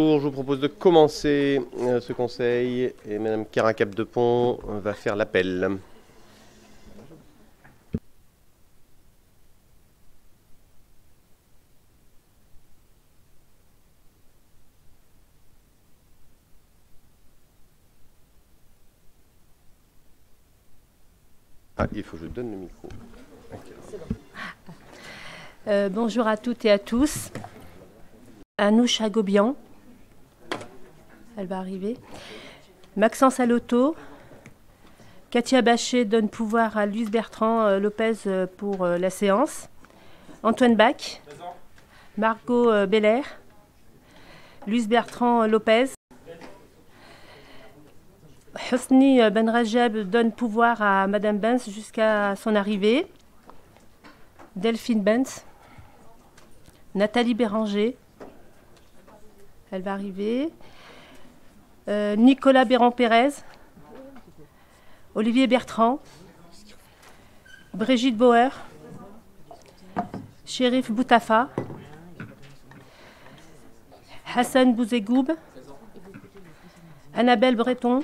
Je vous propose de commencer euh, ce conseil et Madame de Pont va faire l'appel. Ah, il faut que je donne le micro. Euh, bonjour à toutes et à tous. Anouche Agobian. Elle va arriver. Maxence Alotto. Katia Bachet donne pouvoir à Luce Bertrand euh, Lopez euh, pour euh, la séance. Antoine Bach. Margot Belair. Luce Bertrand Lopez. Hosni euh, Ben Rajab donne pouvoir à Madame Benz jusqu'à son arrivée. Delphine Benz. Nathalie Béranger. Elle va arriver. Euh, Nicolas Béran-Pérez. Olivier Bertrand. Brigitte Bauer. Shérif Boutafa. Hassan Bouzegoub. Annabelle Breton.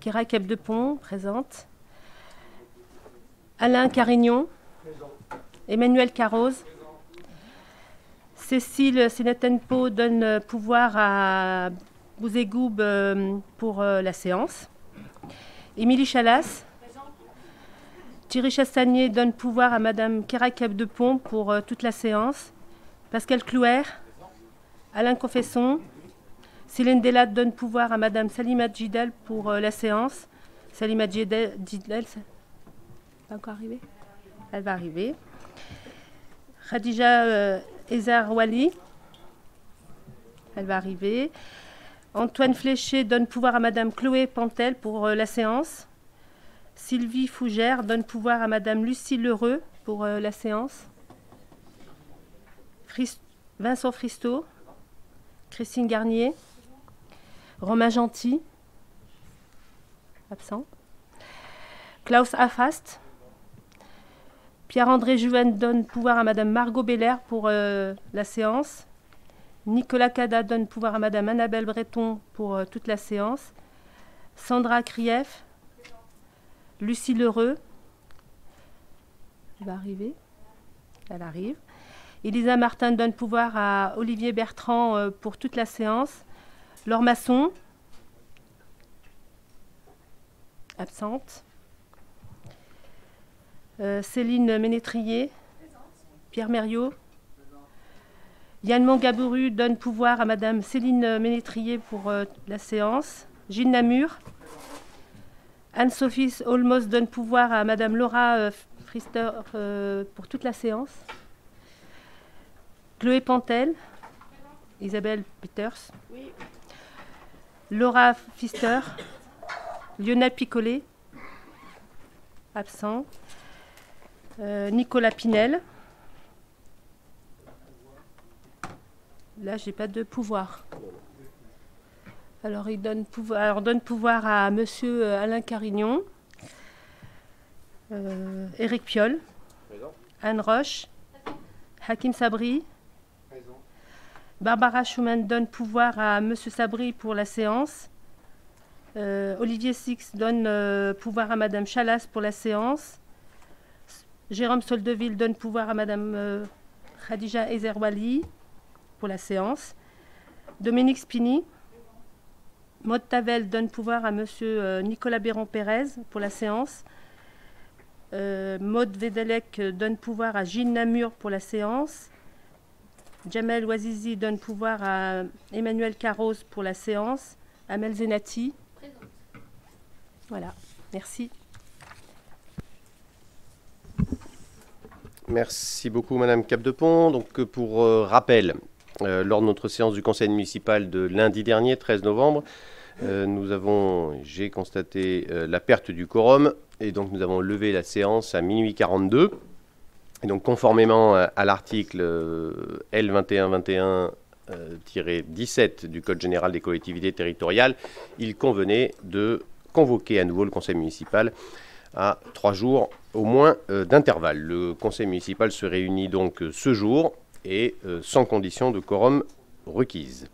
Kira Kepdepont, présente. Alain Carignon. Emmanuel Carroze. Cécile Sénatenpo donne pouvoir à Bouzegoub euh, pour euh, la séance. Émilie Chalas. Thierry Chastanier donne pouvoir à Madame Kera Depont pour euh, toute la séance. Pascal Clouer. Alain Confesson. Céline Delat donne pouvoir à Madame Salima Djidel pour la séance. Salima Djidel, Djidel, pas encore arrivé Elle va arriver. Khadija Ezar Wali. Elle va arriver. Antoine Fléché donne pouvoir à Madame Chloé Pantel pour euh, la séance. Sylvie Fougère donne pouvoir à Madame Lucie Lheureux pour euh, la séance. Vincent Fristo. Christine Garnier. Romain Gentil. Absent. Klaus Afast. Pierre-André Juven donne pouvoir à Madame Margot Belair pour euh, la séance. Nicolas Cada donne pouvoir à Madame Annabelle Breton pour euh, toute la séance. Sandra Krief. Lucie Lheureux. Elle va arriver. Elle arrive. Elisa Martin donne pouvoir à Olivier Bertrand euh, pour toute la séance. Laure Masson. Absente. Euh, Céline Ménétrier. Pierre Mériot. Yann Mangabouru donne pouvoir à Madame Céline Ménétrier pour euh, la séance. Gilles Namur. Anne-Sophie Olmos donne pouvoir à Madame Laura euh, Frister euh, pour toute la séance. Chloé Pantel. Isabelle Peters. Laura Pfister. Lionel Picollet. Absent. Euh, Nicolas Pinel. Là, j'ai pas de pouvoir. Alors, il donne pouvoir, on donne pouvoir à Monsieur euh, Alain Carignon, euh, Éric Piolle, Anne Roche, Hakim Sabri. Barbara Schumann donne pouvoir à Monsieur Sabri pour la séance. Euh, Olivier Six donne euh, pouvoir à Madame Chalas pour la séance. Jérôme Soldeville donne pouvoir à Madame Khadija Ezerwali pour la séance. Dominique Spini. Maud Tavel donne pouvoir à Monsieur euh, Nicolas Béron-Pérez pour la séance. Euh, Maud Vedelec euh, donne pouvoir à Gilles Namur pour la séance. Jamel Ouazizi donne pouvoir à Emmanuel Carros pour la séance. Amel Zenati. Voilà, merci. Merci beaucoup, Madame Capdepont. Donc, pour euh, rappel, euh, lors de notre séance du conseil municipal de lundi dernier, 13 novembre, euh, nous avons, j'ai constaté euh, la perte du quorum et donc nous avons levé la séance à minuit 42. Et donc, conformément à, à l'article euh, L2121-17 du Code général des collectivités territoriales, il convenait de convoquer à nouveau le conseil municipal à trois jours au moins d'intervalle. Le conseil municipal se réunit donc ce jour et euh, sans condition de quorum requises.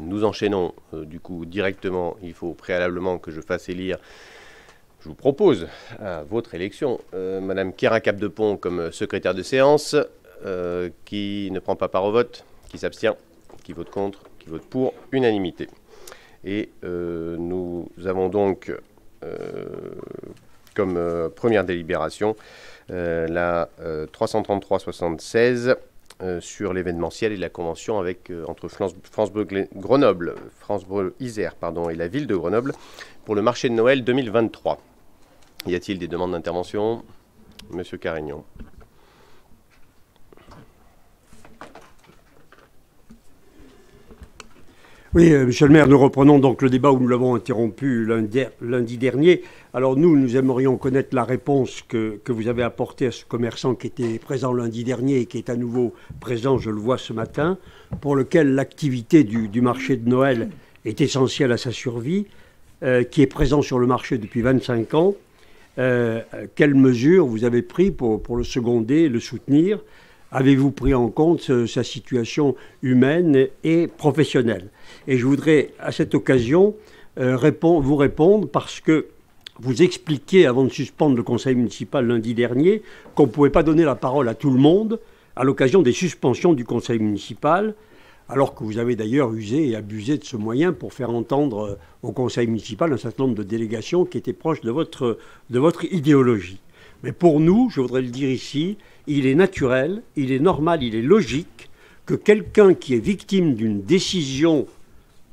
Nous enchaînons du coup directement. Il faut préalablement que je fasse élire je vous propose à votre élection Madame Kira Capdepont comme secrétaire de séance, qui ne prend pas part au vote, qui s'abstient, qui vote contre, qui vote pour, unanimité. Et nous avons donc comme première délibération la 333-76 euh, sur l'événementiel et la convention avec, euh, entre France, France Grenoble, France Isère et la ville de Grenoble pour le marché de Noël 2023. Y a-t-il des demandes d'intervention? Monsieur Carignon. Oui, euh, Monsieur le maire, nous reprenons donc le débat où nous l'avons interrompu lundi, dernier. Alors nous, nous aimerions connaître la réponse que, vous avez apportée à ce commerçant qui était présent lundi dernier et qui est à nouveau présent, je le vois ce matin, pour lequel l'activité du, marché de Noël est essentielle à sa survie, euh, qui est présent sur le marché depuis 25 ans. Euh, quelles mesures vous avez prises pour, pour le seconder, le soutenir? Avez-vous pris en compte sa situation humaine et professionnelle? Et je voudrais à cette occasion euh, vous répondre parce que vous expliquiez avant de suspendre le conseil municipal lundi dernier qu'on ne pouvait pas donner la parole à tout le monde à l'occasion des suspensions du conseil municipal, alors que vous avez d'ailleurs usé et abusé de ce moyen pour faire entendre euh, au conseil municipal un certain nombre de délégations qui étaient proches de votre, de votre idéologie. Mais pour nous, je voudrais le dire ici, il est naturel, il est normal, il est logique que quelqu'un qui est victime d'une décision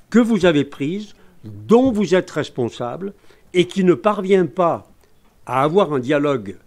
que vous avez prise, dont vous êtes responsable, et qui ne parvient pas à avoir un dialogue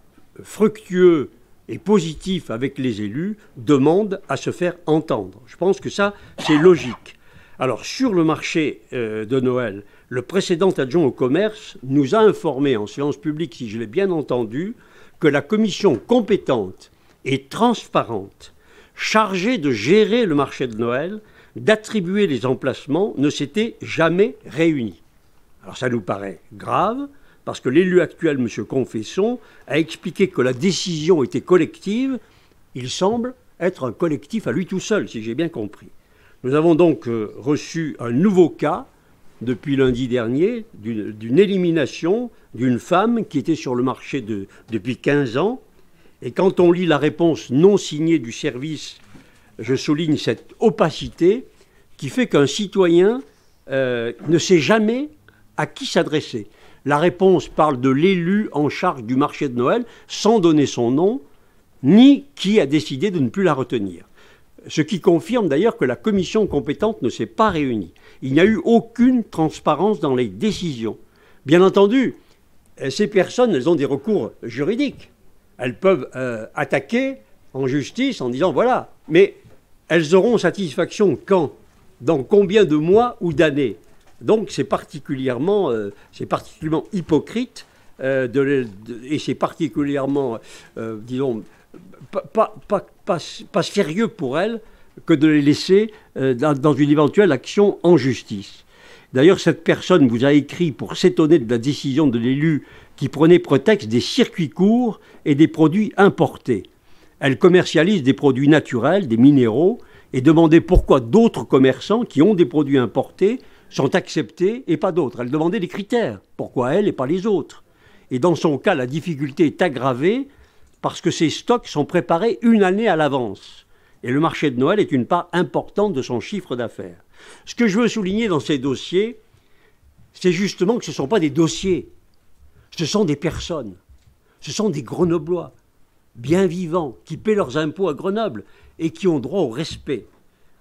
fructueux et positif avec les élus, demande à se faire entendre. Je pense que ça, c'est logique. Alors, sur le marché euh, de Noël, le précédent adjoint au commerce nous a informé en séance publique, si je l'ai bien entendu, que la commission compétente et transparente chargée de gérer le marché de Noël d'attribuer les emplacements ne s'était jamais réuni. Alors ça nous paraît grave, parce que l'élu actuel, M. Confesson, a expliqué que la décision était collective. Il semble être un collectif à lui tout seul, si j'ai bien compris. Nous avons donc euh, reçu un nouveau cas depuis lundi dernier d'une élimination d'une femme qui était sur le marché depuis 15 ans. Et quand on lit la réponse non signée du service je souligne cette opacité qui fait qu'un citoyen euh, ne sait jamais à qui s'adresser. La réponse parle de l'élu en charge du marché de Noël sans donner son nom, ni qui a décidé de ne plus la retenir. Ce qui confirme d'ailleurs que la commission compétente ne s'est pas réunie. Il n'y a eu aucune transparence dans les décisions. Bien entendu, ces personnes, ont des recours juridiques. Elles peuvent euh, attaquer en justice en disant voilà, mais elles auront satisfaction quand? Dans combien de mois ou d'années? Donc c'est particulièrement, euh, hypocrite euh, et c'est particulièrement, euh, disons, pas, sérieux pour elles que de les laisser dans une éventuelle action en justice. D'ailleurs, cette personne vous a écrit pour s'étonner de la décision de l'élu qui prenait prétexte des circuits courts et des produits importés. Elle commercialise des produits naturels, des minéraux, et demandait pourquoi d'autres commerçants qui ont des produits importés sont acceptés et pas d'autres. Elle demandait des critères. Pourquoi elle et pas les autres Et dans son cas, la difficulté est aggravée parce que ces stocks sont préparés une année à l'avance. Et le marché de Noël est une part importante de son chiffre d'affaires. Ce que je veux souligner dans ces dossiers, c'est justement que ce ne sont pas des dossiers, ce sont des personnes, ce sont des Grenoblois bien vivants, qui paient leurs impôts à Grenoble et qui ont droit au respect.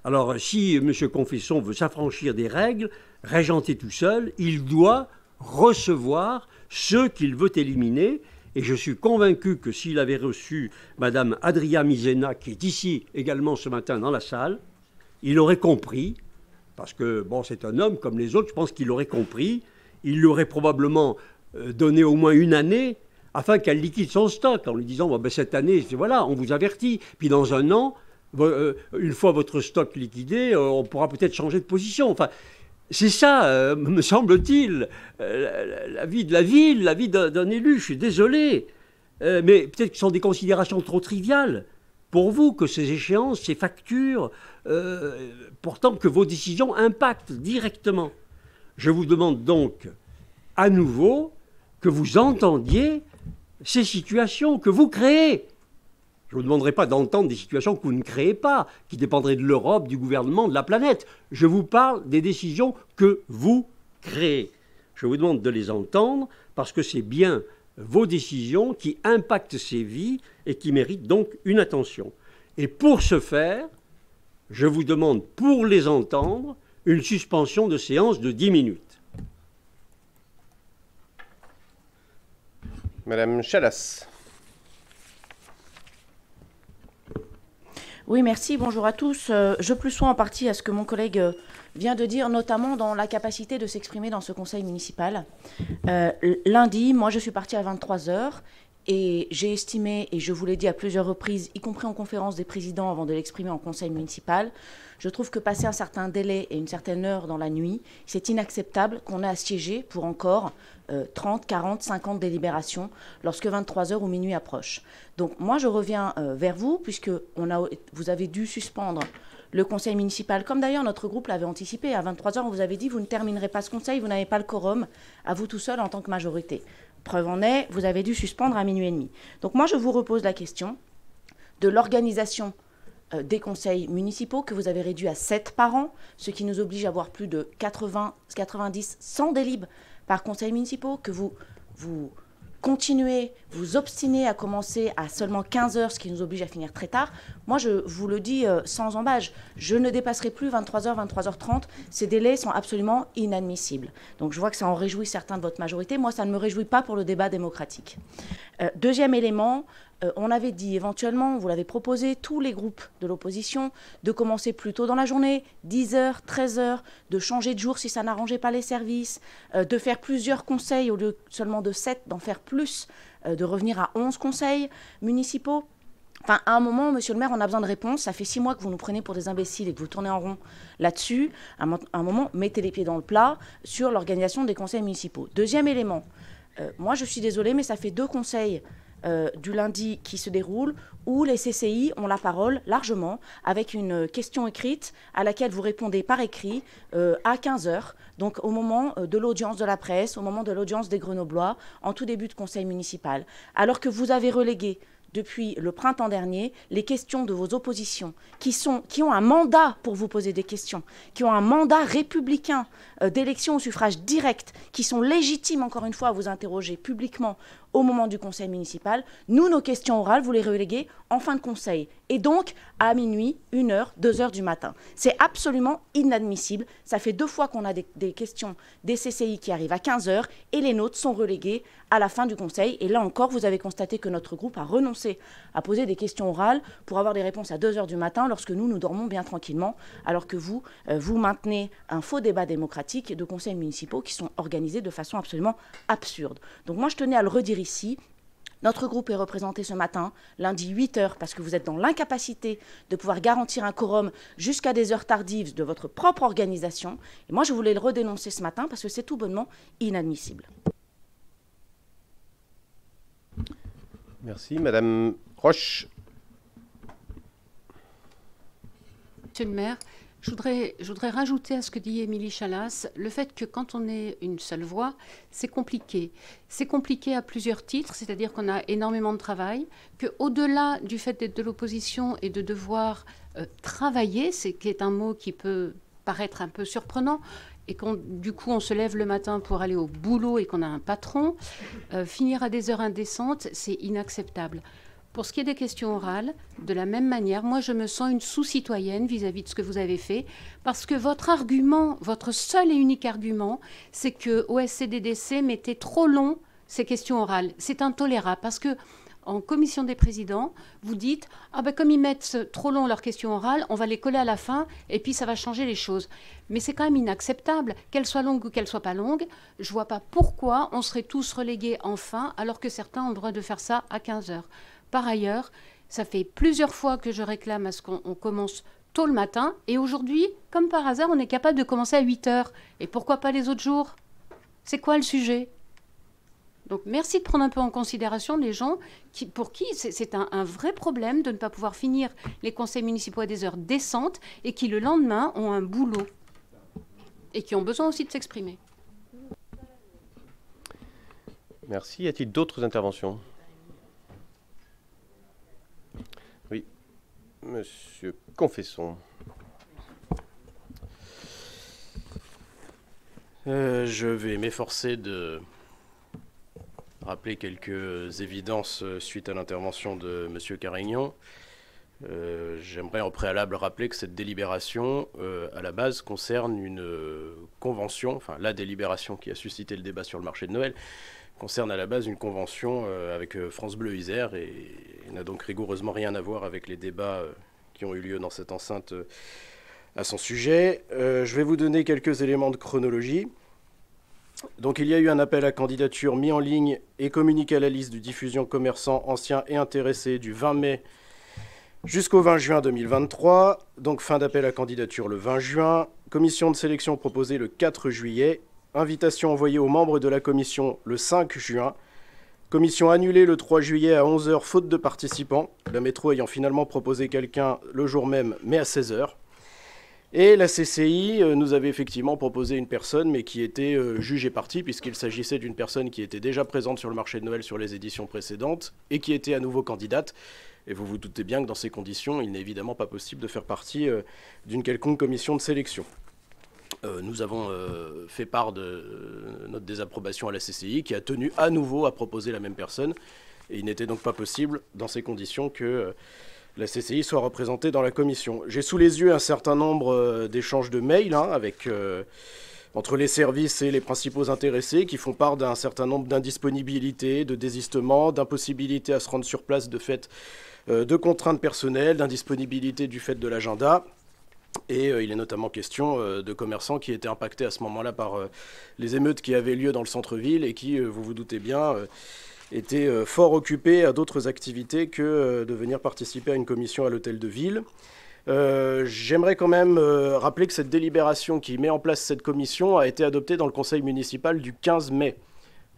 Alors si M. Confesson veut s'affranchir des règles, régenter tout seul, il doit recevoir ceux qu'il veut éliminer. Et je suis convaincu que s'il avait reçu Mme Adria Misena, qui est ici également ce matin dans la salle, il aurait compris, parce que bon, c'est un homme comme les autres, je pense qu'il aurait compris, il lui aurait probablement euh, donné au moins une année afin qu'elle liquide son stock en lui disant ben, cette année, voilà, on vous avertit. Puis dans un an, euh, une fois votre stock liquidé, euh, on pourra peut-être changer de position. Enfin, c'est ça, euh, me semble-t-il, la, vie de la ville, la vie d'un élu. Je suis désolé. mais peut-être que ce sont des considérations trop triviales. pour vous que ces échéances, ces factures, pourtant que vos décisions impactent directement. Je vous demande donc à nouveau que vous entendiez ces situations que vous créez. Je ne vous demanderai pas d'entendre des situations que vous ne créez pas, qui dépendraient de l'Europe, du gouvernement, de la planète. Je vous parle des décisions que vous créez. Je vous demande de les entendre parce que c'est bien vos décisions qui impactent ces vies et qui méritent donc une attention. Et pour ce faire, je vous demande, pour les entendre, une suspension de séance de 10 minutes. Madame Chalas. Oui, merci. Bonjour à tous. Euh, je plus soin en partie à ce que mon collègue euh, vient de dire, notamment dans la capacité de s'exprimer dans ce conseil municipal. Euh, lundi, moi, je suis partie à 23 heures et j'ai estimé, et je vous l'ai dit à plusieurs reprises, y compris en conférence des présidents avant de l'exprimer en conseil municipal, je trouve que passer un certain délai et une certaine heure dans la nuit, c'est inacceptable qu'on ait siéger pour encore 30, 40, 50 délibérations lorsque 23 heures ou minuit approche. Donc moi, je reviens euh, vers vous, puisque vous avez dû suspendre le conseil municipal, comme d'ailleurs notre groupe l'avait anticipé. À 23 heures, on vous avait dit, vous ne terminerez pas ce conseil, vous n'avez pas le quorum à vous tout seul en tant que majorité. Preuve en est, vous avez dû suspendre à minuit et demi. Donc moi, je vous repose la question de l'organisation euh, des conseils municipaux que vous avez réduit à 7 par an, ce qui nous oblige à avoir plus de 80, 90, 100 délibes par conseil municipaux, que vous, vous continuez, vous obstinez à commencer à seulement 15 heures, ce qui nous oblige à finir très tard, moi je vous le dis euh, sans embâche, je ne dépasserai plus 23h, 23h30. Ces délais sont absolument inadmissibles. Donc je vois que ça en réjouit certains de votre majorité. Moi, ça ne me réjouit pas pour le débat démocratique. Euh, deuxième élément, euh, on avait dit éventuellement, vous l'avez proposé, tous les groupes de l'opposition, de commencer plus tôt dans la journée, 10h, 13h, de changer de jour si ça n'arrangeait pas les services, euh, de faire plusieurs conseils au lieu seulement de 7, d'en faire plus, euh, de revenir à 11 conseils municipaux. Enfin, à un moment, monsieur le maire, on a besoin de réponses. Ça fait six mois que vous nous prenez pour des imbéciles et que vous tournez en rond là-dessus. À un moment, mettez les pieds dans le plat sur l'organisation des conseils municipaux. Deuxième élément, moi je suis désolée, mais ça fait deux conseils euh, du lundi qui se déroule où les CCI ont la parole largement avec une question écrite à laquelle vous répondez par écrit euh, à 15 heures, donc au moment euh, de l'audience de la presse, au moment de l'audience des Grenoblois, en tout début de conseil municipal. Alors que vous avez relégué depuis le printemps dernier les questions de vos oppositions, qui ont un mandat pour vous poser des questions, qui ont un mandat républicain d'élection au suffrage direct, qui sont légitimes, encore une fois, à vous interroger publiquement au moment du conseil municipal. Nous, nos questions orales, vous les reléguez en fin de conseil. Et donc, à minuit, 1h, 2h du matin. C'est absolument inadmissible. Ça fait deux fois qu'on a des, questions des CCI qui arrivent à 15h et les nôtres sont reléguées à la fin du conseil. Et là encore, vous avez constaté que notre groupe a renoncé à poser des questions orales pour avoir des réponses à 2h du matin lorsque nous, nous dormons bien tranquillement, alors que vous, euh, vous maintenez un faux débat démocratique de conseils municipaux qui sont organisés de façon absolument absurde. Donc moi, je tenais à le ici. Notre groupe est représenté ce matin, lundi 8 heures, parce que vous êtes dans l'incapacité de pouvoir garantir un quorum jusqu'à des heures tardives de votre propre organisation. Et moi, je voulais le redénoncer ce matin parce que c'est tout bonnement inadmissible. Merci. Madame Roche. Monsieur le maire, je voudrais, rajouter à ce que dit Émilie Chalas le fait que quand on est une seule voix, c'est compliqué. C'est compliqué à plusieurs titres, c'est-à-dire qu'on a énormément de travail, qu'au-delà du fait d'être de l'opposition et de devoir euh, travailler, c'est qui est un mot qui peut paraître un peu surprenant, et qu'on du coup on se lève le matin pour aller au boulot et qu'on a un patron, euh, finir à des heures indécentes, c'est inacceptable. Pour ce qui est des questions orales, de la même manière, moi je me sens une sous-citoyenne vis-à-vis de ce que vous avez fait, parce que votre argument, votre seul et unique argument, c'est que OSCDDC mettait trop long ces questions orales. C'est intolérable, parce que en commission des présidents, vous dites ah ben comme ils mettent trop long leurs questions orales, on va les coller à la fin et puis ça va changer les choses. Mais c'est quand même inacceptable, qu'elles soient longues ou qu'elles soient pas longues. Je vois pas pourquoi on serait tous relégués en fin alors que certains ont le droit de faire ça à 15 heures. Par ailleurs, ça fait plusieurs fois que je réclame à ce qu'on commence tôt le matin. Et aujourd'hui, comme par hasard, on est capable de commencer à 8 heures. Et pourquoi pas les autres jours? C'est quoi le sujet? Donc merci de prendre un peu en considération les gens qui, pour qui c'est un, vrai problème de ne pas pouvoir finir les conseils municipaux à des heures décentes et qui le lendemain ont un boulot et qui ont besoin aussi de s'exprimer. Merci. Y a-t-il d'autres interventions? Monsieur Confesson. Euh, je vais m'efforcer de rappeler quelques évidences euh, suite à l'intervention de M. Carignon. Euh, j'aimerais en préalable rappeler que cette délibération, à la base, concerne une convention, enfin la délibération qui a suscité le débat sur le marché de Noël, concerne à la base une convention avec France Bleu Isère et, et n'a donc rigoureusement rien à voir avec les débats qui ont eu lieu dans cette enceinte à son sujet. je vais vous donner quelques éléments de chronologie. Donc il y a eu un appel à candidature mis en ligne et communiqué à la liste de diffusion commerçants anciens et intéressés du 20 mai jusqu'au 20 juin 2023. Donc fin d'appel à candidature le 20 juin. Commission de sélection proposée le 4 juillet. Invitation envoyée aux membres de la commission le 5 juin. Commission annulée le 3 juillet à 11h faute de participants. La métro ayant finalement proposé quelqu'un le jour même mais à 16h. Et la CCI euh, nous avait effectivement proposé une personne, mais qui était euh, jugée partie, puisqu'il s'agissait d'une personne qui était déjà présente sur le marché de Noël sur les éditions précédentes, et qui était à nouveau candidate. Et vous vous doutez bien que dans ces conditions, il n'est évidemment pas possible de faire partie euh, d'une quelconque commission de sélection. Nous avons fait part de notre désapprobation à la CCI, qui a tenu à nouveau à proposer la même personne. Et il n'était donc pas possible, dans ces conditions, que la CCI soit représentée dans la commission. J'ai sous les yeux un certain nombre euh, d'échanges de mails hein, euh, entre les services et les principaux intéressés qui font part d'un certain nombre d'indisponibilités, de désistements, d'impossibilités à se rendre sur place de fait euh, de contraintes personnelles, d'indisponibilité du fait de l'agenda. Et il est notamment question de commerçants qui étaient impactés à ce moment-là par les émeutes qui avaient lieu dans le centre-ville et qui, vous vous doutez bien, était euh, fort occupé à d'autres activités que euh, de venir participer à une commission à l'hôtel de ville. Euh, j'aimerais quand même rappeler que cette délibération qui met en place cette commission a été adoptée dans le conseil municipal du 15 mai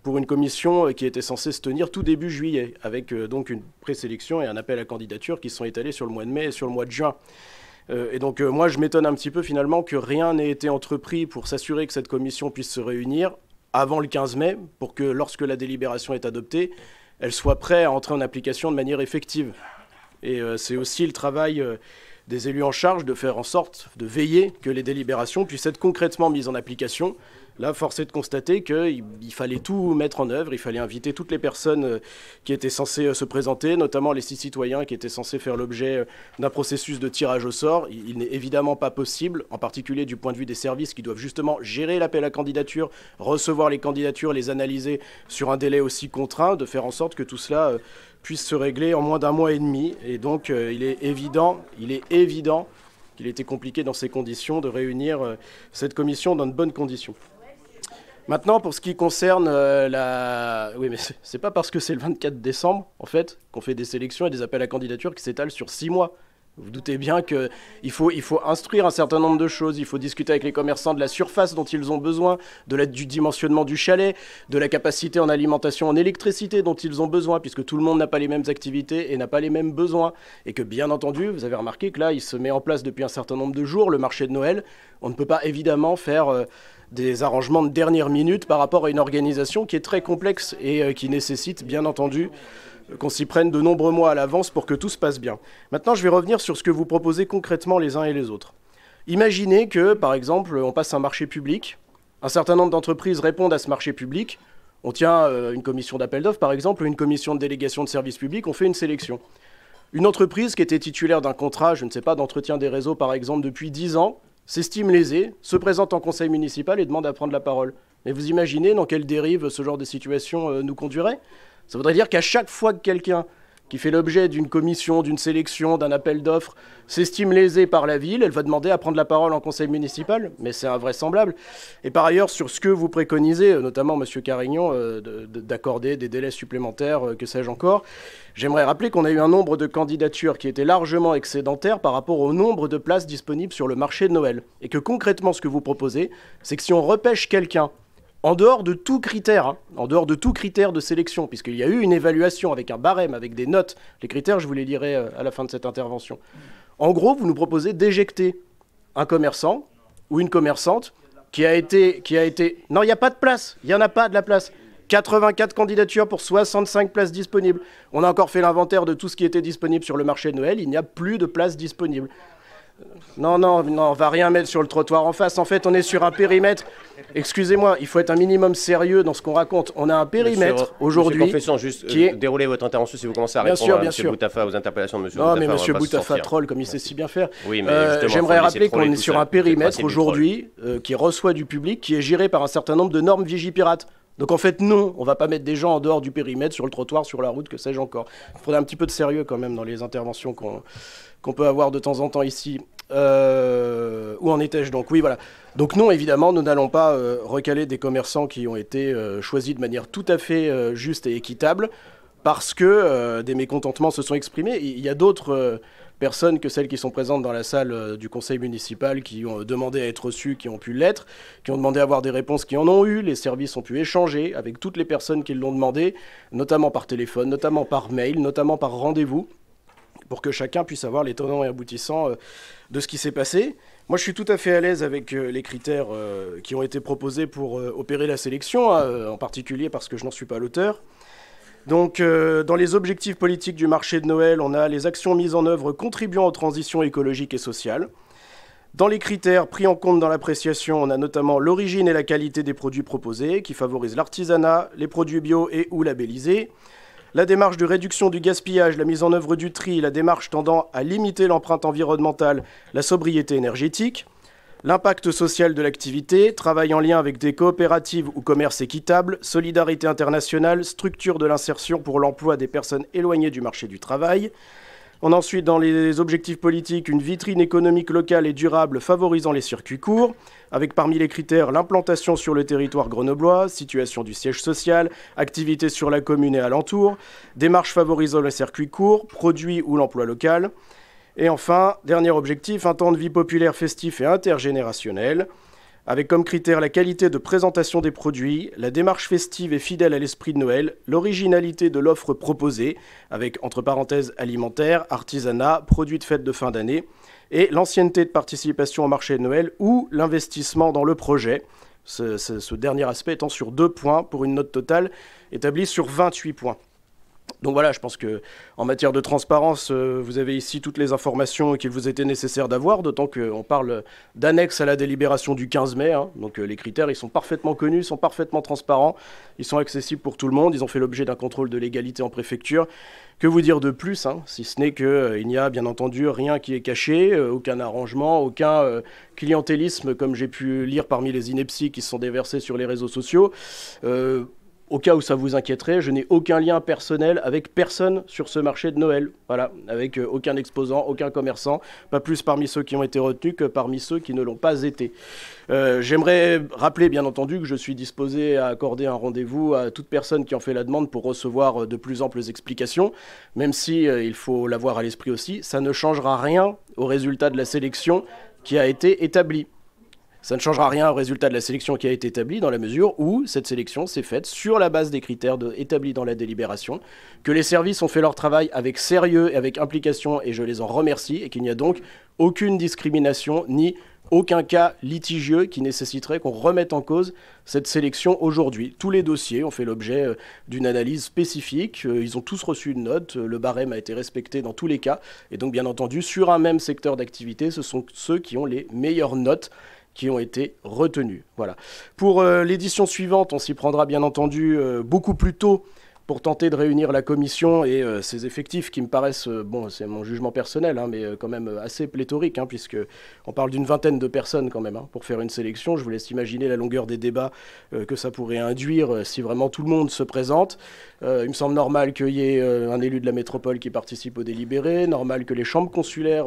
pour une commission qui était censée se tenir tout début juillet, avec donc une présélection et un appel à candidature qui sont étalés sur le mois de mai et sur le mois de juin. Et donc moi je m'étonne un petit peu finalement que rien n'ait été entrepris pour s'assurer que cette commission puisse se réunir avant le 15 mai pour que lorsque la délibération est adoptée, elle soit prête à entrer en application de manière effective. Et euh, c'est aussi le travail euh, des élus en charge de faire en sorte de veiller que les délibérations puissent être concrètement mises en application Là, force est de constater qu'il fallait tout mettre en œuvre, il fallait inviter toutes les personnes euh, qui étaient censées euh, se présenter, notamment les six citoyens qui étaient censés faire l'objet euh, d'un processus de tirage au sort. Il, n'est évidemment pas possible, en particulier du point de vue des services qui doivent justement gérer l'appel à candidature, recevoir les candidatures, les analyser sur un délai aussi contraint, de faire en sorte que tout cela puisse se régler en moins d'un mois et demi. Et donc, il est évident, il est évident qu'il était compliqué dans ces conditions de réunir cette commission dans de bonnes conditions. Maintenant, pour ce qui concerne euh, la. Oui, mais c'est pas parce que c'est le 24 décembre, en fait, qu'on fait des sélections et des appels à candidature qui s'étalent sur six mois. Vous, vous doutez bien qu'il faut, il faut instruire un certain nombre de choses. Il faut discuter avec les commerçants de la surface dont ils ont besoin, de la, du dimensionnement du chalet, de la capacité en alimentation en électricité dont ils ont besoin, puisque tout le monde n'a pas les mêmes activités et n'a pas les mêmes besoins. Et que, bien entendu, vous avez remarqué que là, il se met en place depuis un certain nombre de jours le marché de Noël. On ne peut pas évidemment faire. Euh, des arrangements de dernière minute par rapport à une organisation qui est très complexe et euh, qui nécessite bien entendu euh, qu'on s'y prenne de nombreux mois à l'avance pour que tout se passe bien. Maintenant, je vais revenir sur ce que vous proposez concrètement les uns et les autres. Imaginez que, par exemple, on passe un marché public, un certain nombre d'entreprises répondent à ce marché public, on tient euh, une commission d'appel d'offres, par exemple, ou une commission de délégation de services publics, on fait une sélection. Une entreprise qui était titulaire d'un contrat, je ne sais pas, d'entretien des réseaux, par exemple, depuis 10 ans, s'estime lésé, se présente en conseil municipal et demande à prendre la parole. Mais vous imaginez dans quelle dérive ce genre de situation euh, nous conduirait? Ça voudrait dire qu'à chaque fois que quelqu'un qui fait l'objet d'une commission, d'une sélection, d'un appel d'offres, s'estime lésé par la ville, elle va demander à prendre la parole en conseil municipal, mais c'est invraisemblable. Et par ailleurs, sur ce que vous préconisez, euh, notamment M. Carignon, euh, d'accorder des délais supplémentaires, euh, que sais-je encore, j'aimerais rappeler qu'on a eu un nombre de candidatures qui était largement excédentaire par rapport au nombre de places disponibles sur le marché de Noël. Et que concrètement, ce que vous proposez, c'est que si on repêche quelqu'un en dehors de tout critère, hein, en dehors de tout critère de sélection, puisqu'il y a eu une évaluation avec un barème, avec des notes. Les critères, je vous les dirai euh, à la fin de cette intervention. En gros, vous nous proposez d'éjecter un commerçant ou une commerçante qui a été, qui a été. Non, il n'y a pas de place. Il n'y en a pas de la place. 84 candidatures pour 65 places disponibles. On a encore fait l'inventaire de tout ce qui était disponible sur le marché de Noël. Il n'y a plus de places disponibles. Non, non, non, on va rien mettre sur le trottoir en face. En fait, on est sur un périmètre. Excusez-moi, il faut être un minimum sérieux dans ce qu'on raconte. On a un périmètre aujourd'hui. Confession, juste qui est- euh, déroulez votre intervention si vous commencez à Bien répondre sûr, à bien Monsieur sûr. Boutafa, aux interpellations de Monsieur Non, Boutafa. mais se Boutafa troll comme il sait si bien faire. Oui, mais Euh, J'aimerais rappeler qu'on est sur un périmètre aujourd'hui euh, qui reçoit du public, qui est géré par un certain nombre de normes Vigipirate. Donc en fait, non, on va pas mettre des gens en dehors du périmètre, sur le trottoir, sur la route, que sais-je encore. Il faudrait un petit peu de sérieux quand même dans les interventions qu'on qu'on peut avoir de temps en temps ici. Euh, où en étais-je donc? Oui, voilà. Donc non, évidemment, nous n'allons pas euh, recaler des commerçants qui ont été euh, choisis de manière tout à fait euh, juste et équitable parce que des mécontentements se sont exprimés. Il y a d'autres personnes que celles qui sont présentes dans la salle du conseil municipal qui ont demandé à être reçues, qui ont pu l'être, qui ont demandé à avoir des réponses, qui en ont eu. Les services ont pu échanger avec toutes les personnes qui l'ont demandé, notamment par téléphone, notamment par mail, notamment par rendez-vous pour que chacun puisse avoir les et aboutissants euh, de ce qui s'est passé. Moi, je suis tout à fait à l'aise avec euh, les critères euh, qui ont été proposés pour opérer la sélection, hein, en particulier parce que je n'en suis pas l'auteur. Donc, dans les objectifs politiques du marché de Noël, on a les actions mises en œuvre contribuant aux transitions écologiques et sociales. Dans les critères pris en compte dans l'appréciation, on a notamment l'origine et la qualité des produits proposés, qui favorisent l'artisanat, les produits bio et ou labellisés, la démarche de réduction du gaspillage, la mise en œuvre du tri, la démarche tendant à limiter l'empreinte environnementale, la sobriété énergétique, l'impact social de l'activité, travail en lien avec des coopératives ou commerce équitable, solidarité internationale, structure de l'insertion pour l'emploi des personnes éloignées du marché du travail. On a ensuite dans les objectifs politiques une vitrine économique locale et durable favorisant les circuits courts, avec parmi les critères l'implantation sur le territoire grenoblois, situation du siège social, activités sur la commune et alentour, démarche favorisant les circuits courts, produits ou l'emploi local. Et enfin, dernier objectif, un temps de vie populaire, festif et intergénérationnel, avec comme critère la qualité de présentation des produits, la démarche festive et fidèle à l'esprit de Noël, l'originalité de l'offre proposée, avec entre parenthèses alimentaire, artisanat, produits de fête de fin d'année, et l'ancienneté de participation au marché de Noël ou l'investissement dans le projet. Ce, ce- dernier aspect étant sur deux points pour une note totale établie sur 28 points. Donc voilà, je pense que en matière de transparence, euh, vous avez ici toutes les informations qu'il vous était nécessaire d'avoir, d'autant qu'on parle d'annexe à la délibération du 15 mai. hein. donc euh, les critères, ils sont parfaitement connus, sont parfaitement transparents, ils sont accessibles pour tout le monde, ils ont fait l'objet d'un contrôle de légalité en préfecture. Que vous dire de plus, hein, si ce n'est qu'il n'y a bien entendu rien qui est caché, euh, aucun arrangement, aucun euh, clientélisme, comme j'ai pu lire parmi les inepties qui se sont déversés sur les réseaux sociaux. Au cas où ça vous inquiéterait, je n'ai aucun lien personnel avec personne sur ce marché de Noël. Voilà, avec euh, aucun exposant, aucun commerçant, pas plus parmi ceux qui ont été retenus que parmi ceux qui ne l'ont pas été. Euh, J'aimerais rappeler, bien entendu, que je suis disposé à accorder un rendez-vous à toute personne qui en fait la demande pour recevoir euh, de plus amples explications, même si il faut l'avoir à l'esprit aussi, ça ne changera rien au résultat de la sélection qui a été établie. Ça ne changera rien au résultat de la sélection qui a été établie dans la mesure où cette sélection s'est faite sur la base des critères établis dans la délibération, que les services ont fait leur travail avec sérieux et avec implication et je les en remercie et qu'il n'y a donc aucune discrimination ni aucun cas litigieux qui nécessiterait qu'on remette en cause cette sélection aujourd'hui. Tous les dossiers ont fait l'objet euh, d'une analyse spécifique, euh, ils ont tous reçu une note, euh, le barème a été respecté dans tous les cas, et donc bien entendu, sur un même secteur d'activité, ce sont ceux qui ont les meilleures notes qui ont été retenus. Voilà. Pour euh, l'édition suivante, on s'y prendra bien entendu euh, beaucoup plus tôt pour tenter de réunir la commission et euh, ses effectifs qui me paraissent, euh, bon, c'est mon jugement personnel, hein, mais euh, quand même assez pléthorique, hein, puisque on parle d'une vingtaine de personnes quand même hein, pour faire une sélection. Je vous laisse imaginer la longueur des débats que ça pourrait induire si vraiment tout le monde se présente. Il me semble normal qu'il y ait un élu de la métropole qui participe au délibéré, normal que les chambres consulaires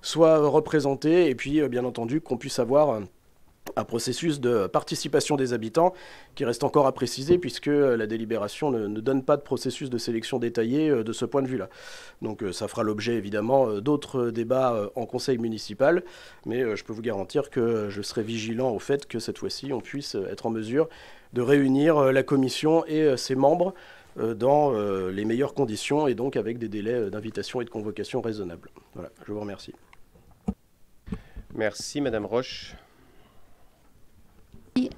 soient représentées, et puis bien entendu qu'on puisse avoir un processus de participation des habitants qui reste encore à préciser puisque la délibération ne, donne pas de processus de sélection détaillé euh, de ce point de vue-là. Donc euh, ça fera l'objet évidemment euh, d'autres débats en conseil municipal, mais je peux vous garantir que je serai vigilant au fait que cette fois-ci on puisse être en mesure de réunir la commission et ses membres dans les meilleures conditions et donc avec des délais d'invitation et de convocation raisonnables. Voilà, je vous remercie. Merci Madame Roche.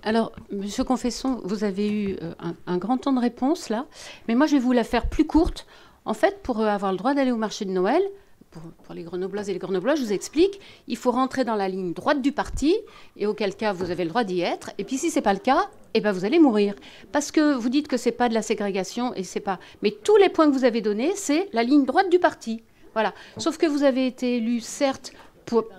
Alors, Monsieur Confesson, vous avez eu euh, un, grand temps de réponse là, mais moi je vais vous la faire plus courte. En fait, pour euh, avoir le droit d'aller au marché de Noël, pour, les Grenobloises et les Grenoblois, je vous explique, il faut rentrer dans la ligne droite du parti, et auquel cas vous avez le droit d'y être. Et puis si c'est pas le cas, eh ben vous allez mourir, parce que vous dites que c'est pas de la ségrégation et c'est pas. Mais tous les points que vous avez donnés, c'est la ligne droite du parti. Voilà. Sauf que vous avez été élu, certes,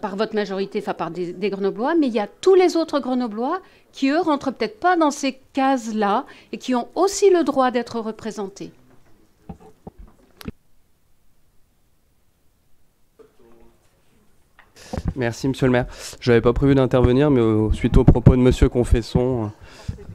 par votre majorité, enfin par des, des, Grenoblois, mais il y a tous les autres Grenoblois qui, eux, rentrent peut-être pas dans ces cases-là et qui ont aussi le droit d'être représentés. Merci, monsieur le maire. Je n'avais pas prévu d'intervenir, mais suite aux propos de monsieur Confesson,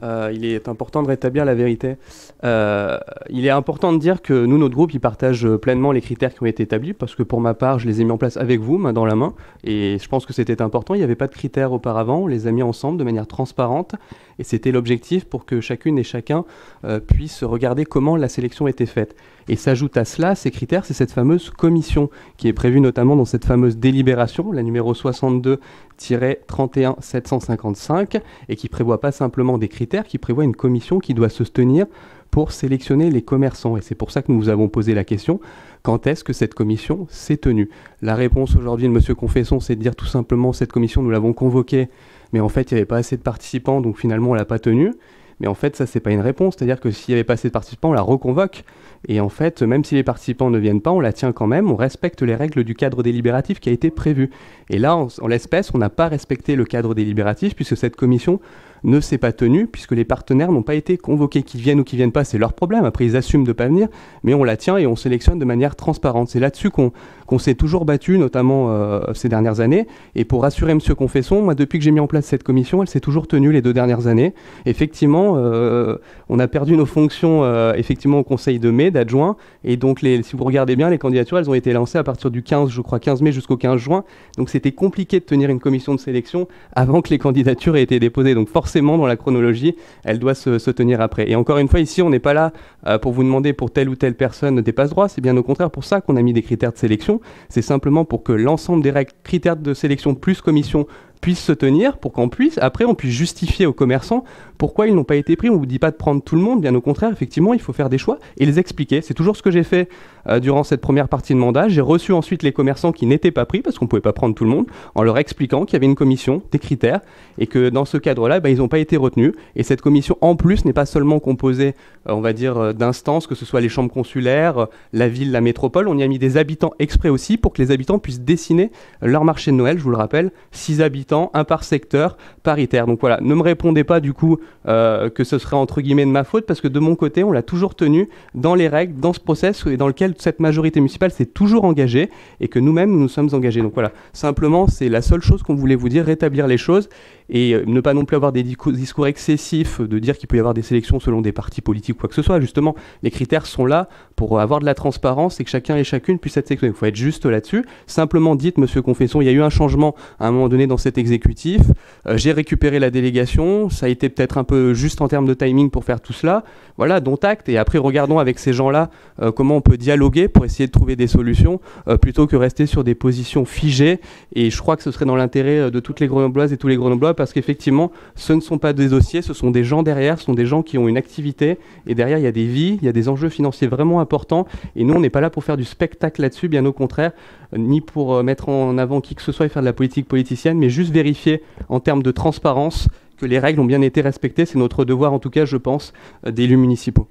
euh, il est important de rétablir la vérité. Euh, il est important de dire que nous, notre groupe, il partage pleinement les critères qui ont été établis, parce que pour ma part, je les ai mis en place avec vous, main dans la main, et je pense que c'était important. Il n'y avait pas de critères auparavant, on les a mis ensemble de manière transparente, et c'était l'objectif pour que chacune et chacun euh, puisse regarder comment la sélection était faite. Et s'ajoute à cela, ces critères, c'est cette fameuse commission qui est prévue notamment dans cette fameuse délibération, la numéro 62-31-755, et qui prévoit pas simplement des critères, qui prévoit une commission qui doit se tenir pour sélectionner les commerçants. Et c'est pour ça que nous vous avons posé la question, quand est-ce que cette commission s'est tenue? La réponse aujourd'hui de M. Confesson, c'est de dire tout simplement, cette commission, nous l'avons convoquée, mais en fait, il n'y avait pas assez de participants, donc finalement, on l'a pas tenue. Mais en fait, ça, c'est pas une réponse. C'est-à-dire que s'il n'y avait pas assez de participants, on la reconvoque. Et en fait, même si les participants ne viennent pas, on la tient quand même, on respecte les règles du cadre délibératif qui a été prévu. Et là, en, l'espèce, on n'a pas respecté le cadre délibératif puisque cette commission ne s'est pas tenue puisque les partenaires n'ont pas été convoqués. Qu'ils viennent ou qu'ils viennent pas, c'est leur problème. Après, ils assument de ne pas venir, mais on la tient et on sélectionne de manière transparente. C'est là-dessus qu'on s'est toujours battu, notamment euh, ces dernières années. Et pour rassurer M. Confesson, moi, depuis que j'ai mis en place cette commission, elle s'est toujours tenue les deux dernières années. Effectivement, euh, on a perdu nos fonctions euh, effectivement au Conseil de mai, d'adjoint. Et donc, les, si vous regardez bien, les candidatures, elles ont été lancées à partir du 15, je crois, 15 mai jusqu'au 15 juin. Donc, c'était compliqué de tenir une commission de sélection avant que les candidatures aient été déposées. Donc, forcément, dans la chronologie, elle doit se, tenir après. Et encore une fois, ici, on n'est pas là euh, pour vous demander pour telle ou telle personne des passe-droits. C'est bien au contraire pour ça qu'on a mis des critères de sélection. C'est simplement pour que l'ensemble des critères de sélection plus commission puissent se tenir pour qu'on puisse, après, on puisse justifier aux commerçants pourquoi ils n'ont pas été pris. On ne vous dit pas de prendre tout le monde, bien au contraire, effectivement, il faut faire des choix et les expliquer. C'est toujours ce que j'ai fait euh, durant cette première partie de mandat. J'ai reçu ensuite les commerçants qui n'étaient pas pris parce qu'on ne pouvait pas prendre tout le monde en leur expliquant qu'il y avait une commission, des critères et que dans ce cadre-là, ben, ils n'ont pas été retenus. Et cette commission, en plus, n'est pas seulement composée, euh, on va dire, euh, d'instances, que ce soit les chambres consulaires, la ville, la métropole. On y a mis des habitants exprès aussi pour que les habitants puissent dessiner leur marché de Noël. Je vous le rappelle, 6 habitants, un par secteur, paritaire. Donc voilà, ne me répondez pas du coup euh, que ce serait entre guillemets de ma faute, parce que de mon côté, on l'a toujours tenu dans les règles, dans ce process et dans lequel cette majorité municipale s'est toujours engagée et que nous-mêmes nous nous sommes engagés. Donc voilà, simplement, c'est la seule chose qu'on voulait vous dire, rétablir les choses et euh, ne pas non plus avoir des discours excessifs de dire qu'il peut y avoir des sélections selon des partis politiques ou quoi que ce soit. Justement, les critères sont là pour avoir de la transparence et que chacun et chacune puisse être sélectionné. Il faut être juste là-dessus. Simplement dites, Monsieur Confesson, il y a eu un changement à un moment donné dans cet exécutif. Euh, j'ai récupéré la délégation. Ça a été peut-être un peu juste en termes de timing pour faire tout cela. Voilà, dont acte. Et après, regardons avec ces gens-là euh, comment on peut dialoguer pour essayer de trouver des solutions plutôt que rester sur des positions figées. Et je crois que ce serait dans l'intérêt de toutes les Grenobloises et tous les Grenoblois parce qu'effectivement, ce ne sont pas des dossiers, ce sont des gens derrière, ce sont des gens qui ont une activité, et derrière, il y a des vies, il y a des enjeux financiers vraiment importants, et nous, on n'est pas là pour faire du spectacle là-dessus, bien au contraire, ni pour euh, mettre en avant qui que ce soit et faire de la politique politicienne, mais juste vérifier en termes de transparence que les règles ont bien été respectées. C'est notre devoir, en tout cas, je pense, euh, d'élus municipaux.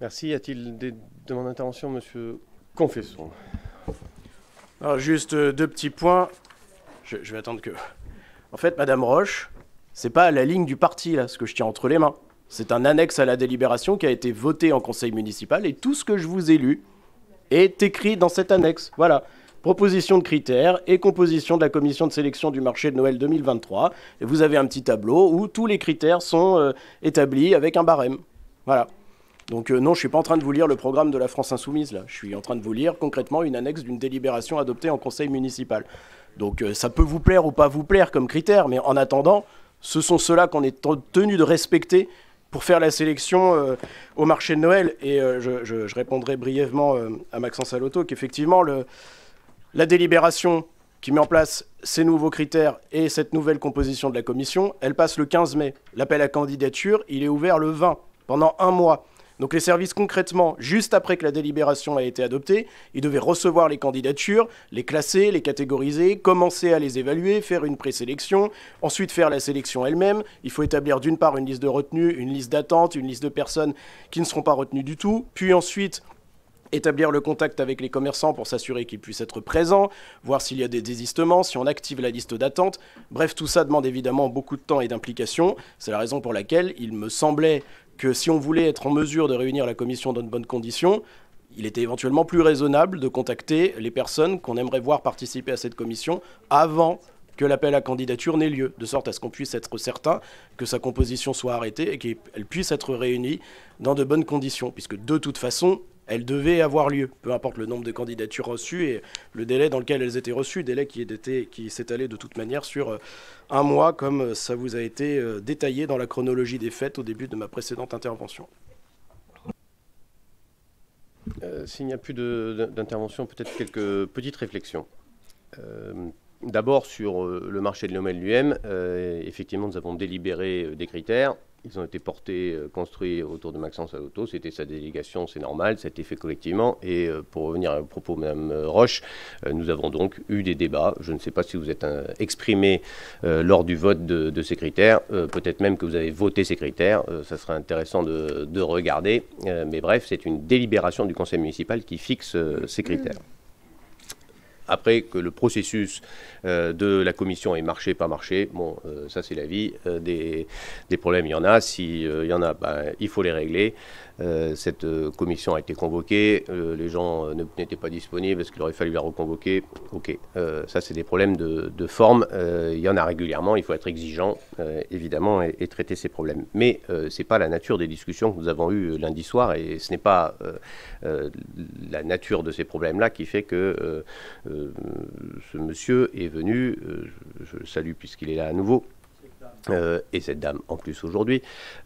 Merci. Y a-t-il des demandes d'intervention, monsieur Confesson Alors, Juste euh, deux petits points je, vais attendre que. En fait, Madame Roche, c'est pas la ligne du parti, là, ce que je tiens entre les mains. C'est un annexe à la délibération qui a été voté en conseil municipal et tout ce que je vous ai lu est écrit dans cette annexe. Voilà. proposition de critères et composition de la commission de sélection du marché de Noël 2023. Et vous avez un petit tableau où tous les critères sont euh, établis avec un barème. Voilà. Donc euh, non, je ne suis pas en train de vous lire le programme de la France Insoumise, là. Je suis en train de vous lire concrètement une annexe d'une délibération adoptée en conseil municipal. Donc euh, ça peut vous plaire ou pas vous plaire comme critère, mais en attendant, ce sont ceux-là qu'on est tenu de respecter pour faire la sélection au marché de Noël. Et je, je, répondrai brièvement à Maxence Salotto qu'effectivement, la délibération qui met en place ces nouveaux critères et cette nouvelle composition de la commission, elle passe le 15 mai. L'appel à candidature, il est ouvert le 20, pendant un mois. Donc les services concrètement, juste après que la délibération a été adoptée, ils devaient recevoir les candidatures, les classer, les catégoriser, commencer à les évaluer, faire une présélection, ensuite faire la sélection elle-même. Il faut établir d'une part une liste de retenue, une liste d'attente, une liste de personnes qui ne seront pas retenues du tout, puis ensuite établir le contact avec les commerçants pour s'assurer qu'ils puissent être présents, voir s'il y a des désistements, si on active la liste d'attente. Bref, tout ça demande évidemment beaucoup de temps et d'implication. C'est la raison pour laquelle il me semblait que si on voulait être en mesure de réunir la commission dans de bonnes conditions, il était éventuellement plus raisonnable de contacter les personnes qu'on aimerait voir participer à cette commission avant que l'appel à candidature n'ait lieu, de sorte à ce qu'on puisse être certain que sa composition soit arrêtée et qu'elle puisse être réunie dans de bonnes conditions, puisque de toute façon, elle devait avoir lieu, peu importe le nombre de candidatures reçues et le délai dans lequel elles étaient reçues, délai qui, qui s'étalait de toute manière sur euh, un mois, comme ça vous a été euh, détaillé dans la chronologie des fêtes au début de ma précédente intervention. Euh, s'il n'y a plus d'intervention, peut-être quelques petites réflexions. D'abord sur le marché de l'OML lui-même, effectivement nous avons délibéré des critères. Ils ont été portés, euh, construits autour de Maxence Auto. C'était sa délégation, c'est normal, ça a été fait collectivement. Et euh, pour revenir au propos de Mme euh, Roche, nous avons donc eu des débats. Je ne sais pas si vous êtes exprimé lors du vote de, ces critères. Peut-être même que vous avez voté ces critères. ça serait intéressant de, de regarder. mais bref, c'est une délibération du conseil municipal qui fixe ces critères. Après que le processus euh, de la commission ait marché, pas marché, bon, euh, ça c'est la vie. Euh, des, problèmes, il y en a. S'il y en a, ben, il faut les régler. Cette commission a été convoquée. les gens n'étaient pas disponibles. Est-ce qu'il aurait fallu la reconvoquer Ok, ça c'est des problèmes de, forme. il y en a régulièrement. Il faut être exigeant, évidemment, et, traiter ces problèmes. Mais ce n'est pas la nature des discussions que nous avons eues lundi soir et ce n'est pas la nature de ces problèmes-là qui fait que ce monsieur est venu, euh, je, le salue puisqu'il est là à nouveau, euh, et cette dame en plus aujourd'hui,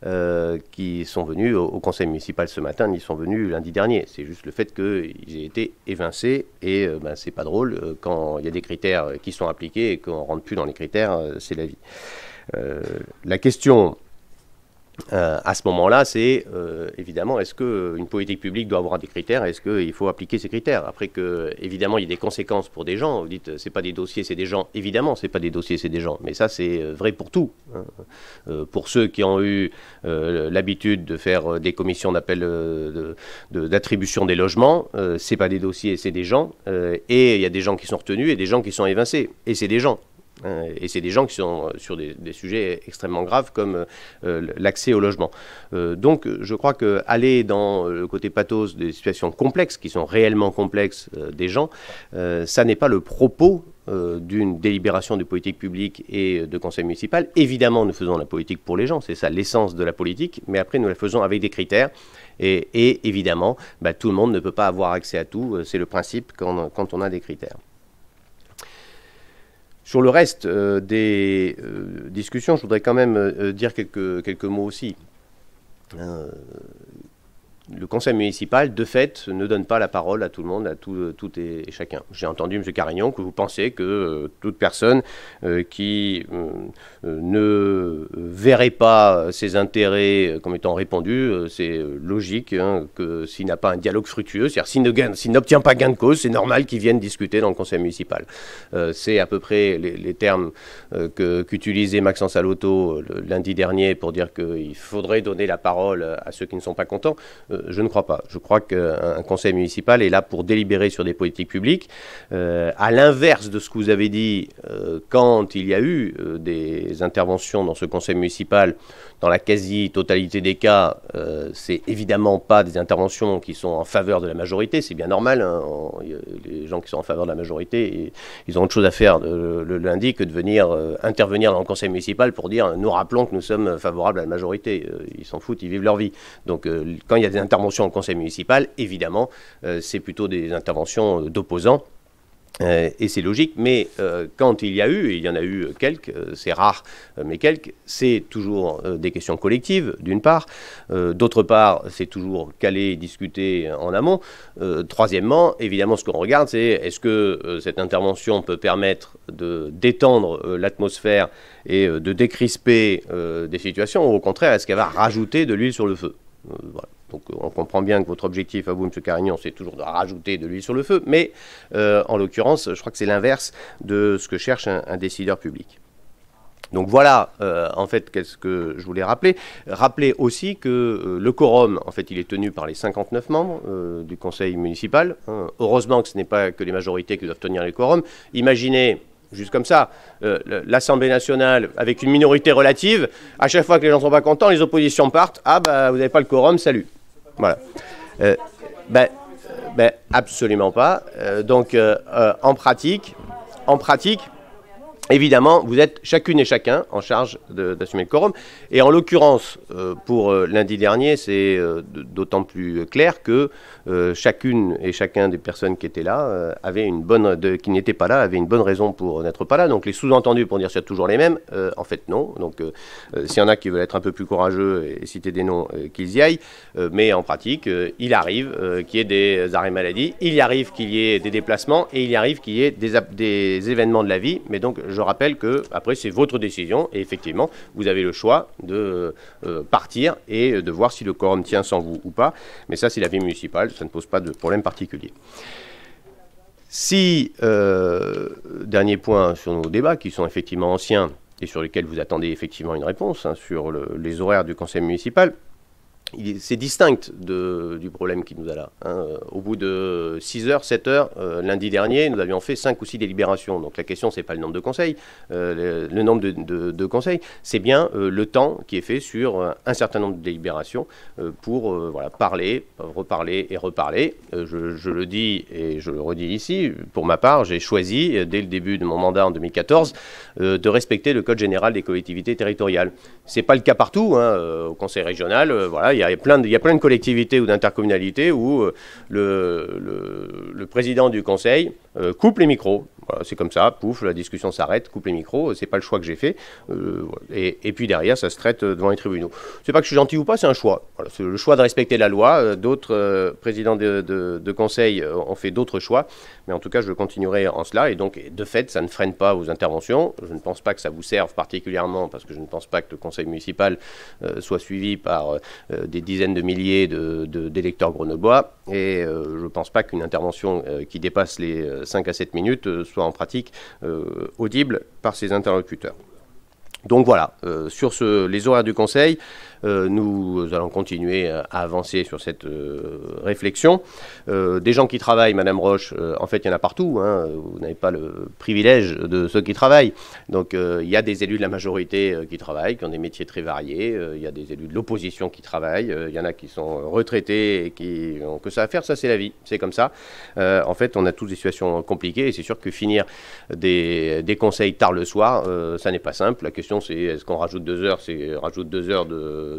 euh, qui sont venus au, conseil municipal ce matin, ils sont venus lundi dernier. C'est juste le fait qu'ils aient été évincés et ben, c'est pas drôle quand il y a des critères qui sont appliqués et qu'on rentre plus dans les critères, c'est la vie. la question euh, à ce moment-là, c'est euh, évidemment, est-ce qu'une politique publique doit avoir des critères Est-ce qu'il faut appliquer ces critères? Après que, évidemment, il y a des conséquences pour des gens. Vous dites, c'est pas des dossiers, c'est des gens. Évidemment, c'est pas des dossiers, c'est des gens. Mais ça, c'est euh, vrai pour tout. Hein. pour ceux qui ont eu l'habitude de faire des commissions d'appel d'attribution des logements, c'est pas des dossiers, c'est des gens. et il y a des gens qui sont retenus et des gens qui sont évincés. Et c'est des gens. Euh, et c'est des gens qui sont euh, sur des, sujets extrêmement graves comme euh, l'accès au logement. donc je crois qu'aller dans le côté pathos des situations complexes, qui sont réellement complexes des gens, ça n'est pas le propos d'une délibération de politique publique et de conseil municipal. Évidemment, nous faisons la politique pour les gens, c'est ça l'essence de la politique, mais après nous la faisons avec des critères. Et, évidemment, bah, tout le monde ne peut pas avoir accès à tout, c'est le principe quand on a des critères. Sur le reste euh, des euh, discussions, je voudrais quand même euh, dire quelques, quelques mots aussi le conseil municipal, de fait, ne donne pas la parole à tout le monde, à tout, tout et chacun. J'ai entendu, M. Carignon, que vous pensez que euh, toute personne euh, qui euh, ne verrait pas ses intérêts comme étant répondus, c'est logique hein, que s'il n'a pas un dialogue fructueux, c'est-à-dire s'il n'obtient pas gain de cause, c'est normal qu'il vienne discuter dans le conseil municipal. c'est à peu près les, termes qu'utilisait Maxence Alotto lundi dernier pour dire qu'il faudrait donner la parole à ceux qui ne sont pas contents. Je ne crois pas. Je crois qu'un conseil municipal est là pour délibérer sur des politiques publiques. à l'inverse de ce que vous avez dit, quand il y a eu des interventions dans ce conseil municipal, dans la quasi-totalité des cas, euh, c'est évidemment pas des interventions qui sont en faveur de la majorité, c'est bien normal. Hein. les gens qui sont en faveur de la majorité, ils ont autre chose à faire le, lundi que de venir euh, intervenir dans le conseil municipal pour dire nous rappelons que nous sommes favorables à la majorité. Euh, ils s'en foutent, ils vivent leur vie. Donc quand il y a des interventions au conseil municipal, évidemment, c'est plutôt des interventions d'opposants. Euh, et c'est logique, mais euh, quand il y a eu, et il y en a eu quelques, euh, c'est rare, mais quelques, c'est toujours des questions collectives, d'une part. D'autre part, c'est toujours calé et discuté en amont. troisièmement, évidemment, ce qu'on regarde, c'est est-ce que cette intervention peut permettre de détendre l'atmosphère et de décrisper des situations, ou au contraire, est-ce qu'elle va rajouter de l'huile sur le feu? Donc on comprend bien que votre objectif à vous, M. Carignan, c'est toujours de rajouter de l'huile sur le feu, mais euh, en l'occurrence, je crois que c'est l'inverse de ce que cherche un, décideur public. Donc voilà, euh, en fait, qu'est-ce que je voulais rappeler. Rappeler aussi que euh, le quorum, en fait, il est tenu par les 59 membres du conseil municipal. Hein. Heureusement que ce n'est pas que les majorités qui doivent tenir les quorums. Imaginez juste comme ça, l'Assemblée nationale avec une minorité relative, à chaque fois que les gens ne sont pas contents, les oppositions partent, ah bah vous n'avez pas le quorum, salut. Voilà. Euh, ben, ben, absolument pas. Euh, donc, euh, en pratique, en pratique, Évidemment, vous êtes chacune et chacun en charge d'assumer le quorum. Et en l'occurrence, pour lundi dernier, c'est d'autant plus clair que euh, chacune et chacun des personnes qui étaient là euh, avait une bonne, qui n'étaient pas là, avait une bonne raison pour n'être pas là. Donc les sous-entendus pour dire c'est toujours les mêmes, euh, en fait non. Donc s'il y en a qui veulent être un peu plus courageux et, citer des noms, qu'ils y aillent. mais en pratique, il arrive qu'il y ait des arrêts maladie, il y arrive qu'il y ait des déplacements et il y arrive qu'il y ait des, des événements de la vie. Mais donc je rappelle que après c'est votre décision et effectivement vous avez le choix de partir et de voir si le quorum tient sans vous ou pas. Mais ça c'est la vie municipale ça ne pose pas de problème particulier. Si, euh, dernier point sur nos débats, qui sont effectivement anciens et sur lesquels vous attendez effectivement une réponse, hein, sur les horaires du conseil municipal, c'est distinct du problème qui nous a là. Hein. Au bout de 6 heures, 7 heures, euh, lundi dernier, nous avions fait 5 ou 6 délibérations. Donc la question, ce n'est pas le nombre de conseils, euh, le, nombre de, conseils, c'est bien euh, le temps qui est fait sur un certain nombre de délibérations pour parler, reparler et reparler. Je, je, le dis et je le redis ici, pour ma part, j'ai choisi, dès le début de mon mandat en 2014, de respecter le Code général des collectivités territoriales. Ce n'est pas le cas partout, hein, au Conseil régional, voilà, il y a plein de, il y a plein de collectivités ou d'intercommunalités où euh, le, le, président du conseil euh, coupe les micros. c'est comme ça, pouf, la discussion s'arrête, coupe les micros. C'est pas le choix que j'ai fait. Euh, et, puis derrière, ça se traite devant les tribunaux. C'est pas que je suis gentil ou pas, c'est un choix. c'est le choix de respecter la loi. D'autres présidents de, de, de, conseil ont fait d'autres choix. Mais en tout cas, je continuerai en cela. Et donc, de fait, ça ne freine pas vos interventions. Je ne pense pas que ça vous serve particulièrement parce que je ne pense pas que le conseil municipal soit suivi par des dizaines de milliers d'électeurs de, grenoblois. Et euh, je ne pense pas qu'une intervention euh, qui dépasse les 5 euh, à 7 minutes soit en pratique audible par ses interlocuteurs. Donc voilà, sur ce, les horaires du Conseil, euh, nous allons continuer à avancer sur cette euh, réflexion. Euh, des gens qui travaillent, Madame Roche, en fait, il y en a partout. Hein. Vous n'avez pas le privilège de ceux qui travaillent. Donc, il y a des élus de la majorité qui travaillent, qui ont des métiers très variés. Il y a des élus de l'opposition qui travaillent. Il y en a qui sont retraités et qui ont que ça à faire. Ça, c'est la vie. C'est comme ça. en fait, on a tous des situations compliquées et c'est sûr que finir des, des conseils tard le soir, ça n'est pas simple. La question, c'est est-ce qu'on rajoute deux heures? C'est rajoute deux heures de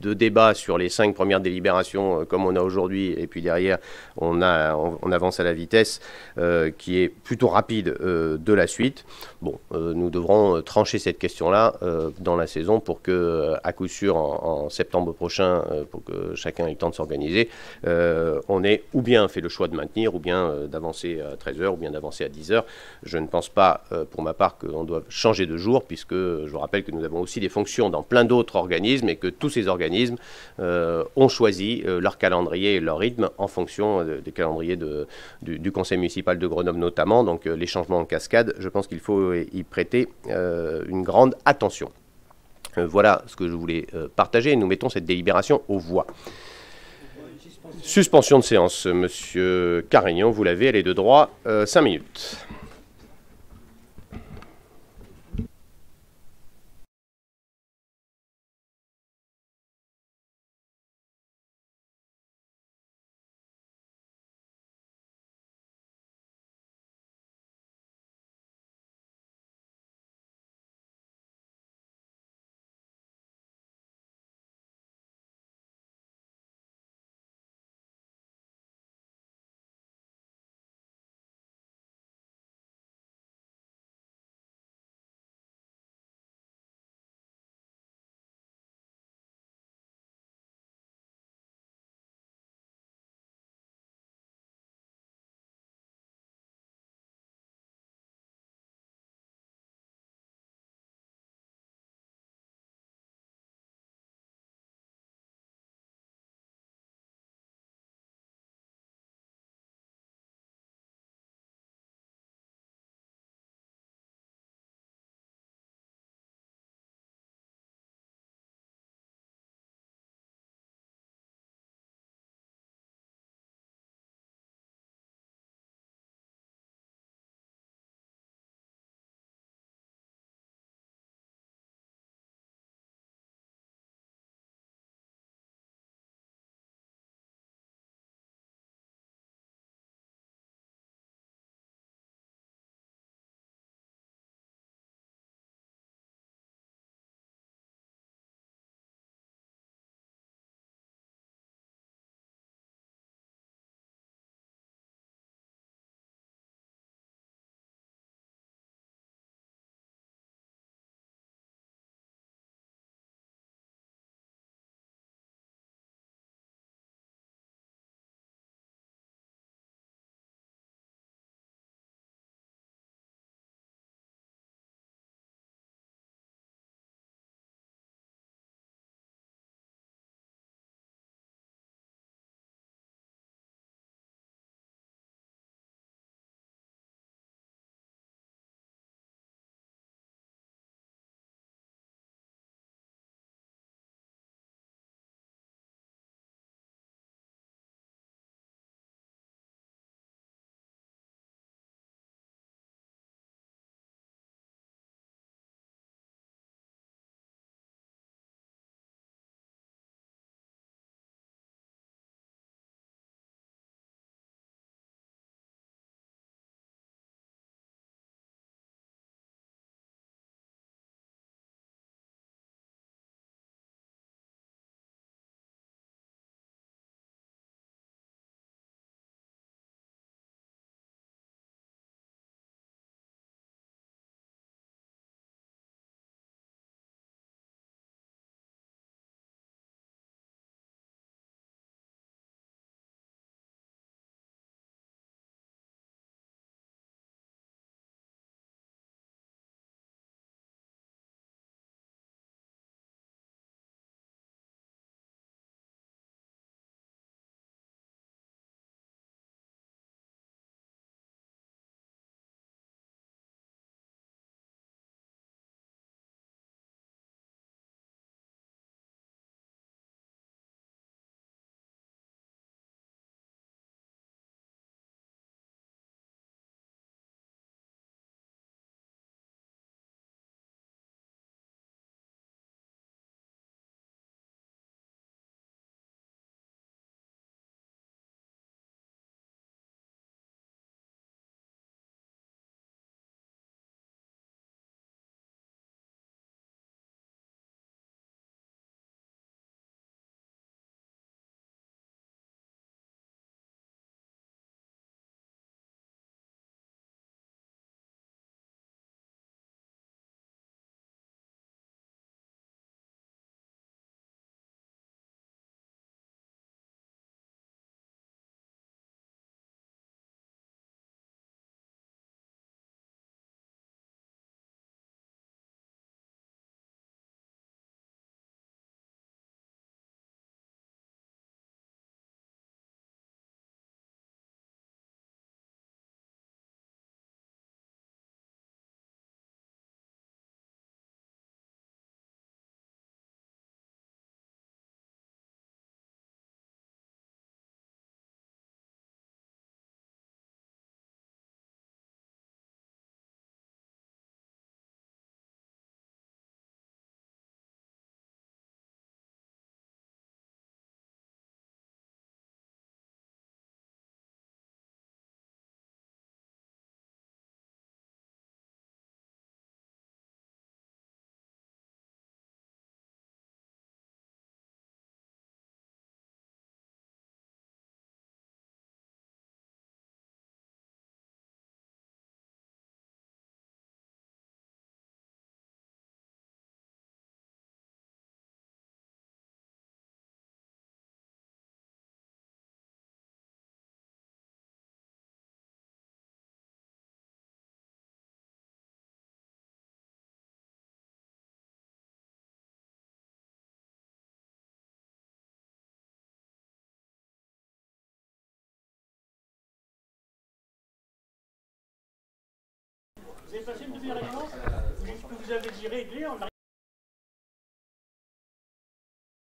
de, débat sur les cinq premières délibérations euh, comme on a aujourd'hui, et puis derrière, on, a, on, avance à la vitesse euh, qui est plutôt rapide euh, de la suite. Bon, nous devrons trancher cette question-là dans la saison pour que, à coup sûr, en, septembre prochain, pour que chacun ait le temps de s'organiser, on ait ou bien fait le choix de maintenir, ou bien d'avancer à 13h, ou bien d'avancer à 10h. Je ne pense pas, pour ma part, qu'on doit changer de jour, puisque je vous rappelle que nous avons aussi des fonctions dans plein d'autres organismes et que tous ces organismes euh, ont choisi euh, leur calendrier et leur rythme en fonction euh, des calendriers du, conseil municipal de Grenoble notamment. Donc les changements en cascade, je pense qu'il faut y prêter une grande attention. voilà ce que je voulais partager. Nous mettons cette délibération aux voix. Suspension de séance. Monsieur Carignan, vous l'avez, elle est de droit 5 minutes.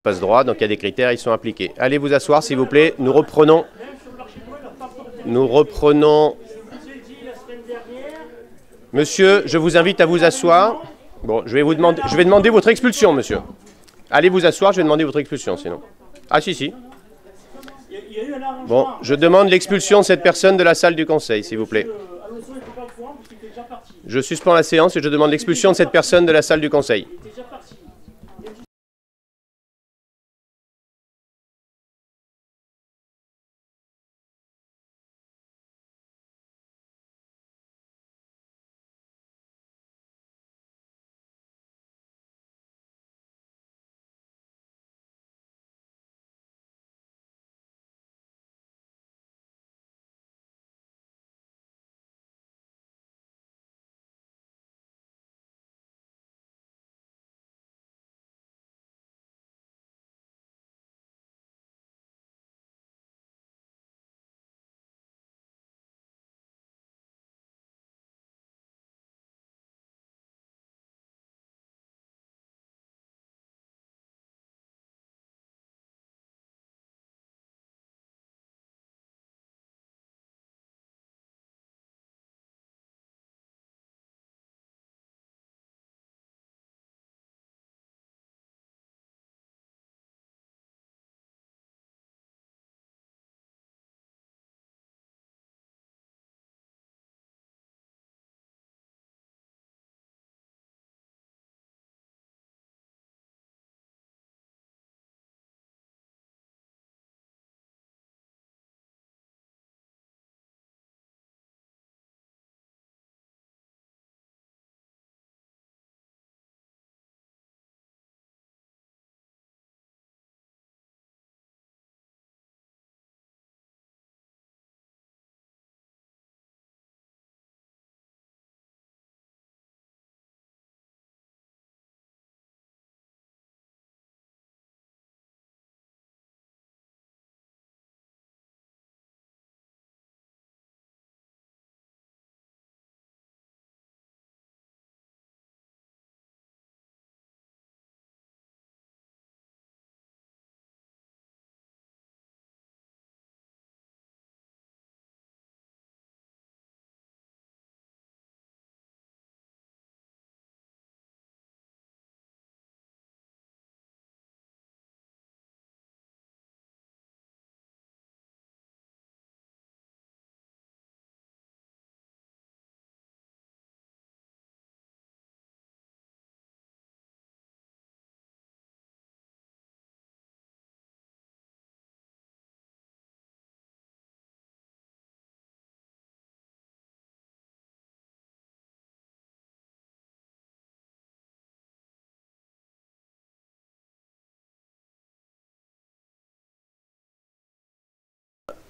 Passe droit, donc il y a des critères, ils sont appliqués. Allez vous asseoir s'il vous plaît, nous reprenons. Nous reprenons. Monsieur, je vous invite à vous asseoir. Bon, je vais vous demander, je vais demander votre expulsion, monsieur. Allez vous asseoir, je vais demander votre expulsion sinon. Ah si si. Bon, je demande l'expulsion de cette personne de la salle du conseil, s'il vous plaît. Je suspends la séance et je demande l'expulsion de cette personne de la salle du conseil.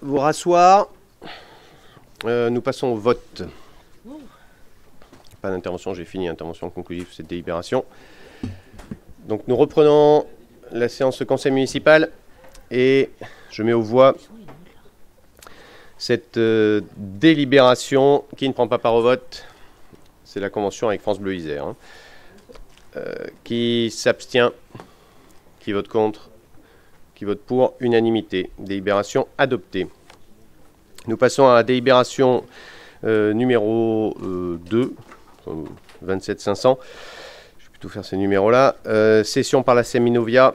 Vous rasseoir. Euh, nous passons au vote. Pas d'intervention, j'ai fini l'intervention conclusive cette délibération. Donc nous reprenons la séance de conseil municipal et je mets aux voix cette euh, délibération qui ne prend pas part au vote. C'est la convention avec France Bleu Isère. Hein. Euh, qui s'abstient Qui vote contre Qui vote pour Unanimité. Délibération adoptée. Nous passons à la délibération euh, numéro 2, 27500. Je vais plutôt faire ces numéros-là. Euh, session par la Seminovia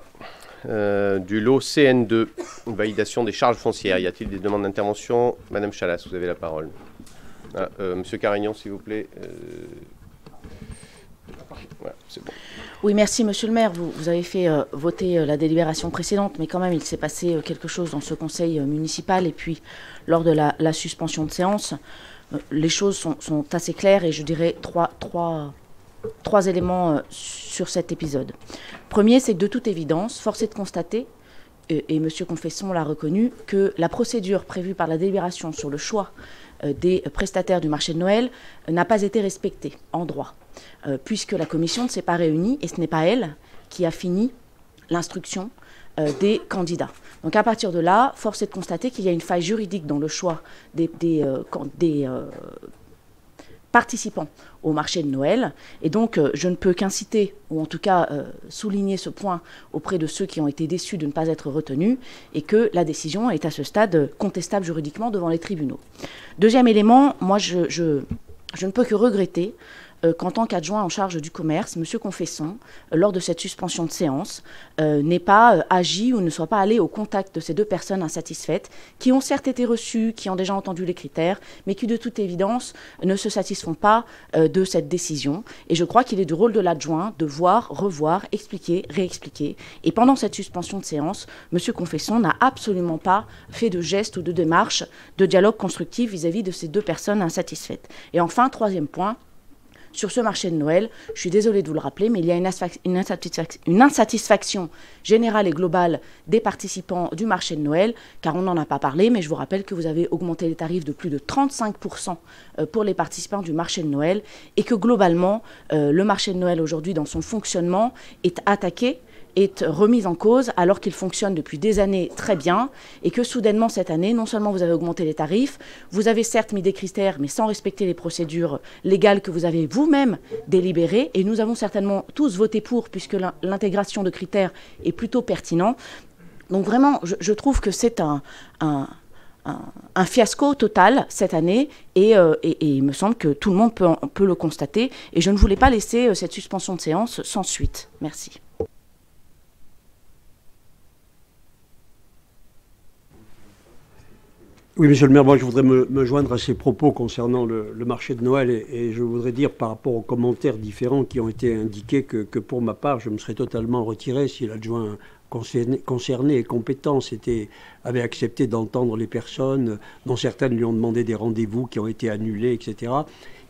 euh, du lot CN2, validation des charges foncières. Y a-t-il des demandes d'intervention? Madame Chalas, vous avez la parole. Ah, Monsieur Carignon, s'il vous plaît. c'est bon. Oui, merci Monsieur le maire. Vous, avez fait euh, voter euh, la délibération précédente, mais quand même, il s'est passé euh, quelque chose dans ce conseil municipal et puis lors de la, suspension de séance. les choses sont, assez claires et je dirais trois, éléments sur cet épisode. Premier, c'est que de toute évidence, force est de constater, et, et Monsieur Confesson l'a reconnu, que la procédure prévue par la délibération sur le choix des prestataires du marché de Noël n'a pas été respectée en droit. Euh, puisque la commission ne s'est pas réunie et ce n'est pas elle qui a fini l'instruction euh, des candidats. Donc à partir de là, force est de constater qu'il y a une faille juridique dans le choix des, des, euh, participants au marché de Noël. Et donc, euh, je ne peux qu'inciter, ou en tout cas euh, souligner ce point auprès de ceux qui ont été déçus de ne pas être retenus, et que la décision est à ce stade contestable juridiquement devant les tribunaux. Deuxième élément, moi, je, ne peux que regretter qu'en tant qu'adjoint en charge du commerce, M. Confesson, euh, lors de cette suspension de séance, euh, n'ait pas agi ou ne soit pas allé au contact de ces deux personnes insatisfaites, qui ont certes été reçues, qui ont déjà entendu les critères, mais qui de toute évidence ne se satisfont pas de cette décision. Et je crois qu'il est du rôle de l'adjoint de voir, revoir, expliquer, réexpliquer. Et pendant cette suspension de séance, M. Confesson n'a absolument pas fait de gestes ou de démarches de dialogue constructif vis à -vis de ces deux personnes insatisfaites. Et enfin, troisième point, sur ce marché de Noël. Je suis désolée de vous le rappeler, mais il y a une, insatisfaction, générale et globale des participants du marché de Noël, car on n'en a pas parlé, mais je vous rappelle que vous avez augmenté les tarifs de plus de 35% euh, pour les participants du marché de Noël, et que globalement, euh, le marché de Noël aujourd'hui, dans son fonctionnement, est attaqué est remise en cause alors qu'il fonctionne depuis des années très bien et que soudainement cette année, non seulement vous avez augmenté les tarifs, vous avez certes mis des critères mais sans respecter les procédures légales que vous avez vous-même délibérées et nous avons certainement tous voté pour puisque l'intégration de critères est plutôt pertinent. Donc vraiment, je, trouve que c'est un, un, fiasco total cette année euh, et, il me semble que tout le monde peut, peut, le constater et je ne voulais pas laisser euh, cette suspension de séance sans suite. Merci. Oui, monsieur le maire, moi je voudrais me, joindre à ces propos concernant le, marché de Noël et, je voudrais dire par rapport aux commentaires différents qui ont été indiqués que, pour ma part, je me serais totalement retiré si l'adjoint concerné, et compétent avait accepté d'entendre les personnes, dont certaines lui ont demandé des rendez-vous qui ont été annulés, etc.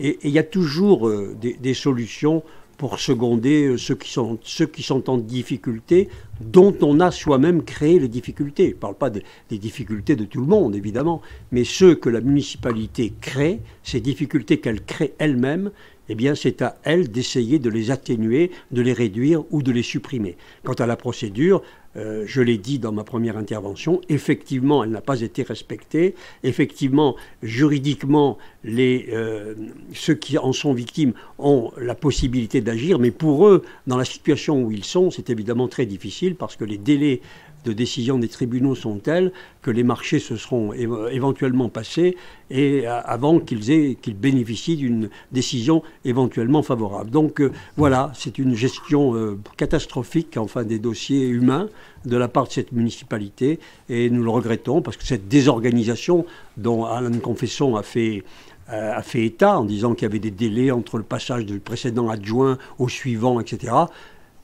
Et il y a toujours euh, des solutions pour seconder euh, ceux qui, sont, ceux qui sont en difficulté, dont on a soi-même créé les difficultés. Je ne parle pas des difficultés de tout le monde, évidemment, mais ceux que la municipalité crée, ces difficultés qu'elle crée elle-même, eh bien c'est à elle d'essayer de les atténuer, de les réduire ou de les supprimer. Quant à la procédure, euh, je l'ai dit dans ma première intervention, effectivement, elle n'a pas été respectée. Effectivement, juridiquement, euh, ceux qui en sont victimes ont la possibilité d'agir, mais pour eux, dans la situation où ils sont, c'est évidemment très difficile parce que les délais de décision des tribunaux sont telles que les marchés se seront éventuellement passés et euh, avant qu'ils bénéficient d'une décision éventuellement favorable. Donc euh, voilà, c'est une gestion euh, catastrophique enfin des dossiers humains de la part de cette municipalité et nous le regrettons parce que cette désorganisation dont Alain Confesson a fait a fait état en disant qu'il y avait des délais entre le passage du précédent adjoint au suivant, etc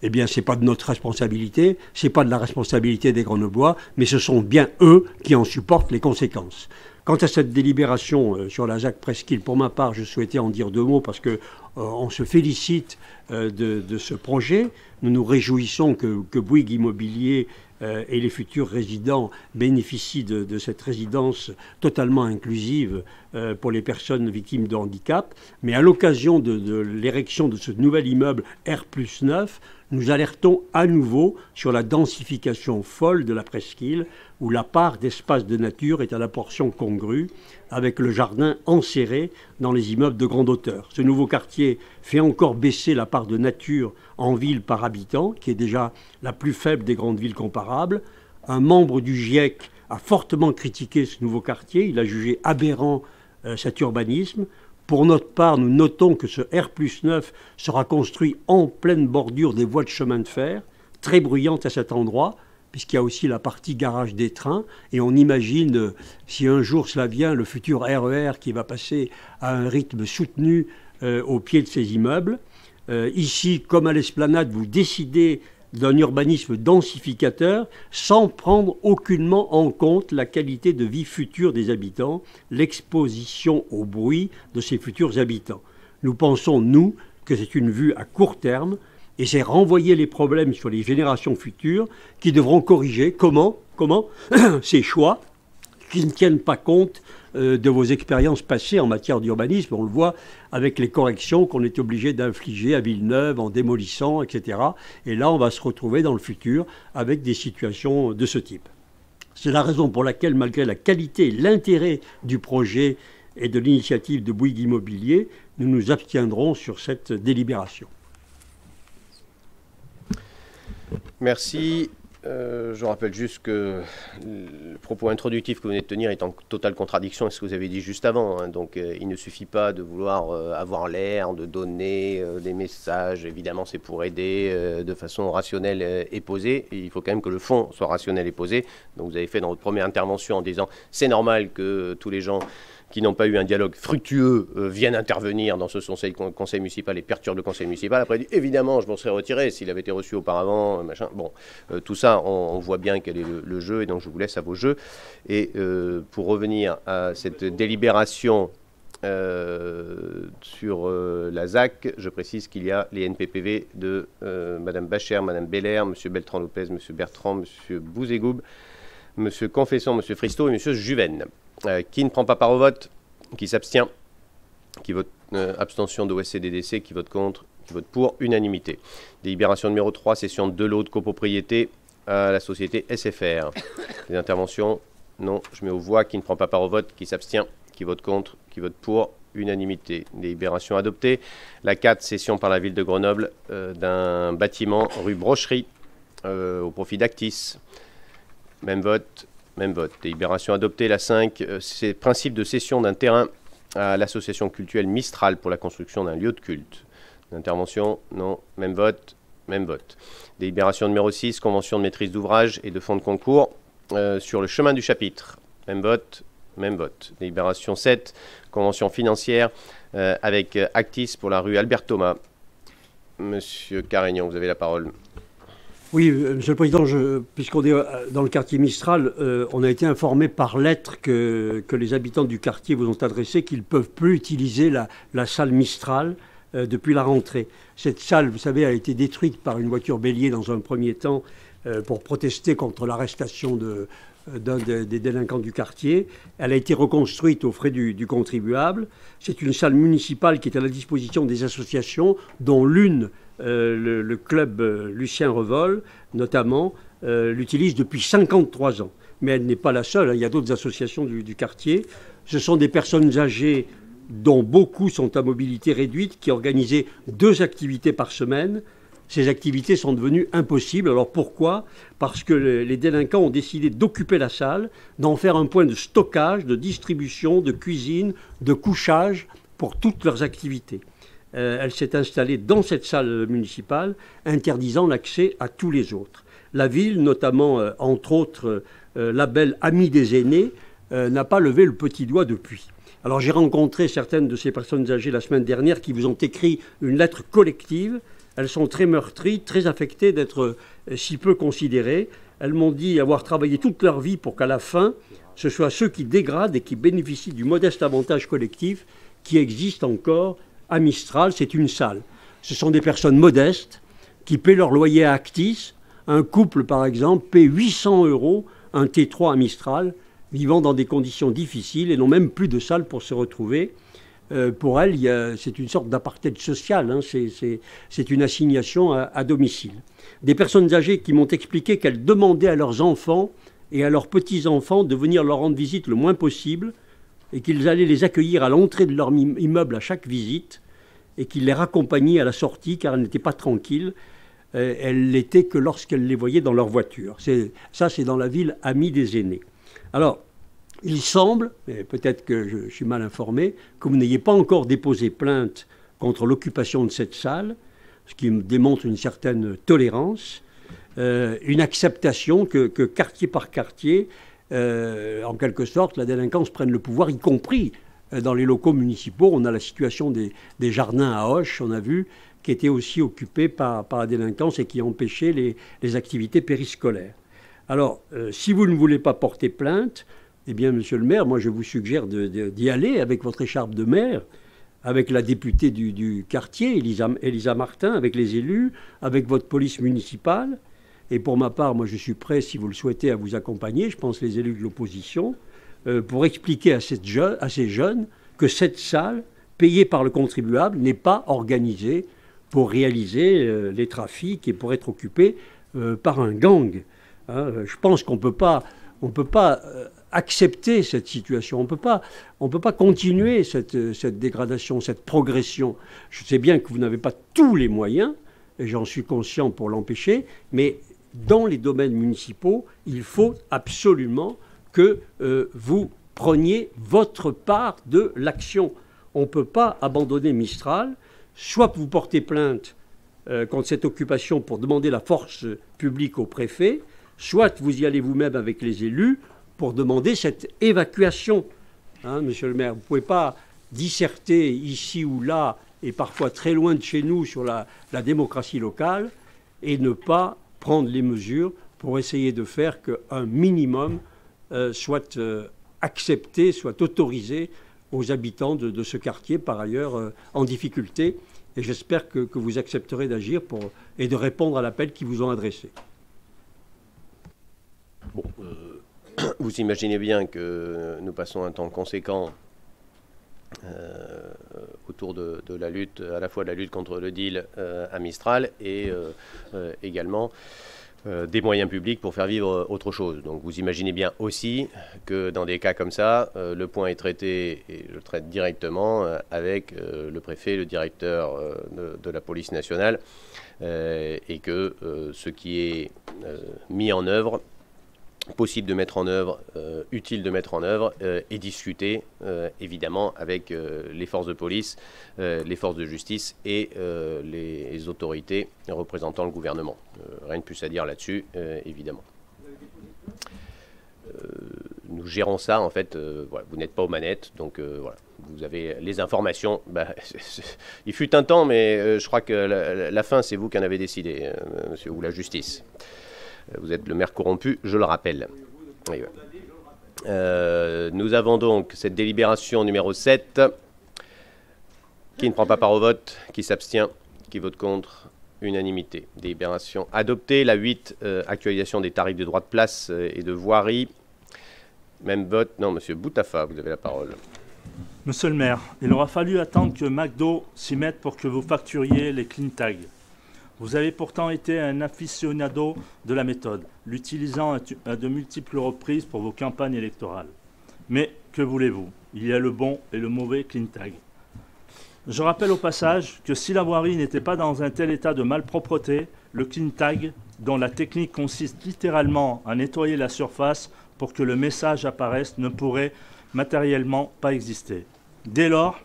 eh bien, ce n'est pas de notre responsabilité, ce n'est pas de la responsabilité des Grenoblois, mais ce sont bien eux qui en supportent les conséquences. Quant à cette délibération euh, sur la Jacques Presqu'île, pour ma part, je souhaitais en dire deux mots parce que euh, on se félicite euh, de, ce projet. Nous nous réjouissons que, Bouygues Immobilier et les futurs résidents bénéficient de, cette résidence totalement inclusive pour les personnes victimes de handicap. Mais à l'occasion de, de l'érection de ce nouvel immeuble R 9, nous alertons à nouveau sur la densification folle de la presqu'île, où la part d'espace de nature est à la portion congrue, avec le jardin enserré dans les immeubles de grande hauteur. Ce nouveau quartier fait encore baisser la part de nature en ville par habitant, qui est déjà la plus faible des grandes villes comparables. Un membre du GIEC a fortement critiqué ce nouveau quartier, il a jugé aberrant euh, cet urbanisme. Pour notre part, nous notons que ce R 9 sera construit en pleine bordure des voies de chemin de fer, très bruyante à cet endroit, puisqu'il y a aussi la partie garage des trains, et on imagine, euh, si un jour cela vient, le futur RER e qui va passer à un rythme soutenu euh, au pied de ces immeubles. Euh, ici, comme à l'esplanade, vous décidez d'un urbanisme densificateur sans prendre aucunement en compte la qualité de vie future des habitants, l'exposition au bruit de ces futurs habitants. Nous pensons, nous, que c'est une vue à court terme et c'est renvoyer les problèmes sur les générations futures qui devront corriger. Comment, comment? Ces choix qui ne tiennent pas compte euh, de vos expériences passées en matière d'urbanisme. On le voit avec les corrections qu'on est obligé d'infliger à Villeneuve en démolissant, etc. Et là, on va se retrouver dans le futur avec des situations de ce type. C'est la raison pour laquelle, malgré la qualité et l'intérêt du projet et de l'initiative de Bouygues Immobilier, nous nous abstiendrons sur cette délibération. Merci. Euh, je rappelle juste que le propos introductif que vous venez de tenir est en totale contradiction avec ce que vous avez dit juste avant. Hein. Donc euh, il ne suffit pas de vouloir euh, avoir l'air, de donner des messages. Évidemment, c'est pour aider de façon rationnelle et posée. il faut quand même que le fond soit rationnel et posé. Donc vous avez fait dans votre première intervention en disant c'est normal que tous les gens qui n'ont pas eu un dialogue fructueux euh, viennent intervenir dans ce conseil, municipal et perturbent le conseil municipal. Après, évidemment, je m'en serais retiré s'il avait été reçu auparavant, machin. Bon, euh, tout ça, on, voit bien quel est le, jeu, et donc je vous laisse à vos jeux. Et euh, pour revenir à cette délibération sur la ZAC, je précise qu'il y a les NPPV de Madame Bacher, Madame Belair, Monsieur Beltran Lopez, Monsieur Bertrand, Monsieur Bouzégoub, Monsieur Confession, Monsieur Fristo et Monsieur Juven. Euh, qui ne prend pas part au vote, qui s'abstient, qui vote euh, abstention de OSCDDC, qui vote contre, qui vote pour, unanimité. Délibération numéro 3, session de l'eau de copropriété à la société SFR. Les interventions Non. Je mets aux voix qui ne prend pas part au vote, qui s'abstient, qui vote contre, qui vote pour, unanimité. Délibération adoptée. La 4, session par la ville de Grenoble euh, d'un bâtiment rue Brocherie au profit d'Actis. Même vote, même vote. Délibération adoptée. La 5, euh, c'est principe de cession d'un terrain à l'association culturelle Mistral pour la construction d'un lieu de culte. Intervention Non. Même vote. Même vote. Délibération numéro 6, convention de maîtrise d'ouvrage et de fonds de concours euh, sur le chemin du chapitre. Même vote. Même vote. Délibération 7, convention financière euh, avec Actis pour la rue Albert Thomas. Monsieur Carignan, vous avez la parole. Oui, euh, Monsieur le Président, puisqu'on est euh, dans le quartier Mistral, euh, on a été informé par lettre que, les habitants du quartier vous ont adressé qu'ils ne peuvent plus utiliser la, salle Mistral depuis la rentrée. Cette salle, vous savez, a été détruite par une voiture bélier dans un premier temps pour protester contre l'arrestation d'un des, délinquants du quartier. Elle a été reconstruite aux frais du, du contribuable. C'est une salle municipale qui est à la disposition des associations, dont l'une euh, le, club euh, Lucien Revol, notamment, euh, l'utilise depuis 53 ans. Mais elle n'est pas la seule, hein. il y a d'autres associations du, quartier. Ce sont des personnes âgées dont beaucoup sont à mobilité réduite, qui organisaient deux activités par semaine. Ces activités sont devenues impossibles. Alors pourquoi? Parce que les délinquants ont décidé d'occuper la salle, d'en faire un point de stockage, de distribution, de cuisine, de couchage pour toutes leurs activités. Euh, elle s'est installée dans cette salle municipale, interdisant l'accès à tous les autres. La ville, notamment, euh, entre autres, euh, la belle amie des aînés, n'a pas levé le petit doigt depuis. Alors j'ai rencontré certaines de ces personnes âgées la semaine dernière qui vous ont écrit une lettre collective. Elles sont très meurtries, très affectées d'être si peu considérées. Elles m'ont dit avoir travaillé toute leur vie pour qu'à la fin, ce soit ceux qui dégradent et qui bénéficient du modeste avantage collectif qui existe encore à Mistral, c'est une salle. Ce sont des personnes modestes qui paient leur loyer à Actis. Un couple, par exemple, paie 800 euros un T3 à Mistral, vivant dans des conditions difficiles et n'ont même plus de salle pour se retrouver. Euh, pour elles, c'est une sorte d'apartheid social, hein. c'est une assignation à, domicile. Des personnes âgées qui m'ont expliqué qu'elles demandaient à leurs enfants et à leurs petits-enfants de venir leur rendre visite le moins possible, et qu'ils allaient les accueillir à l'entrée de leur immeuble à chaque visite et qu'ils les raccompagnaient à la sortie car elles n'étaient pas tranquilles. Euh, elles l'étaient que lorsqu'elles les voyaient dans leur voiture. Ça, c'est dans la ville amie des aînés. Alors, il semble, et peut-être que je, suis mal informé, que vous n'ayez pas encore déposé plainte contre l'occupation de cette salle, ce qui démontre une certaine tolérance, euh, une acceptation que, quartier par quartier, euh, en quelque sorte, la délinquance prenne le pouvoir, y compris euh, dans les locaux municipaux. On a la situation des, jardins à Hoche, on a vu, qui étaient aussi occupés par, la délinquance et qui empêchaient les, activités périscolaires. Alors, si vous ne voulez pas porter plainte, eh bien, monsieur le maire, moi je vous suggère d'y aller avec votre écharpe de maire, avec la députée du, quartier, Elisa, Martin, avec les élus, avec votre police municipale. Et pour ma part, moi, je suis prêt, si vous le souhaitez, à vous accompagner, je pense les élus de l'opposition, euh, pour expliquer à, ces jeunes que cette salle, payée par le contribuable, n'est pas organisée pour réaliser euh, les trafics et pour être occupée euh, par un gang. Hein. je pense qu'on ne peut pas, on peut pas accepter cette situation. On on peut pas continuer cette, cette dégradation, cette progression. Je sais bien que vous n'avez pas tous les moyens, et j'en suis conscient pour l'empêcher, mais dans les domaines municipaux, il faut absolument que euh, vous preniez votre part de l'action. On ne peut pas abandonner Mistral, soit vous portez plainte euh, contre cette occupation pour demander la force publique au préfet, soit vous y allez vous-même avec les élus pour demander cette évacuation. Hein, monsieur le maire, vous ne pouvez pas disserter ici ou là, et parfois très loin de chez nous, sur la, démocratie locale, et ne pas prendre les mesures pour essayer de faire qu'un minimum euh, soit euh, accepté, soit autorisé aux habitants de, ce quartier, par ailleurs euh, en difficulté. Et j'espère que, vous accepterez d'agir et de répondre à l'appel qui vous ont adressé. Bon, vous imaginez bien que nous passons un temps conséquent euh, autour de, la lutte, à la fois de la lutte contre le deal euh, à Mistral et euh, également des moyens publics pour faire vivre autre chose. Donc vous imaginez bien aussi que dans des cas comme ça, le point est traité, et je le traite directement avec le préfet, le directeur de, la police nationale, et que ce qui est mis en œuvre possible de mettre en œuvre, euh, utile de mettre en œuvre euh, et discuter euh, évidemment avec les forces de police, les forces de justice et les, autorités représentant le gouvernement. rien de plus à dire là-dessus, évidemment. nous gérons ça, en fait, vous n'êtes pas aux manettes, donc voilà, vous avez les informations. Bah, il fut un temps, mais je crois que la, la fin, c'est vous qui en avez décidé, monsieur, ou la justice. Vous êtes le maire corrompu, je le rappelle. Euh, nous avons donc cette délibération numéro 7 qui ne prend pas part au vote, qui s'abstient, qui vote contre, unanimité. Délibération adoptée. La 8, euh, actualisation des tarifs de droit de place euh, et de voirie. Même vote. Non, monsieur Boutafa, vous avez la parole. Monsieur le maire, il aura fallu attendre que McDo s'y mette pour que vous facturiez les clean tags. Vous avez pourtant été un aficionado de la méthode, l'utilisant à de multiples reprises pour vos campagnes électorales. Mais que voulez-vous? Il y a le bon et le mauvais clean tag. Je rappelle au passage que si la voirie n'était pas dans un tel état de malpropreté, le clean tag, dont la technique consiste littéralement à nettoyer la surface pour que le message apparaisse, ne pourrait matériellement pas exister. Dès lors,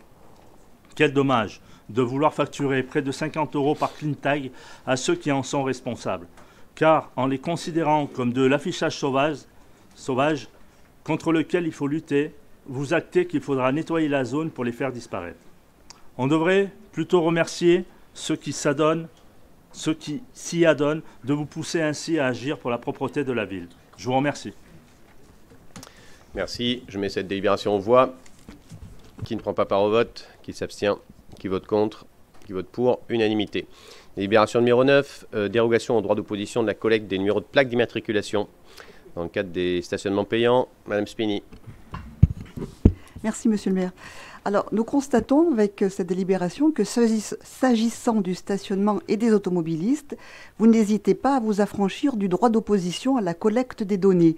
quel dommage de vouloir facturer près de 50 euros par clean tag à ceux qui en sont responsables. Car en les considérant comme de l'affichage sauvage, contre lequel il faut lutter, vous actez qu'il faudra nettoyer la zone pour les faire disparaître. On devrait plutôt remercier ceux qui s'adonnent, ceux qui s'y adonnent, de vous pousser ainsi à agir pour la propreté de la ville. Je vous remercie. Merci. Je mets cette délibération en voix. Qui ne prend pas part au vote Qui s'abstient qui vote contre, qui vote pour, unanimité. Délibération numéro 9, euh, dérogation au droit d'opposition de la collecte des numéros de plaques d'immatriculation dans le cadre des stationnements payants. Madame Spini. Merci, Monsieur le maire. Alors, nous constatons avec cette délibération que s'agissant du stationnement et des automobilistes, vous n'hésitez pas à vous affranchir du droit d'opposition à la collecte des données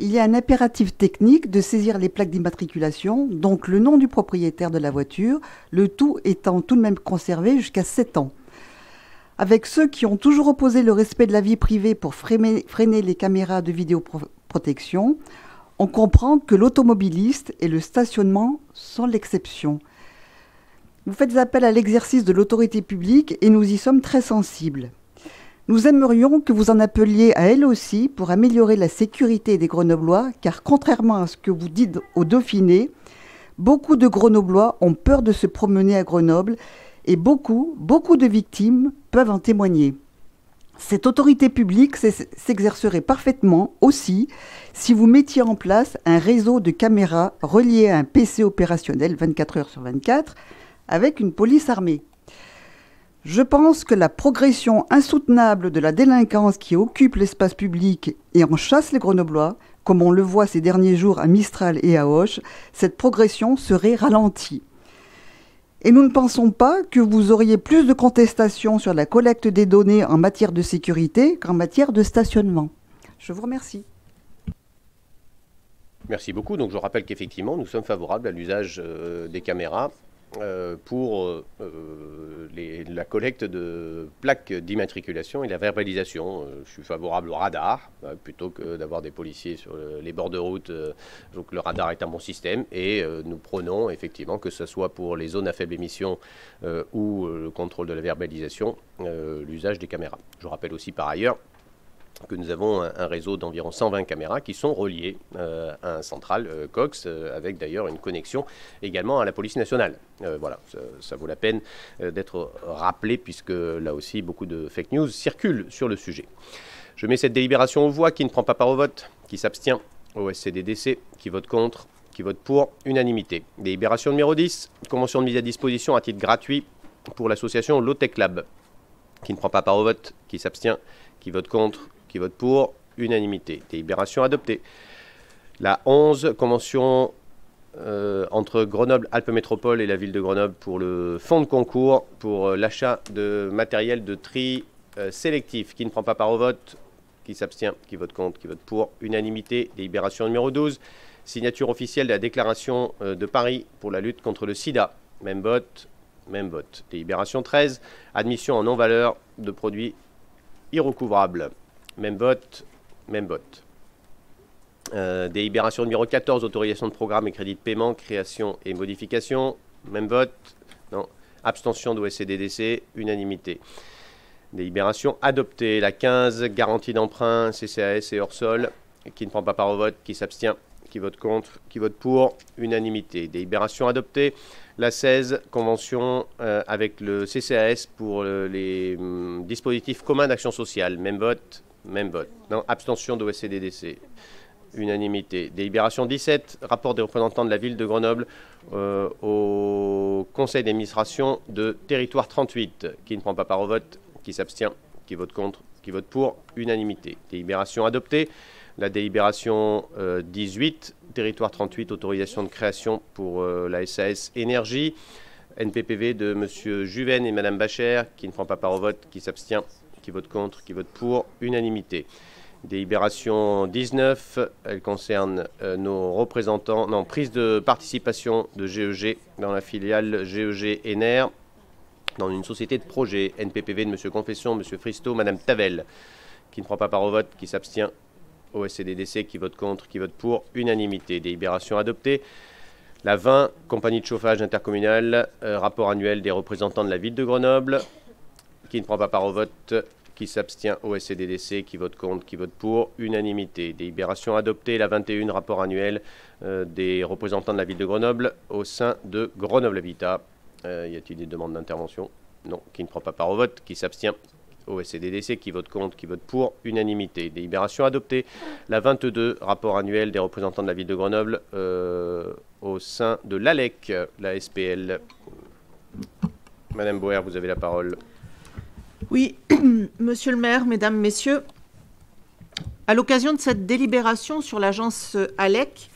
il y a un impératif technique de saisir les plaques d'immatriculation, donc le nom du propriétaire de la voiture, le tout étant tout de même conservé jusqu'à 7 ans. Avec ceux qui ont toujours opposé le respect de la vie privée pour freiner, les caméras de vidéoprotection, on comprend que l'automobiliste et le stationnement sont l'exception. Vous faites appel à l'exercice de l'autorité publique et nous y sommes très sensibles. Nous aimerions que vous en appeliez à elle aussi pour améliorer la sécurité des Grenoblois, car contrairement à ce que vous dites au Dauphiné, beaucoup de Grenoblois ont peur de se promener à Grenoble et beaucoup, beaucoup de victimes peuvent en témoigner. Cette autorité publique s'exercerait parfaitement aussi si vous mettiez en place un réseau de caméras relié à un PC opérationnel 24 heures sur 24 avec une police armée. Je pense que la progression insoutenable de la délinquance qui occupe l'espace public et en chasse les Grenoblois, comme on le voit ces derniers jours à Mistral et à Hoche, cette progression serait ralentie. Et nous ne pensons pas que vous auriez plus de contestations sur la collecte des données en matière de sécurité qu'en matière de stationnement. Je vous remercie. Merci beaucoup. Donc je rappelle qu'effectivement, nous sommes favorables à l'usage des caméras euh, pour euh, euh, la collecte de plaques d'immatriculation et la verbalisation. je suis favorable au radar plutôt que d'avoir des policiers sur les bords de route. donc le radar est un bon système et nous prenons effectivement que ce soit pour les zones à faible émission ou le contrôle de la verbalisation, l'usage des caméras. Je rappelle aussi par ailleurs que nous avons un, réseau d'environ 120 caméras qui sont reliées euh, à un central euh, Cox, euh, avec d'ailleurs une connexion également à la police nationale. voilà, ça, vaut la peine d'être rappelé, puisque là aussi beaucoup de fake news circulent sur le sujet. Je mets cette délibération aux voix qui ne prend pas part au vote, qui s'abstient au SCDDC, qui vote contre, qui vote pour, unanimité. Délibération numéro 10, convention de mise à disposition à titre gratuit pour l'association Lotec Lab, qui ne prend pas part au vote, qui s'abstient, qui vote contre, qui vote pour, unanimité. Délibération adoptée. La 11, convention euh, entre Grenoble-Alpes Métropole et la ville de Grenoble pour le fonds de concours pour euh, l'achat de matériel de tri euh, sélectif. Qui ne prend pas part au vote Qui s'abstient Qui vote contre Qui vote pour Unanimité. Délibération numéro 12. Signature officielle de la déclaration de Paris pour la lutte contre le sida. Même vote. Même vote. Délibération 13. Admission en non-valeur de produits irrecouvrables. Même vote, même vote. Euh, délibération numéro 14, autorisation de programme et crédit de paiement, création et modification. Même vote. Non. Abstention de SCDDC, unanimité. Délibération adoptée. La 15, garantie d'emprunt, CCAS et hors sol. Qui ne prend pas part au vote, qui s'abstient, qui vote contre, qui vote pour, unanimité. Délibération adoptée. La 16, convention euh, avec le CCAS pour les hum, dispositifs communs d'action sociale. Même vote, même vote. Non, abstention de OSCDDC. Unanimité. Délibération 17, rapport des représentants de la ville de Grenoble euh, au conseil d'administration de territoire 38. Qui ne prend pas part au vote Qui s'abstient Qui vote contre Qui vote pour Unanimité. Délibération adoptée. La délibération 18, euh, territoire 38, autorisation de création pour euh, la SAS Énergie. NPPV de M. Juven et Mme Bacher, qui ne prend pas part au vote, qui s'abstient, qui vote contre, qui vote pour, unanimité. Délibération 19, elle concerne euh, nos représentants, non, prise de participation de GEG e dans la filiale GEG Ener, dans une société de projet NPPV de M. Confession, M. Fristo, Mme Tavel, qui ne prend pas part au vote, qui s'abstient, au SCDDC, qui vote contre, qui vote pour, unanimité. Délibération adoptée. La 20, compagnie de chauffage intercommunale, euh, rapport annuel des représentants de la ville de Grenoble, qui ne prend pas part au vote, qui s'abstient au SCDDC, qui vote contre, qui vote pour, unanimité. Délibération adoptée, la 21, rapport annuel euh, des représentants de la ville de Grenoble au sein de Grenoble Habitat. Euh, y a-t-il des demandes d'intervention? Non, qui ne prend pas part au vote, qui s'abstient? Au SCDDC, qui vote contre, qui vote pour, unanimité. Délibération adoptée, la 22, rapport annuel des représentants de la ville de Grenoble euh, au sein de l'ALEC, la SPL. Madame Boer, vous avez la parole. Oui, monsieur le maire, mesdames, messieurs, à l'occasion de cette délibération sur l'agence ALEC,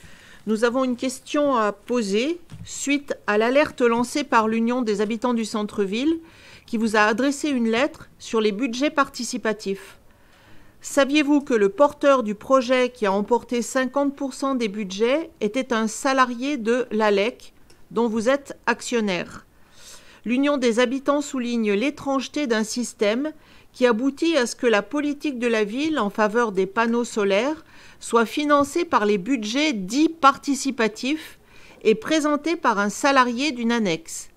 nous avons une question à poser suite à l'alerte lancée par l'Union des habitants du centre-ville qui vous a adressé une lettre sur les budgets participatifs. Saviez-vous que le porteur du projet qui a emporté 50% des budgets était un salarié de l'ALEC dont vous êtes actionnaire? l'Union des habitants souligne l'étrangeté d'un système qui aboutit à ce que la politique de la ville en faveur des panneaux solaires soit financée par les budgets dits participatifs et présentée par un salarié d'une annexe.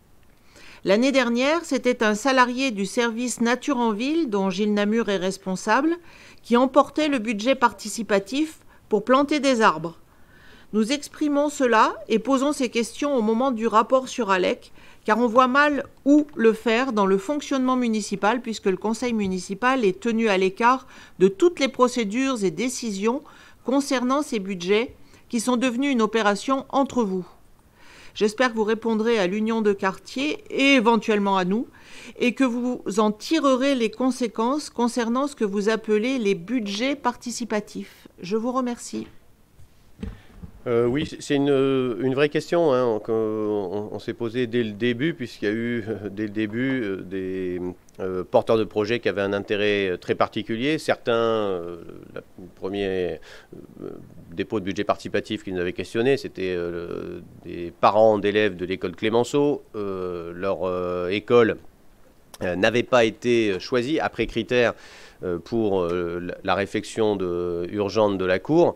L'année dernière, c'était un salarié du service Nature en Ville, dont Gilles Namur est responsable, qui emportait le budget participatif pour planter des arbres. Nous exprimons cela et posons ces questions au moment du rapport sur ALEC, car on voit mal où le faire dans le fonctionnement municipal, puisque le conseil municipal est tenu à l'écart de toutes les procédures et décisions concernant ces budgets qui sont devenus une opération entre vous. J'espère que vous répondrez à l'union de quartier et éventuellement à nous, et que vous en tirerez les conséquences concernant ce que vous appelez les budgets participatifs. Je vous remercie. Euh, oui, c'est une, vraie question hein, qu'on s'est posé dès le début, puisqu'il y a eu dès le début euh, des euh, porteurs de projets qui avaient un intérêt très particulier. Certains, la première dépôt de budget participatif qui nous avait questionné, c'était des parents d'élèves de l'école Clémenceau. leur école n'avait pas été choisie après critères pour la réflexion urgente de la Cour.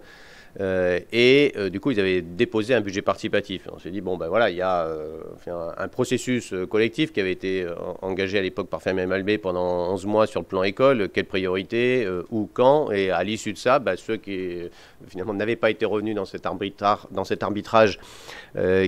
Euh, et euh, du coup, ils avaient déposé un budget participatif. On s'est dit, bon, ben voilà, il y a euh, un, processus collectif qui avait été engagé à l'époque par Fermi Malbé pendant 11 mois sur le plan école, quelle priorité, où, quand, et à l'issue de ça, ben, ceux qui finalement n'avaient pas été revenus dans cet arbitrage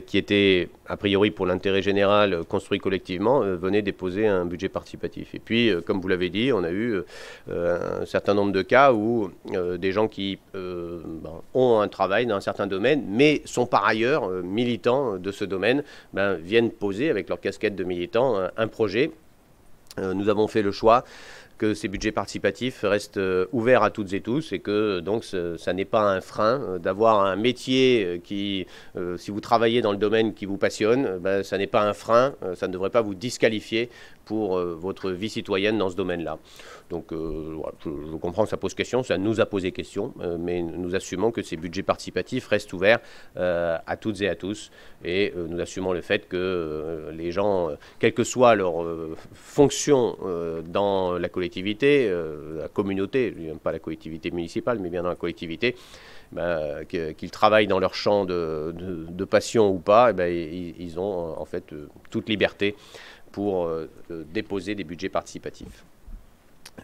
qui était a priori pour l'intérêt général construit collectivement, venaient déposer un budget participatif. Et puis, comme vous l'avez dit, on a eu un certain nombre de cas où des gens qui ben, ont un travail dans un certain domaine, mais sont par ailleurs euh, militants de ce domaine, ben, viennent poser avec leur casquette de militants un, projet. Euh, nous avons fait le choix que ces budgets participatifs restent euh, ouverts à toutes et tous et que donc ça n'est pas un frein d'avoir un métier qui, si vous travaillez dans le domaine qui vous passionne, ben, ça n'est pas un frein, ça ne devrait pas vous disqualifier pour votre vie citoyenne dans ce domaine-là. Donc euh, je, comprends que ça pose question, ça nous a posé question, euh, mais nous assumons que ces budgets participatifs restent ouverts euh, à toutes et à tous. Et nous assumons le fait que les gens, quelle que soit leur fonction dans la collectivité, la communauté, pas la collectivité municipale, mais bien dans la collectivité, ben, qu'ils travaillent dans leur champ de, passion ou pas, eh ben, ils, ont en fait toute liberté pour déposer des budgets participatifs.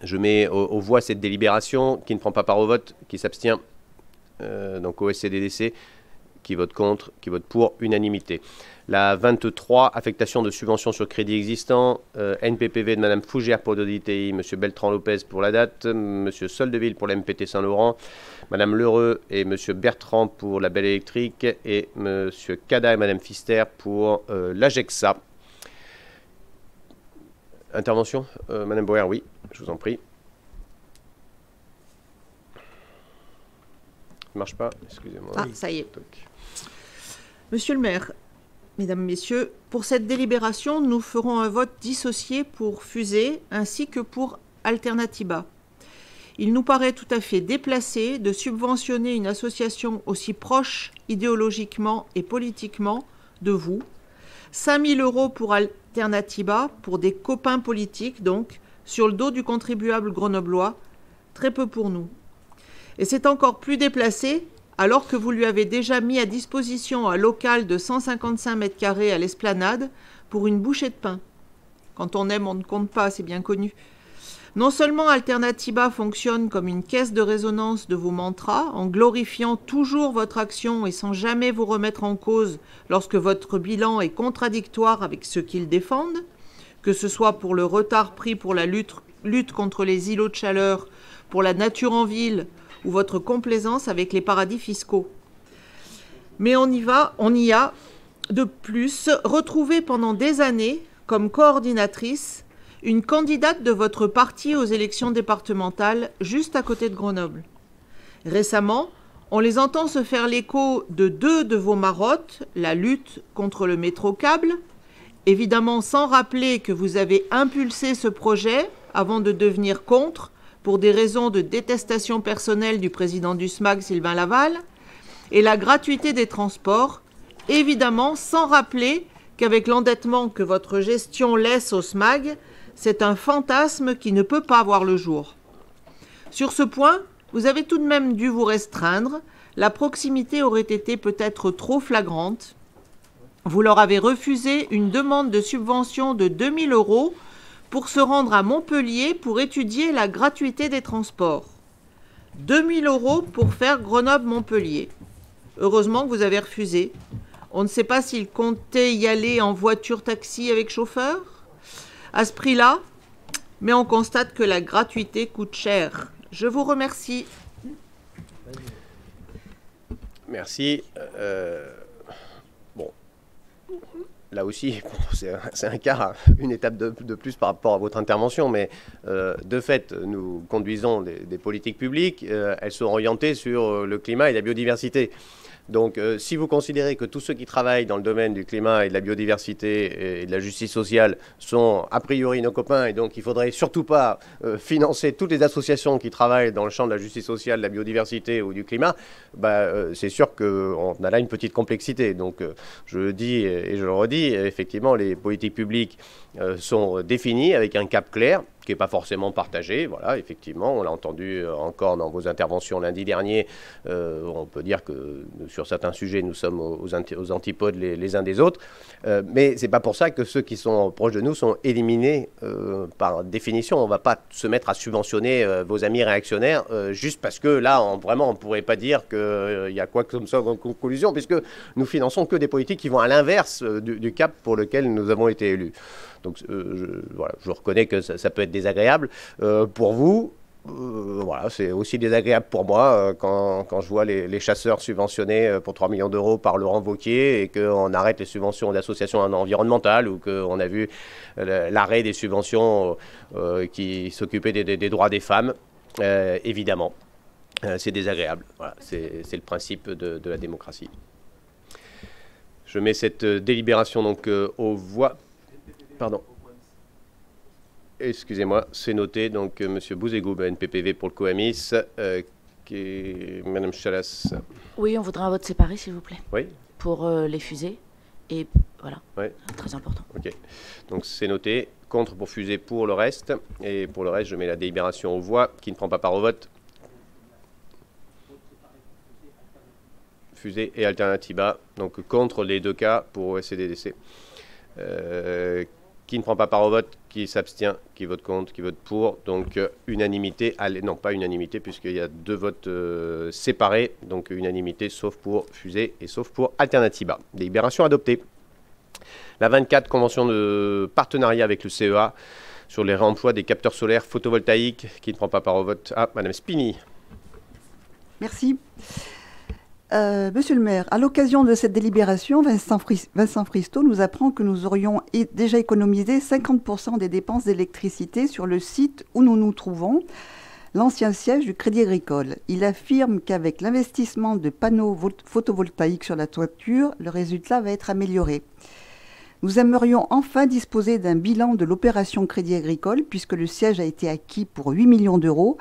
Je mets aux, voix cette délibération qui ne prend pas part au vote, qui s'abstient. Euh, donc au SCDDC, qui vote contre, qui vote pour, unanimité. La 23, affectation de subventions sur crédit existant, euh, NPPV de Mme Fougère pour l'ODTI, M. Beltran Lopez pour la date, M. Soldeville pour l'MPT Saint-Laurent, Mme Lheureux et M. Bertrand pour la Belle Électrique et M. Cada et Mme Fister pour euh, l'AGEXA. Intervention euh, Madame Boer, oui, je vous en prie. Ça ne marche pas, excusez-moi. Ah, ça y est. Monsieur le maire, mesdames, messieurs, pour cette délibération, nous ferons un vote dissocié pour Fusée ainsi que pour Alternativa. Il nous paraît tout à fait déplacé de subventionner une association aussi proche idéologiquement et politiquement de vous. 5 000 euros pour Alternativa pour des copains politiques, donc, sur le dos du contribuable grenoblois, très peu pour nous. Et c'est encore plus déplacé alors que vous lui avez déjà mis à disposition un local de 155 mètres carrés à l'esplanade pour une bouchée de pain. Quand on aime, on ne compte pas, c'est bien connu. Non seulement Alternativa fonctionne comme une caisse de résonance de vos mantras, en glorifiant toujours votre action et sans jamais vous remettre en cause lorsque votre bilan est contradictoire avec ce qu'ils défendent, que ce soit pour le retard pris pour la lutte, contre les îlots de chaleur, pour la nature en ville ou votre complaisance avec les paradis fiscaux. Mais on y va, on y a de plus retrouvé pendant des années comme coordinatrice une candidate de votre parti aux élections départementales juste à côté de Grenoble. Récemment, on les entend se faire l'écho de deux de vos marottes, la lutte contre le métro câble, évidemment sans rappeler que vous avez impulsé ce projet avant de devenir contre pour des raisons de détestation personnelle du président du SMAG, Sylvain Laval, et la gratuité des transports, évidemment sans rappeler qu'avec l'endettement que votre gestion laisse au SMAG, c'est un fantasme qui ne peut pas voir le jour. Sur ce point, vous avez tout de même dû vous restreindre, la proximité aurait été peut-être trop flagrante. Vous leur avez refusé une demande de subvention de 2000 euros pour se rendre à Montpellier pour étudier la gratuité des transports. 2000 euros pour faire Grenoble-Montpellier. Heureusement que vous avez refusé. On ne sait pas s'ils comptaient y aller en voiture-taxi avec chauffeur? À ce prix-là, mais on constate que la gratuité coûte cher. Je vous remercie. Merci. Euh, bon. là aussi, c'est un, cas, une étape de, plus par rapport à votre intervention, mais euh, de fait, nous conduisons des, politiques publiques, euh, elles sont orientées sur le climat et la biodiversité. Donc, euh, si vous considérez que tous ceux qui travaillent dans le domaine du climat et de la biodiversité et de la justice sociale sont a priori nos copains, et donc il faudrait surtout pas euh, financer toutes les associations qui travaillent dans le champ de la justice sociale, de la biodiversité ou du climat, bah, euh, c'est sûr qu'on a là une petite complexité. Donc, je le dis et je le redis, effectivement, les politiques publiques sont définies avec un cap clair qui n'est pas forcément partagé. Voilà, effectivement, on l'a entendu euh, encore dans vos interventions lundi dernier. Euh, on peut dire que sur certains sujets, nous sommes aux, antipodes les, uns des autres. Euh, mais ce n'est pas pour ça que ceux qui sont proches de nous sont éliminés par définition. On ne va pas se mettre à subventionner vos amis réactionnaires juste parce que là, vraiment, on ne pourrait pas dire qu'il y a quoi que ce soit en conclusion, puisque nous finançons que des politiques qui vont à l'inverse du cap pour lequel nous avons été élus. Donc euh, je, voilà, je reconnais que ça, peut être désagréable. Euh, pour vous, euh, voilà, c'est aussi désagréable pour moi quand, quand, je vois les, chasseurs subventionnés pour 3 millions d'euros par Laurent Vauquier et qu'on arrête les subventions d'associations environnementales ou qu'on a vu l'arrêt des subventions qui s'occupaient des, droits des femmes. évidemment, c'est désagréable. Voilà, c'est le principe de, de, la démocratie. Je mets cette délibération donc aux voix. Pardon. Excusez-moi, c'est noté. Donc, M. Bouzégou, NPPV pour le COAMIS. Euh, qui Madame Chalas. Oui, on voudrait un vote séparé, s'il vous plaît. Oui. Pour euh, les fusées. Et voilà. Oui. Très important. OK. Donc, c'est noté. Contre pour fusée pour le reste. Et pour le reste, je mets la délibération aux voix. Qui ne prend pas part au vote Fusée et Alternativa. Donc, contre les deux cas pour SCDDC. Euh, qui ne prend pas part au vote, qui s'abstient, qui vote contre, qui vote pour. Donc euh, unanimité, allez, non pas unanimité puisqu'il y a deux votes euh, séparés, donc unanimité sauf pour Fusée et sauf pour Alternativa. Délibération adoptée. La 24, convention de partenariat avec le CEA sur les réemplois des capteurs solaires photovoltaïques, qui ne prend pas part au vote. Ah, Madame Spini. Merci. Euh, monsieur le maire, à l'occasion de cette délibération, Vincent, Fristo nous apprend que nous aurions déjà économisé 50% des dépenses d'électricité sur le site où nous nous trouvons, l'ancien siège du Crédit Agricole. Il affirme qu'avec l'investissement de panneaux photovoltaïques sur la toiture, le résultat va être amélioré. Nous aimerions enfin disposer d'un bilan de l'opération Crédit Agricole, puisque le siège a été acquis pour 8 millions d'euros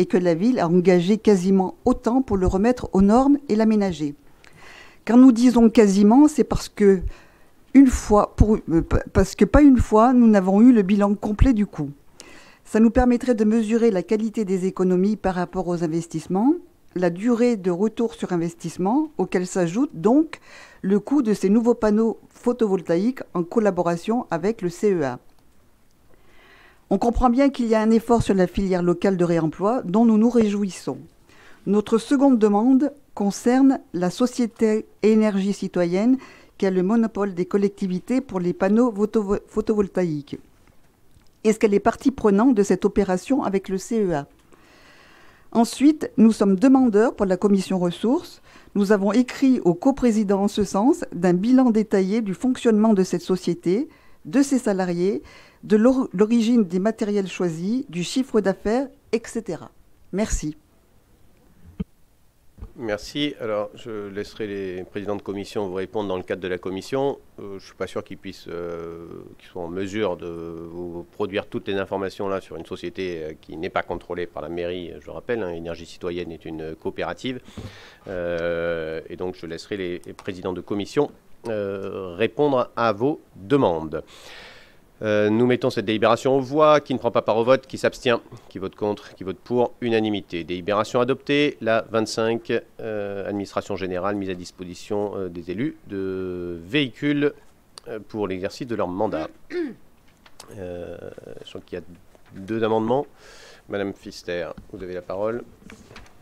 et que la ville a engagé quasiment autant pour le remettre aux normes et l'aménager. Quand nous disons quasiment, c'est parce que une fois, euh, parce que pas une fois, nous n'avons eu le bilan complet du coût. Ça nous permettrait de mesurer la qualité des économies par rapport aux investissements, la durée de retour sur investissement, auquel s'ajoute donc le coût de ces nouveaux panneaux photovoltaïques en collaboration avec le CEA. On comprend bien qu'il y a un effort sur la filière locale de réemploi dont nous nous réjouissons. Notre seconde demande concerne la société énergie citoyenne qui a le monopole des collectivités pour les panneaux photovoltaïques. Est-ce qu'elle est partie prenante de cette opération avec le CEA Ensuite, nous sommes demandeurs pour la commission ressources. Nous avons écrit au coprésident en ce sens d'un bilan détaillé du fonctionnement de cette société, de ses salariés de l'origine des matériels choisis, du chiffre d'affaires, etc. Merci. Merci. Alors, je laisserai les présidents de commission vous répondre dans le cadre de la commission. Euh, je ne suis pas sûr qu'ils puissent, euh, soient en mesure de vous produire toutes les informations là sur une société euh, qui n'est pas contrôlée par la mairie. Je rappelle, hein, Énergie Citoyenne est une coopérative. et donc, je laisserai les présidents de commission répondre à vos demandes. Euh, nous mettons cette délibération aux voix. Qui ne prend pas part au vote Qui s'abstient Qui vote contre Qui vote pour Unanimité. Délibération adoptée. La 25, euh, administration générale, mise à disposition euh, des élus de véhicules pour l'exercice de leur mandat. je crois qu'il y a deux amendements. Madame Fister, vous avez la parole.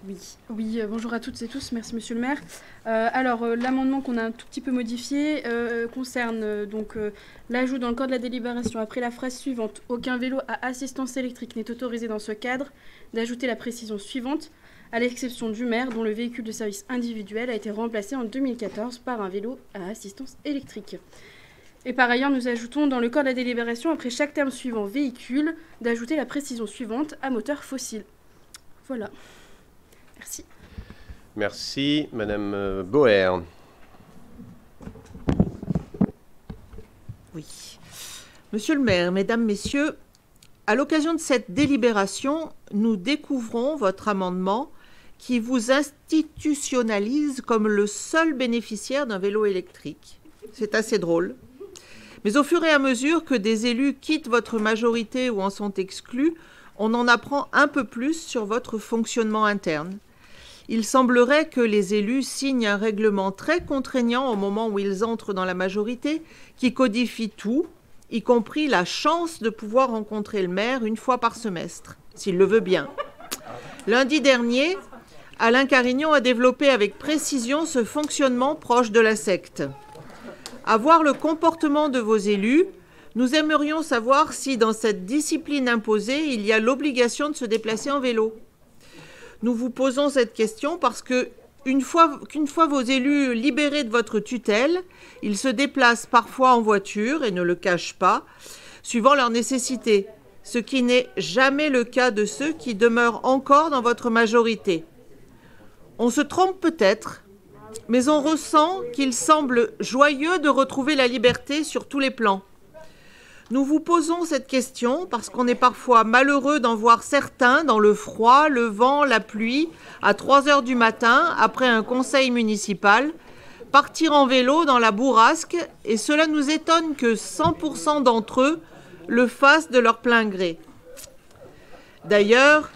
Oui, oui bonjour à toutes et tous, merci Monsieur le maire. alors, l'amendement qu'on a un tout petit peu modifié concerne donc L'ajout dans le corps de la délibération, après la phrase suivante Aucun vélo à assistance électrique n'est autorisé dans ce cadre, d'ajouter la précision suivante à l'exception du maire, dont le véhicule de service individuel a été remplacé en 2014 par un vélo à assistance électrique. Et par ailleurs, nous ajoutons dans le corps de la délibération, après chaque terme suivant véhicule, d'ajouter la précision suivante à moteur fossile. Voilà. Merci. Merci, Madame euh, Boer. Oui. Monsieur le maire, mesdames, messieurs, à l'occasion de cette délibération, nous découvrons votre amendement qui vous institutionnalise comme le seul bénéficiaire d'un vélo électrique. C'est assez drôle. Mais au fur et à mesure que des élus quittent votre majorité ou en sont exclus, on en apprend un peu plus sur votre fonctionnement interne. Il semblerait que les élus signent un règlement très contraignant au moment où ils entrent dans la majorité, qui codifie tout, y compris la chance de pouvoir rencontrer le maire une fois par semestre, s'il le veut bien. Lundi dernier, Alain Carignon a développé avec précision ce fonctionnement proche de la secte. À voir le comportement de vos élus, nous aimerions savoir si dans cette discipline imposée, il y a l'obligation de se déplacer en vélo. Nous vous posons cette question parce que qu'une fois vos élus libérés de votre tutelle, ils se déplacent parfois en voiture et ne le cachent pas, suivant leurs nécessités, ce qui n'est jamais le cas de ceux qui demeurent encore dans votre majorité. On se trompe peut-être, mais on ressent qu'il semble joyeux de retrouver la liberté sur tous les plans. Nous vous posons cette question parce qu'on est parfois malheureux d'en voir certains dans le froid, le vent, la pluie, à 3 heures du matin, après un conseil municipal, partir en vélo dans la bourrasque, et cela nous étonne que 100% d'entre eux le fassent de leur plein gré. D'ailleurs,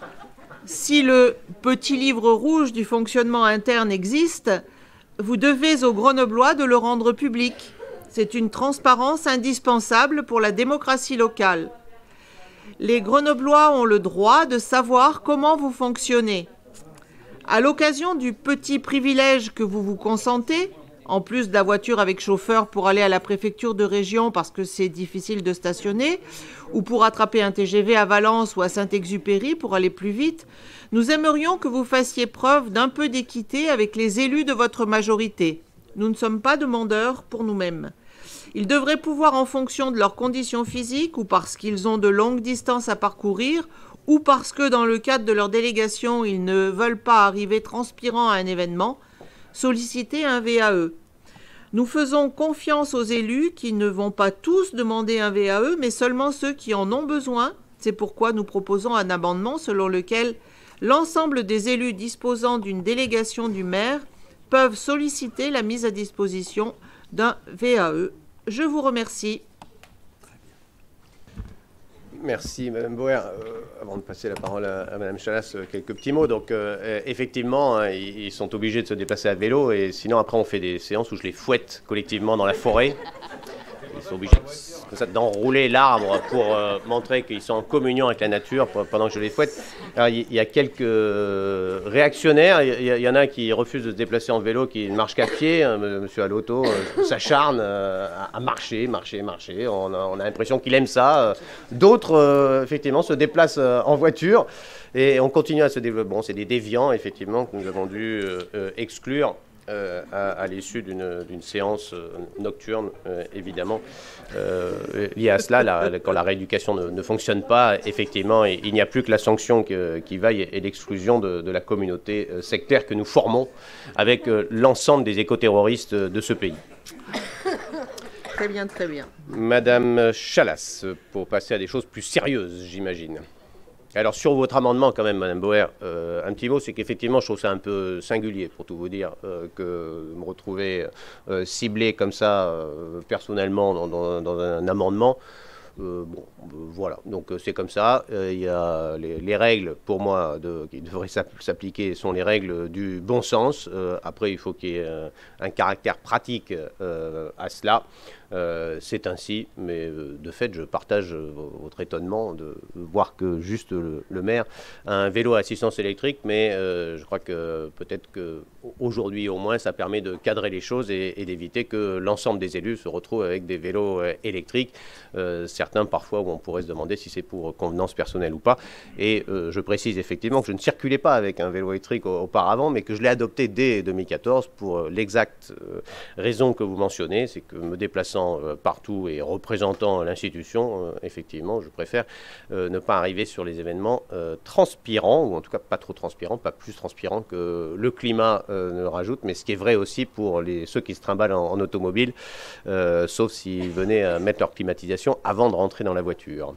si le petit livre rouge du fonctionnement interne existe, vous devez aux Grenoblois de le rendre public. C'est une transparence indispensable pour la démocratie locale. Les Grenoblois ont le droit de savoir comment vous fonctionnez. À l'occasion du petit privilège que vous vous consentez, en plus de la voiture avec chauffeur pour aller à la préfecture de région parce que c'est difficile de stationner, ou pour attraper un TGV à Valence ou à Saint-Exupéry pour aller plus vite, nous aimerions que vous fassiez preuve d'un peu d'équité avec les élus de votre majorité. Nous ne sommes pas demandeurs pour nous-mêmes. Ils devraient pouvoir, en fonction de leurs conditions physiques ou parce qu'ils ont de longues distances à parcourir, ou parce que dans le cadre de leur délégation, ils ne veulent pas arriver transpirant à un événement, solliciter un VAE. Nous faisons confiance aux élus qui ne vont pas tous demander un VAE, mais seulement ceux qui en ont besoin. C'est pourquoi nous proposons un amendement selon lequel l'ensemble des élus disposant d'une délégation du maire peuvent solliciter la mise à disposition d'un VAE. Je vous remercie. Merci, Madame Boer. Euh, avant de passer la parole à, à Madame Chalas, euh, quelques petits mots. Donc, euh, effectivement, hein, ils, ils sont obligés de se déplacer à vélo, et sinon, après, on fait des séances où je les fouette collectivement dans la forêt. Ils sont obligés d'enrouler l'arbre pour euh, montrer qu'ils sont en communion avec la nature pe- pendant que je les fouette. Il y, a quelques euh, réactionnaires. Il y, en a qui refusent de se déplacer en vélo, qui ne marchent qu'à pied. hein, Monsieur Alotto euh, s'acharne euh, à, marcher, marcher, marcher. On a, a l'impression qu'il aime ça. D'autres, effectivement, se déplacent en voiture. Et on continue à se développer. Bon, c'est des déviants, effectivement, que nous avons dû exclure euh, à, à l'issue d'une séance euh, nocturne, euh, évidemment. Euh, liée à cela, la- la- quand la rééducation ne, ne fonctionne pas, effectivement, il, il n'y a plus que la sanction que- qui vaille et l'exclusion de, de la communauté sectaire que nous formons avec l'ensemble des écoterroristes de ce pays. Très bien, très bien. Madame Chalas, pour passer à des choses plus sérieuses, j'imagine. Alors sur votre amendement quand même, Madame Boer, euh, un petit mot, c'est qu'effectivement je trouve ça un peu singulier, pour tout vous dire, euh, que me retrouver euh, ciblé comme ça euh, personnellement dans, un amendement. Bon, voilà, donc c'est comme ça. Y a les, les règles, pour moi, qui devraient s'app- s'appliquer sont les règles du bon sens. Après, il faut qu'il y ait un caractère pratique à cela. Euh, c'est ainsi, mais euh, de fait, je partage euh, votre étonnement de voir que juste le, maire a un vélo à assistance électrique, mais je crois que peut-être que aujourd'hui au moins, ça permet de cadrer les choses et, et d'éviter que l'ensemble des élus se retrouvent avec des vélos électriques. Certains parfois où on pourrait se demander si c'est pour convenance personnelle ou pas. Et je précise effectivement que je ne circulais pas avec un vélo électrique au- auparavant, mais que je l'ai adopté dès 2014 pour l'exacte raison que vous mentionnez, c'est que me déplacer passant partout et représentant l'institution, effectivement, je préfère ne pas arriver sur les événements transpirants, ou en tout cas pas trop transpirants, pas plus transpirants que le climat ne rajoute, mais ce qui est vrai aussi pour ceux qui se trimballent en, automobile, sauf s'ils venaient mettre leur climatisation avant de rentrer dans la voiture.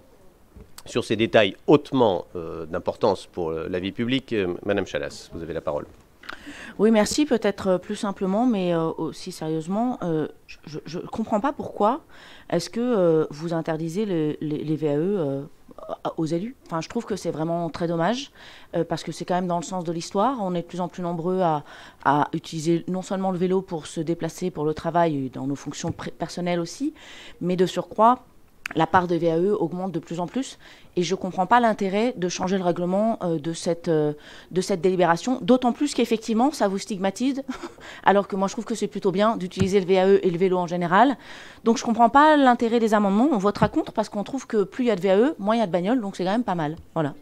Sur ces détails hautement d'importance pour la vie publique, Madame Chalas, vous avez la parole. Oui, merci. Peut-être euh, plus simplement, mais euh, aussi sérieusement, euh, je ne comprends pas pourquoi est-ce que vous interdisez les, VAE aux élus. Enfin, je trouve que c'est vraiment très dommage parce que c'est quand même dans le sens de l'histoire. On est de plus en plus nombreux à, à, utiliser non seulement le vélo pour se déplacer pour le travail, dans nos fonctions personnelles aussi, mais de surcroît la part de VAE augmente de plus en plus et je ne comprends pas l'intérêt de changer le règlement euh, de, cette, euh, de cette délibération, d'autant plus qu'effectivement ça vous stigmatise, alors que moi je trouve que c'est plutôt bien d'utiliser le VAE et le vélo en général. Donc je ne comprends pas l'intérêt des amendements, on votera contre parce qu'on trouve que plus il y a de VAE, moins il y a de bagnoles, donc c'est quand même pas mal. Voilà.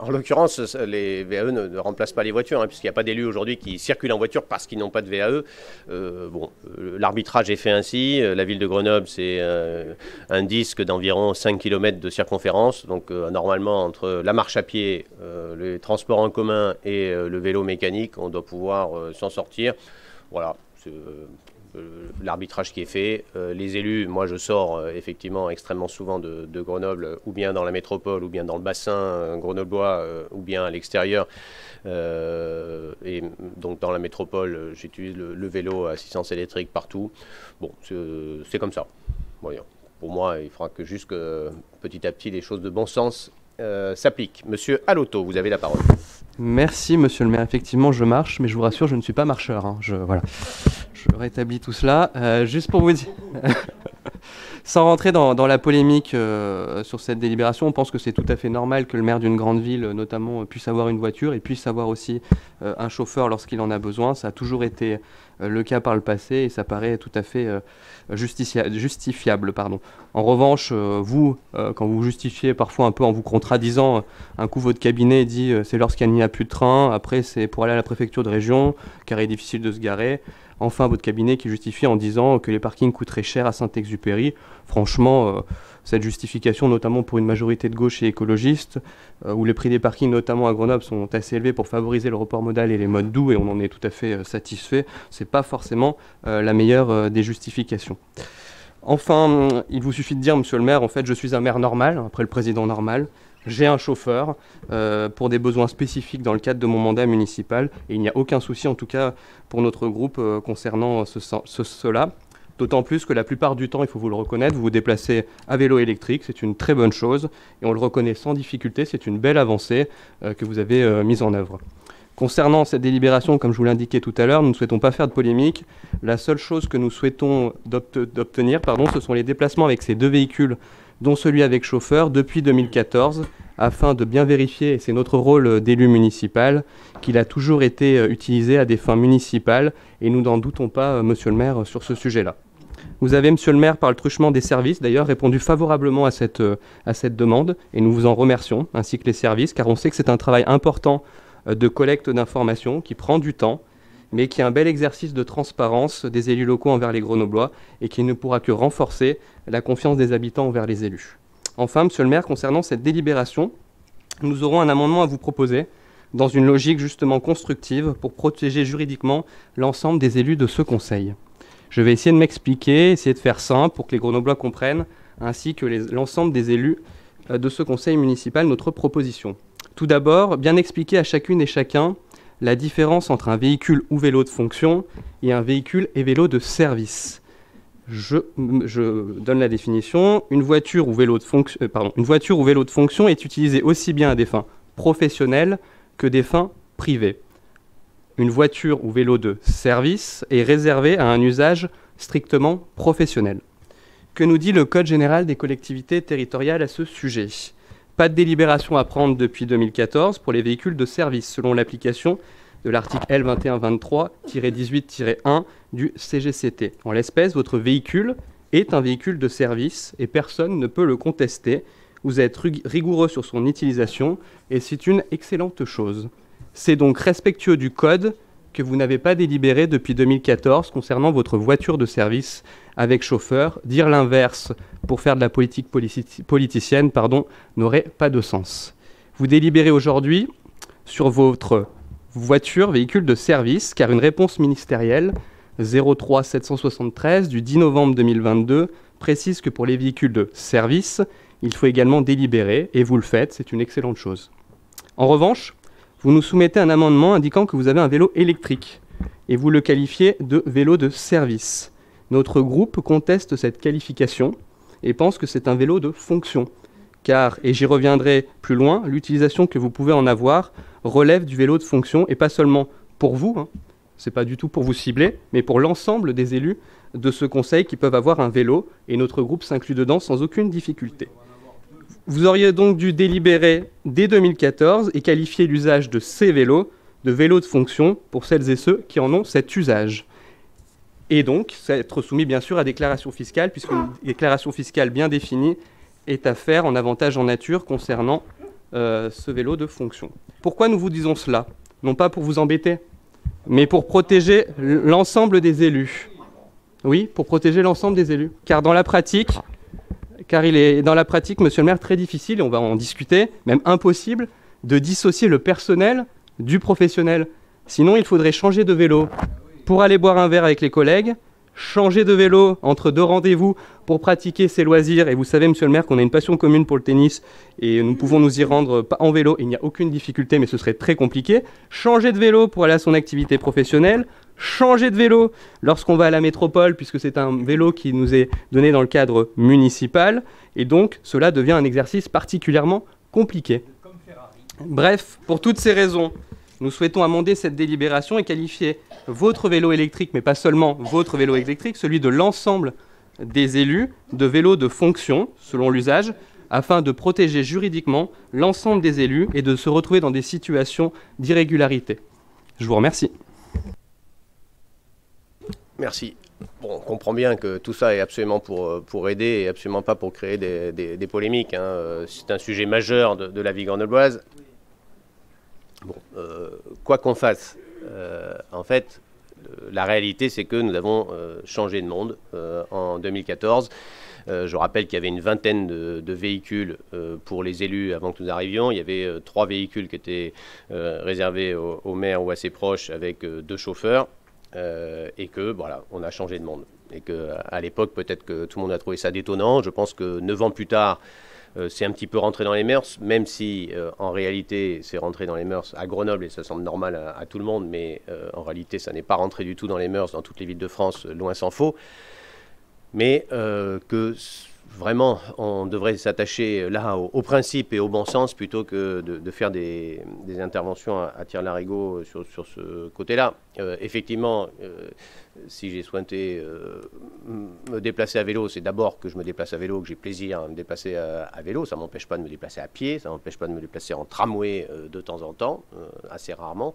En l'occurrence, les VAE ne, remplacent pas les voitures, hein, puisqu'il n'y a pas d'élus aujourd'hui qui circulent en voiture parce qu'ils n'ont pas de VAE. Euh, bon, euh, l'arbitrage est fait ainsi. Euh, la ville de Grenoble, c'est un disque d'environ 5 km de circonférence. Donc, normalement, entre la marche à pied, les transports en commun et le vélo mécanique, on doit pouvoir s'en sortir. Voilà. L'arbitrage qui est fait. les élus, moi je sors effectivement extrêmement souvent de, Grenoble, ou bien dans la métropole, ou bien dans le bassin grenoblois, ou bien à l'extérieur. et donc dans la métropole, j'utilise le, vélo à assistance électrique partout. Bon, c'est comme ça. Pour moi, il faudra que juste petit à petit les choses de bon sens s'appliquent. Monsieur Alotto, vous avez la parole. Merci, monsieur le maire. Effectivement, je marche, mais je vous rassure, je ne suis pas marcheur. Hein. Je, rétablis tout cela. Euh, juste pour vous dire. Sans rentrer dans, la polémique euh, sur cette délibération, on pense que c'est tout à fait normal que le maire d'une grande ville, notamment, puisse avoir une voiture et puisse avoir aussi euh, un chauffeur lorsqu'il en a besoin. Ça a toujours été le cas par le passé et ça paraît tout à fait justifiable. Pardon. En revanche, vous, quand vous justifiez parfois un peu en vous contradisant, un coup votre cabinet dit c'est lorsqu'il n'y a plus de train, après c'est pour aller à la préfecture de région, car il est difficile de se garer. Enfin, votre cabinet qui justifie en disant que les parkings coûteraient cher à Saint-Exupéry. Franchement, euh, cette justification, notamment pour une majorité de gauche et écologistes, euh, où les prix des parkings, notamment à Grenoble, sont assez élevés pour favoriser le report modal et les modes doux, et on en est tout à fait euh, satisfait, c'est pas forcément la meilleure des justifications. Enfin, il vous suffit de dire, monsieur le maire, en fait, je suis un maire normal, après le président normal j'ai un chauffeur euh, pour des besoins spécifiques dans le cadre de mon mandat municipal et il n'y a aucun souci en tout cas pour notre groupe euh, concernant ce, cela. D'autant plus que la plupart du temps, il faut vous le reconnaître, vous vous déplacez à vélo électrique, c'est une très bonne chose et on le reconnaît sans difficulté, c'est une belle avancée euh, que vous avez mise en œuvre. Concernant cette délibération, comme je vous l'indiquais tout à l'heure, nous ne souhaitons pas faire de polémique. La seule chose que nous souhaitons d'obtenir, ce sont les déplacements avec ces deux véhicules dont celui avec chauffeur, depuis 2014, afin de bien vérifier, et c'est notre rôle d'élu municipal, qu'il a toujours été euh, utilisé à des fins municipales, et nous n'en doutons pas, euh, monsieur le maire, sur ce sujet-là. Vous avez, monsieur le maire, par le truchement des services, d'ailleurs, répondu favorablement à cette, euh, à cette demande, et nous vous en remercions, ainsi que les services, car on sait que c'est un travail important de collecte d'informations qui prend du temps, mais qui est un bel exercice de transparence des élus locaux envers les Grenoblois et qui ne pourra que renforcer la confiance des habitants envers les élus. Enfin, Monsieur le maire, concernant cette délibération, nous aurons un amendement à vous proposer dans une logique justement constructive pour protéger juridiquement l'ensemble des élus de ce Conseil. Je vais essayer de m'expliquer, essayer de faire simple pour que les Grenoblois comprennent, ainsi que l'ensemble des élus euh, de ce Conseil municipal, notre proposition. Tout d'abord, bien expliquer à chacune et chacun la différence entre un véhicule ou vélo de fonction et un véhicule et vélo de service. Je, donne la définition. Une voiture, ou vélo de fonction, euh, une voiture ou vélo de fonction est utilisée aussi bien à des fins professionnelles que des fins privées. Une voiture ou vélo de service est réservée à un usage strictement professionnel. Que nous dit le Code général des collectivités territoriales à ce sujet? Pas de délibération à prendre depuis 2014 pour les véhicules de service, selon l'application de l'article L2123-18-1 du CGCT. En l'espèce, votre véhicule est un véhicule de service et personne ne peut le contester. Vous êtes rigoureux sur son utilisation et c'est une excellente chose. C'est donc respectueux du code que vous n'avez pas délibéré depuis 2014 concernant votre voiture de service avec chauffeur. Dire l'inverse pour faire de la politique politicienne pardon, n'aurait pas de sens. Vous délibérez aujourd'hui sur votre voiture, véhicule de service, car une réponse ministérielle 03 773 du 10 novembre 2022 précise que pour les véhicules de service, il faut également délibérer, et vous le faites, c'est une excellente chose. En revanche, vous nous soumettez un amendement indiquant que vous avez un vélo électrique, et vous le qualifiez de vélo de service. Notre groupe conteste cette qualification et pense que c'est un vélo de fonction, car, et j'y reviendrai plus loin, l'utilisation que vous pouvez en avoir relève du vélo de fonction, et pas seulement pour vous, hein, c'est pas du tout pour vous cibler, mais pour l'ensemble des élus de ce conseil qui peuvent avoir un vélo, et notre groupe s'inclut dedans sans aucune difficulté. Vous auriez donc dû délibérer dès 2014 et qualifier l'usage de ces vélos de vélos de fonction pour celles et ceux qui en ont cet usage. Et donc, être soumis bien sûr à déclaration fiscale, puisqu'une déclaration fiscale bien définie est à faire en avantage en nature concernant euh, ce vélo de fonction. Pourquoi nous vous disons cela? Non pas pour vous embêter, mais pour protéger l'ensemble des élus. Oui, pour protéger l'ensemble des élus. Car dans la pratique, car il est dans la pratique, monsieur le maire, très difficile, et on va en discuter, même impossible, de dissocier le personnel du professionnel. Sinon, il faudrait changer de vélo pour aller boire un verre avec les collègues, changer de vélo entre deux rendez-vous pour pratiquer ses loisirs. Et vous savez, monsieur le maire, qu'on a une passion commune pour le tennis et nous pouvons nous y rendre en vélo. Il n'y a aucune difficulté, mais ce serait très compliqué. Changer de vélo pour aller à son activité professionnelle. Changer de vélo lorsqu'on va à la métropole, puisque c'est un vélo qui nous est donné dans le cadre municipal. Et donc, cela devient un exercice particulièrement compliqué. Bref, pour toutes ces raisons, nous souhaitons amender cette délibération et qualifier votre vélo électrique, mais pas seulement votre vélo électrique, celui de l'ensemble des élus, de vélo de fonction, selon l'usage, afin de protéger juridiquement l'ensemble des élus et de se retrouver dans des situations d'irrégularité. Je vous remercie. Merci. Bon, on comprend bien que tout ça est absolument pour, euh, aider et absolument pas pour créer des, polémiques. Hein. Euh, c'est un sujet majeur de, la vie grenobloise. Bon, euh, quoi qu'on fasse, en fait, la réalité, c'est que nous avons changé de monde en 2014. je rappelle qu'il y avait une vingtaine de, véhicules pour les élus avant que nous arrivions. Il y avait trois véhicules qui étaient réservés aux, maires ou à ses proches avec deux chauffeurs. Et que voilà, on a changé de monde. Et que à l'époque, peut-être que tout le monde a trouvé ça détonnant. Je pense que neuf ans plus tard, euh, c'est un petit peu rentré dans les mœurs, même si euh, en réalité c'est rentré dans les mœurs à Grenoble et ça semble normal à, tout le monde, mais euh, en réalité ça n'est pas rentré du tout dans les mœurs dans toutes les villes de France, loin s'en faut. Mais que vraiment, on devrait s'attacher là au, principe et au bon sens plutôt que de, faire des, interventions à, tir larigot sur, sur ce côté-là. effectivement, si j'ai souhaité euh, me déplacer à vélo, c'est d'abord que je me déplace à vélo, que j'ai plaisir à me déplacer à, vélo. Ça ne m'empêche pas de me déplacer à pied, ça ne m'empêche pas de me déplacer en tramway euh, de temps en temps, euh, assez rarement.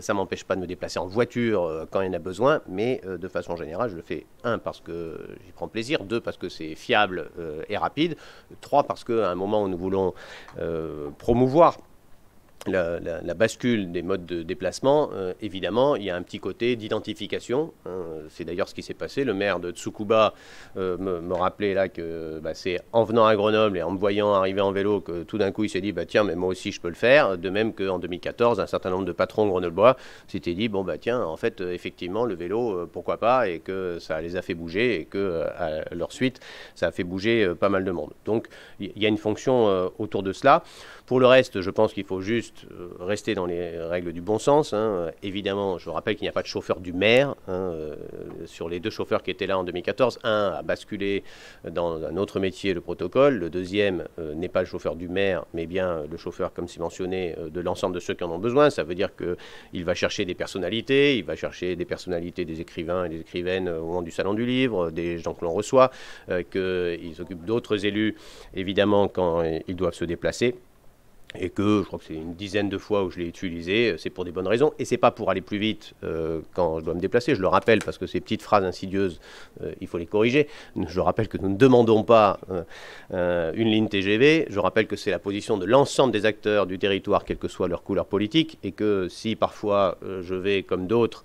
ça ne m'empêche pas de me déplacer en voiture quand il y en a besoin, mais de façon générale, je le fais, un, parce que j'y prends plaisir, deux, parce que c'est fiable et rapide, trois, parce qu'à un moment où nous voulons promouvoir la, bascule des modes de déplacement, euh, évidemment, il y a un petit côté d'identification. Hein. c'est d'ailleurs ce qui s'est passé. Le maire de Tsukuba euh, me, rappelait là que bah, c'est en venant à Grenoble et en me voyant arriver en vélo que tout d'un coup il s'est dit bah, tiens, mais moi aussi je peux le faire. De même qu'en 2014, un certain nombre de patrons grenoblois s'étaient dit bon, bah tiens, en fait, effectivement, le vélo, euh, pourquoi pas, et que ça les a fait bouger et que à leur suite, ça a fait bouger pas mal de monde. Donc il y a une fonction autour de cela. Pour le reste, je pense qu'il faut juste euh, rester dans les règles du bon sens. Hein. Évidemment, je rappelle qu'il n'y a pas de chauffeur du maire. Hein, euh, sur les deux chauffeurs qui étaient là en 2014, un a basculé dans un autre métier, le protocole. Le deuxième euh, n'est pas le chauffeur du maire, mais bien le chauffeur, comme c'est mentionné, de l'ensemble de ceux qui en ont besoin. Ça veut dire qu'il va chercher des personnalités, il va chercher des personnalités des écrivains et des écrivaines au moment du salon du livre, des gens que l'on reçoit, qu'ils occupent d'autres élus, évidemment, quand ils doivent se déplacer. Et que je crois que c'est une dizaine de fois où je l'ai utilisé, c'est pour des bonnes raisons, et c'est pas pour aller plus vite euh, quand je dois me déplacer, je le rappelle, parce que ces petites phrases insidieuses, euh, il faut les corriger. Je rappelle que nous ne demandons pas euh, une ligne TGV, je rappelle que c'est la position de l'ensemble des acteurs du territoire, quelle que soit leur couleur politique, et que si parfois je vais, comme d'autres,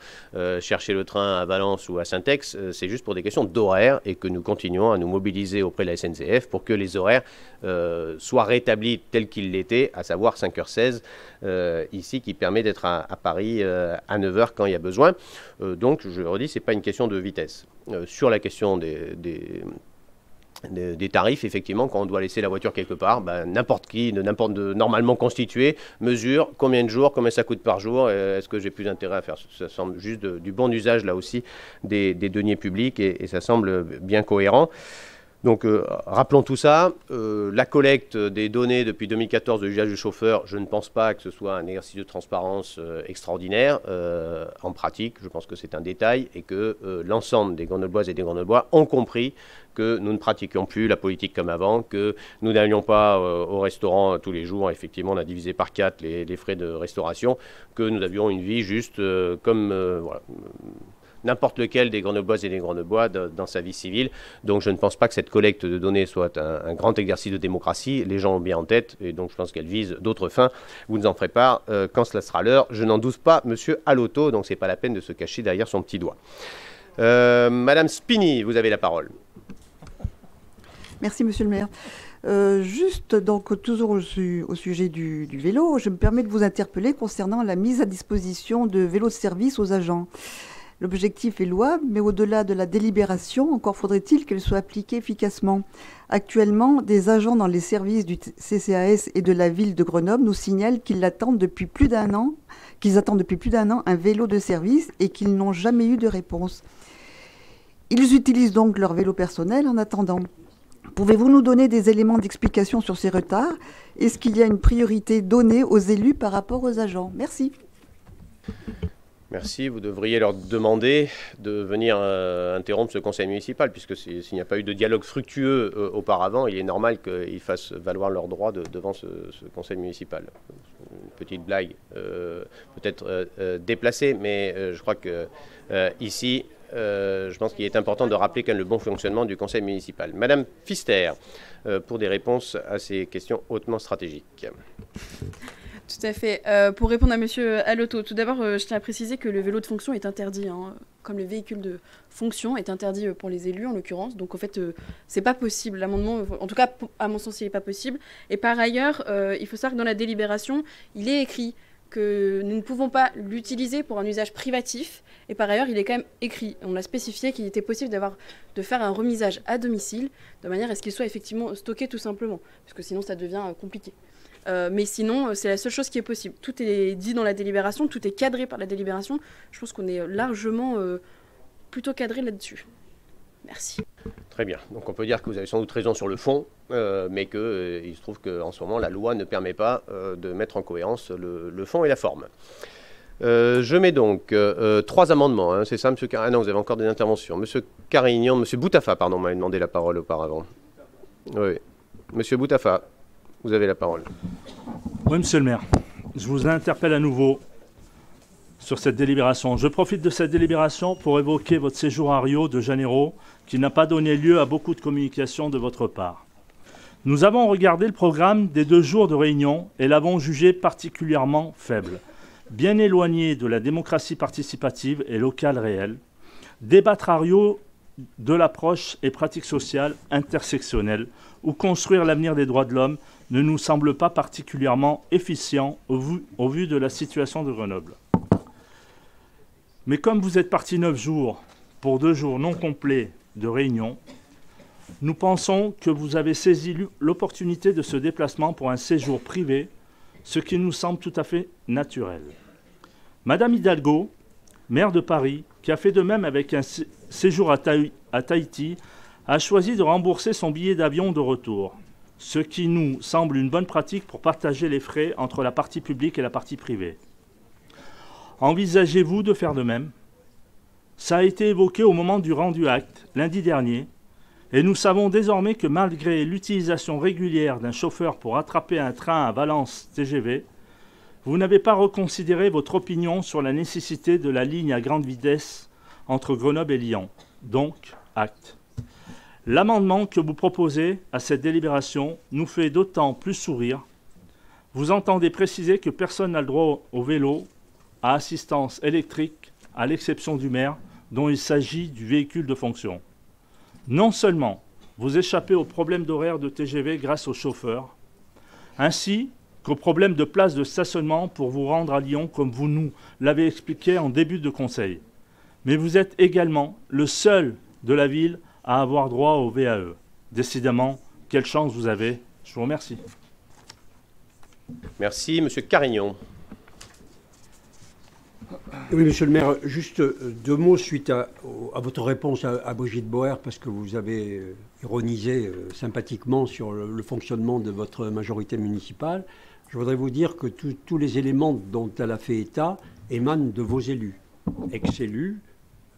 chercher le train à Valence ou à Saint-Ex, c'est juste pour des questions d'horaire, et que nous continuons à nous mobiliser auprès de la SNCF pour que les horaires soient rétablis tels qu'ils l'étaient à savoir 5h16 euh, ici, qui permet d'être à, Paris euh, à 9h quand il y a besoin. Euh, donc, je le redis, ce n'est pas une question de vitesse. sur la question des, des tarifs, effectivement, quand on doit laisser la voiture quelque part, ben, n'importe qui, n'importe normalement constitué, mesure combien de jours, combien ça coûte par jour, est-ce que j'ai plus d'intérêt à faire Ça semble juste du bon usage, là aussi, des, deniers publics et, et, ça semble bien cohérent. Donc euh, rappelons tout ça. Euh, la collecte des données depuis 2014 de l'usage du chauffeur, je ne pense pas que ce soit un exercice de transparence euh, extraordinaire. en pratique, je pense que c'est un détail et que l'ensemble des Grenobloises et des Grenoblois ont compris que nous ne pratiquions plus la politique comme avant, que nous n'allions pas au restaurant tous les jours. Effectivement, on a divisé par quatre les, les frais de restauration, que nous avions une vie juste comme voilà, n'importe lequel des Grenoblois et des Grenoblois dans sa vie civile. Donc je ne pense pas que cette collecte de données soit un, grand exercice de démocratie. Les gens ont bien en tête et donc je pense qu'elle vise d'autres fins. Vous nous en ferez part euh, quand cela sera l'heure. Je n'en doute pas, monsieur Alotto, donc ce n'est pas la peine de se cacher derrière son petit doigt. Euh, Madame Spini, vous avez la parole. Merci, monsieur le maire. Euh, juste donc toujours au, sujet du, vélo, je me permets de vous interpeller concernant la mise à disposition de vélos de service aux agents. L'objectif est louable, mais au-delà de la délibération, encore faudrait-il qu'elle soit appliquée efficacement. Actuellement, des agents dans les services du CCAS et de la ville de Grenoble nous signalent qu'ils depuis plus d'un an, qu'ils attendent depuis plus d'un an un vélo de service et qu'ils n'ont jamais eu de réponse. Ils utilisent donc leur vélo personnel en attendant. Pouvez-vous nous donner des éléments d'explication sur ces retards? Est-ce qu'il y a une priorité donnée aux élus par rapport aux agents? Merci. Merci. Vous devriez leur demander de venir euh, interrompre ce conseil municipal, puisque s'il n'y a pas eu de dialogue fructueux euh, auparavant, il est normal qu'ils fassent valoir leurs droits devant ce, conseil municipal. Une petite blague, euh, peut-être déplacée, mais je crois que ici, je pense qu'il est important de rappeler quand même le bon fonctionnement du conseil municipal. Madame Fister, pour des réponses à ces questions hautement stratégiques. Tout à fait. Euh, pour répondre à Monsieur Alotto, tout d'abord, euh, je tiens à préciser que le vélo de fonction est interdit, hein, comme le véhicule de fonction est interdit euh, pour les élus en l'occurrence. Donc en fait, c'est pas possible. L'amendement, en tout cas, à mon sens, il n'est pas possible. Et par ailleurs, il faut savoir que dans la délibération, il est écrit que nous ne pouvons pas l'utiliser pour un usage privatif. Et par ailleurs, il est quand même écrit, on a spécifié qu'il était possible d'avoir, de faire un remisage à domicile, de manière à ce qu'il soit effectivement stocké tout simplement, parce que sinon ça devient compliqué. Euh, mais sinon, euh, c'est la seule chose qui est possible. Tout est dit dans la délibération, tout est cadré par la délibération. Je pense qu'on est largement euh, plutôt cadré là-dessus. Merci. Très bien. Donc on peut dire que vous avez sans doute raison sur le fond, mais qu'il il se trouve qu'en ce moment, la loi ne permet pas de mettre en cohérence le, fond et la forme. je mets donc trois amendements. Hein. c'est ça, Monsieur Carignon. Ah non, vous avez encore des interventions. Monsieur Carignon, Monsieur Boutafa, pardon, m'a demandé la parole auparavant. Oui. Monsieur Boutafa. Vous avez la parole. Oui, monsieur le maire. Je vous interpelle à nouveau sur cette délibération. Je profite de cette délibération pour évoquer votre séjour à Rio de Janeiro, qui n'a pas donné lieu à beaucoup de communication de votre part. Nous avons regardé le programme des deux jours de réunion et l'avons jugé particulièrement faible, bien éloigné de la démocratie participative et locale réelle. Débattre à Rio de l'approche et pratique sociale intersectionnelle ou construire l'avenir des droits de l'homme ne nous semble pas particulièrement efficient au vu, de la situation de Grenoble. Mais comme vous êtes parti neuf jours pour deux jours non complets de réunion, nous pensons que vous avez saisi l'opportunité de ce déplacement pour un séjour privé, ce qui nous semble tout à fait naturel. Madame Hidalgo, maire de Paris, qui a fait de même avec un séjour à, à Tahiti, a choisi de rembourser son billet d'avion de retour ce qui nous semble une bonne pratique pour partager les frais entre la partie publique et la partie privée. Envisagez-vous de faire de même? Ça a été évoqué au moment du rendu acte, lundi dernier, Et nous savons désormais que malgré l'utilisation régulière d'un chauffeur pour attraper un train à Valence TGV, vous n'avez pas reconsidéré votre opinion sur la nécessité de la ligne à grande vitesse entre Grenoble et Lyon. Donc, acte. L'amendement que vous proposez à cette délibération nous fait d'autant plus sourire. Vous entendez préciser que personne n'a le droit au vélo à assistance électrique, à l'exception du maire, dont il s'agit du véhicule de fonction. Non seulement vous échappez aux problèmes d'horaire de TGV grâce au chauffeur, ainsi qu'aux problèmes de place de stationnement pour vous rendre à Lyon, comme vous nous l'avez expliqué en début de conseil. Mais vous êtes également le seul de la ville à avoir droit au VAE. Décidément, quelle chance vous avez. Je vous remercie. Merci, Monsieur Carignon. Oui, monsieur le maire, juste deux mots suite à, à votre réponse à, à, Brigitte Boer, parce que vous avez euh, ironisé euh, sympathiquement sur le, le, fonctionnement de votre majorité municipale. Je voudrais vous dire que tous les éléments dont elle a fait état émanent de vos élus, ex-élus,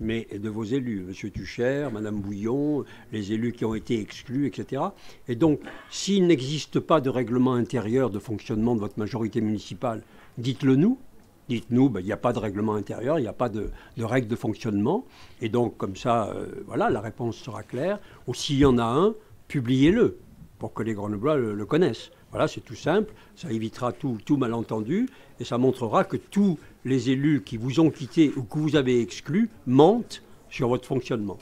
mais de vos élus, Monsieur Tucher, Madame Bouillon, les élus qui ont été exclus, etc. Et donc, s'il n'existe pas de règlement intérieur de fonctionnement de votre majorité municipale, dites-le nous. Dites-nous, ben, il n'y a pas de règlement intérieur, il n'y a pas de, règles de fonctionnement. Et donc, comme ça, euh, voilà, la réponse sera claire. Ou s'il y en a un, publiez-le pour que les Grenoblois le, le connaissent. Voilà, c'est tout simple, ça évitera tout, malentendu et ça montrera que tous les élus qui vous ont quitté ou que vous avez exclus mentent sur votre fonctionnement.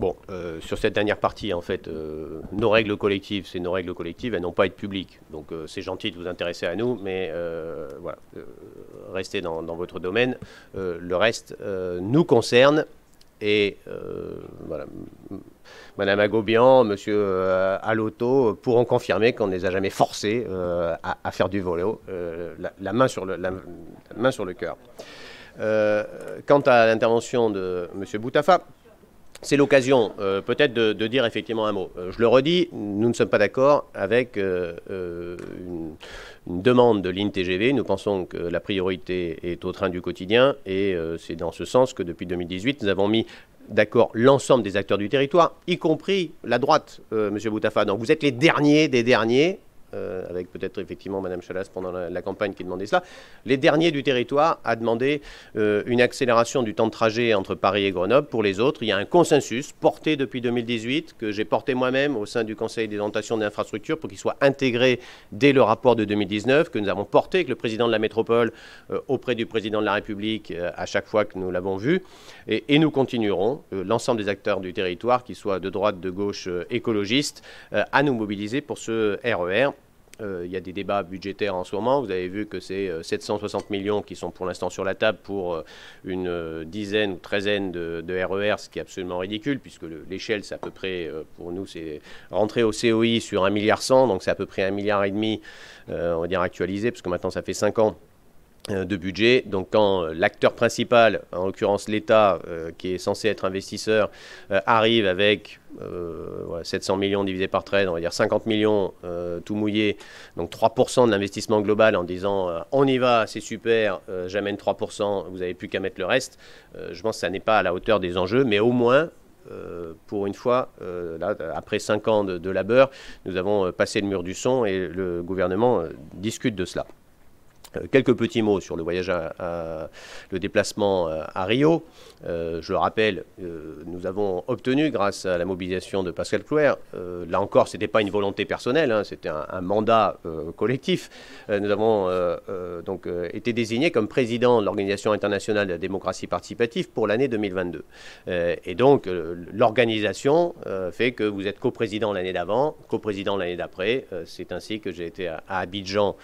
Bon, euh, sur cette dernière partie, en fait, euh, nos règles collectives, c'est nos règles collectives, elles n'ont pas à être publiques. Donc euh, c'est gentil de vous intéresser à nous, mais voilà, restez dans, votre domaine. le reste nous concerne et voilà. Madame Agobian, Monsieur euh, Alotto pourront confirmer qu'on ne les a jamais forcés euh, à, faire du vélo, euh, la, main sur le, la main sur le cœur. quant à l'intervention de Monsieur Boutafa, c'est l'occasion euh, peut-être de, dire effectivement un mot. Euh, je le redis, nous ne sommes pas d'accord avec euh, une, demande de ligne TGV. Nous pensons que la priorité est au train du quotidien et c'est dans ce sens que depuis 2018, nous avons mis d'accord l'ensemble des acteurs du territoire, y compris la droite, Monsieur Boutafa. Donc vous êtes les derniers des derniers euh, avec peut-être effectivement Madame Chalas pendant la, campagne qui demandait cela. Les derniers du territoire a demandé euh, une accélération du temps de trajet entre Paris et Grenoble. Pour les autres, il y a un consensus porté depuis 2018 que j'ai porté moi-même au sein du Conseil des orientations d'infrastructures pour qu'il soit intégré dès le rapport de 2019 que nous avons porté avec le président de la métropole euh, auprès du président de la République à chaque fois que nous l'avons vu. Et, nous continuerons, l'ensemble des acteurs du territoire, qu'ils soient de droite, de gauche, écologistes, à nous mobiliser pour ce RER euh, il y a des débats budgétaires en ce moment. Vous avez vu que c'est euh, 760 millions qui sont pour l'instant sur la table pour euh, une dizaine ou treizaine de, de, RER, ce qui est absolument ridicule, puisque l'échelle, c'est à peu près, pour nous, c'est rentrer au COI sur 1,1 milliard, donc c'est à peu près un milliard et demi, on va dire actualisé, parce que maintenant ça fait 5 ans de budget. Donc quand l'acteur principal, en l'occurrence l'État, euh, qui est censé être investisseur, euh, arrive avec euh, voilà, 700 millions divisé par 13, on va dire 50 millions tout mouillé, donc 3% de l'investissement global en disant on y va, c'est super, j'amène 3%, vous n'avez plus qu'à mettre le reste, je pense que ça n'est pas à la hauteur des enjeux, mais au moins euh, pour une fois, euh, après cinq ans de, labeur, nous avons passé le mur du son et le gouvernement euh, discute de cela. Quelques petits mots sur le voyage le déplacement à Rio. Euh, je le rappelle, euh, nous avons obtenu, grâce à la mobilisation de Pascal Clouer, euh, là encore, ce n'était pas une volonté personnelle, hein, c'était un, mandat collectif. nous avons donc été désigné comme président de l'Organisation internationale de la démocratie participative pour l'année 2022. et donc, l'organisation fait que vous êtes coprésident l'année d'avant, coprésident l'année d'après. C'est ainsi que j'ai été à, à Abidjan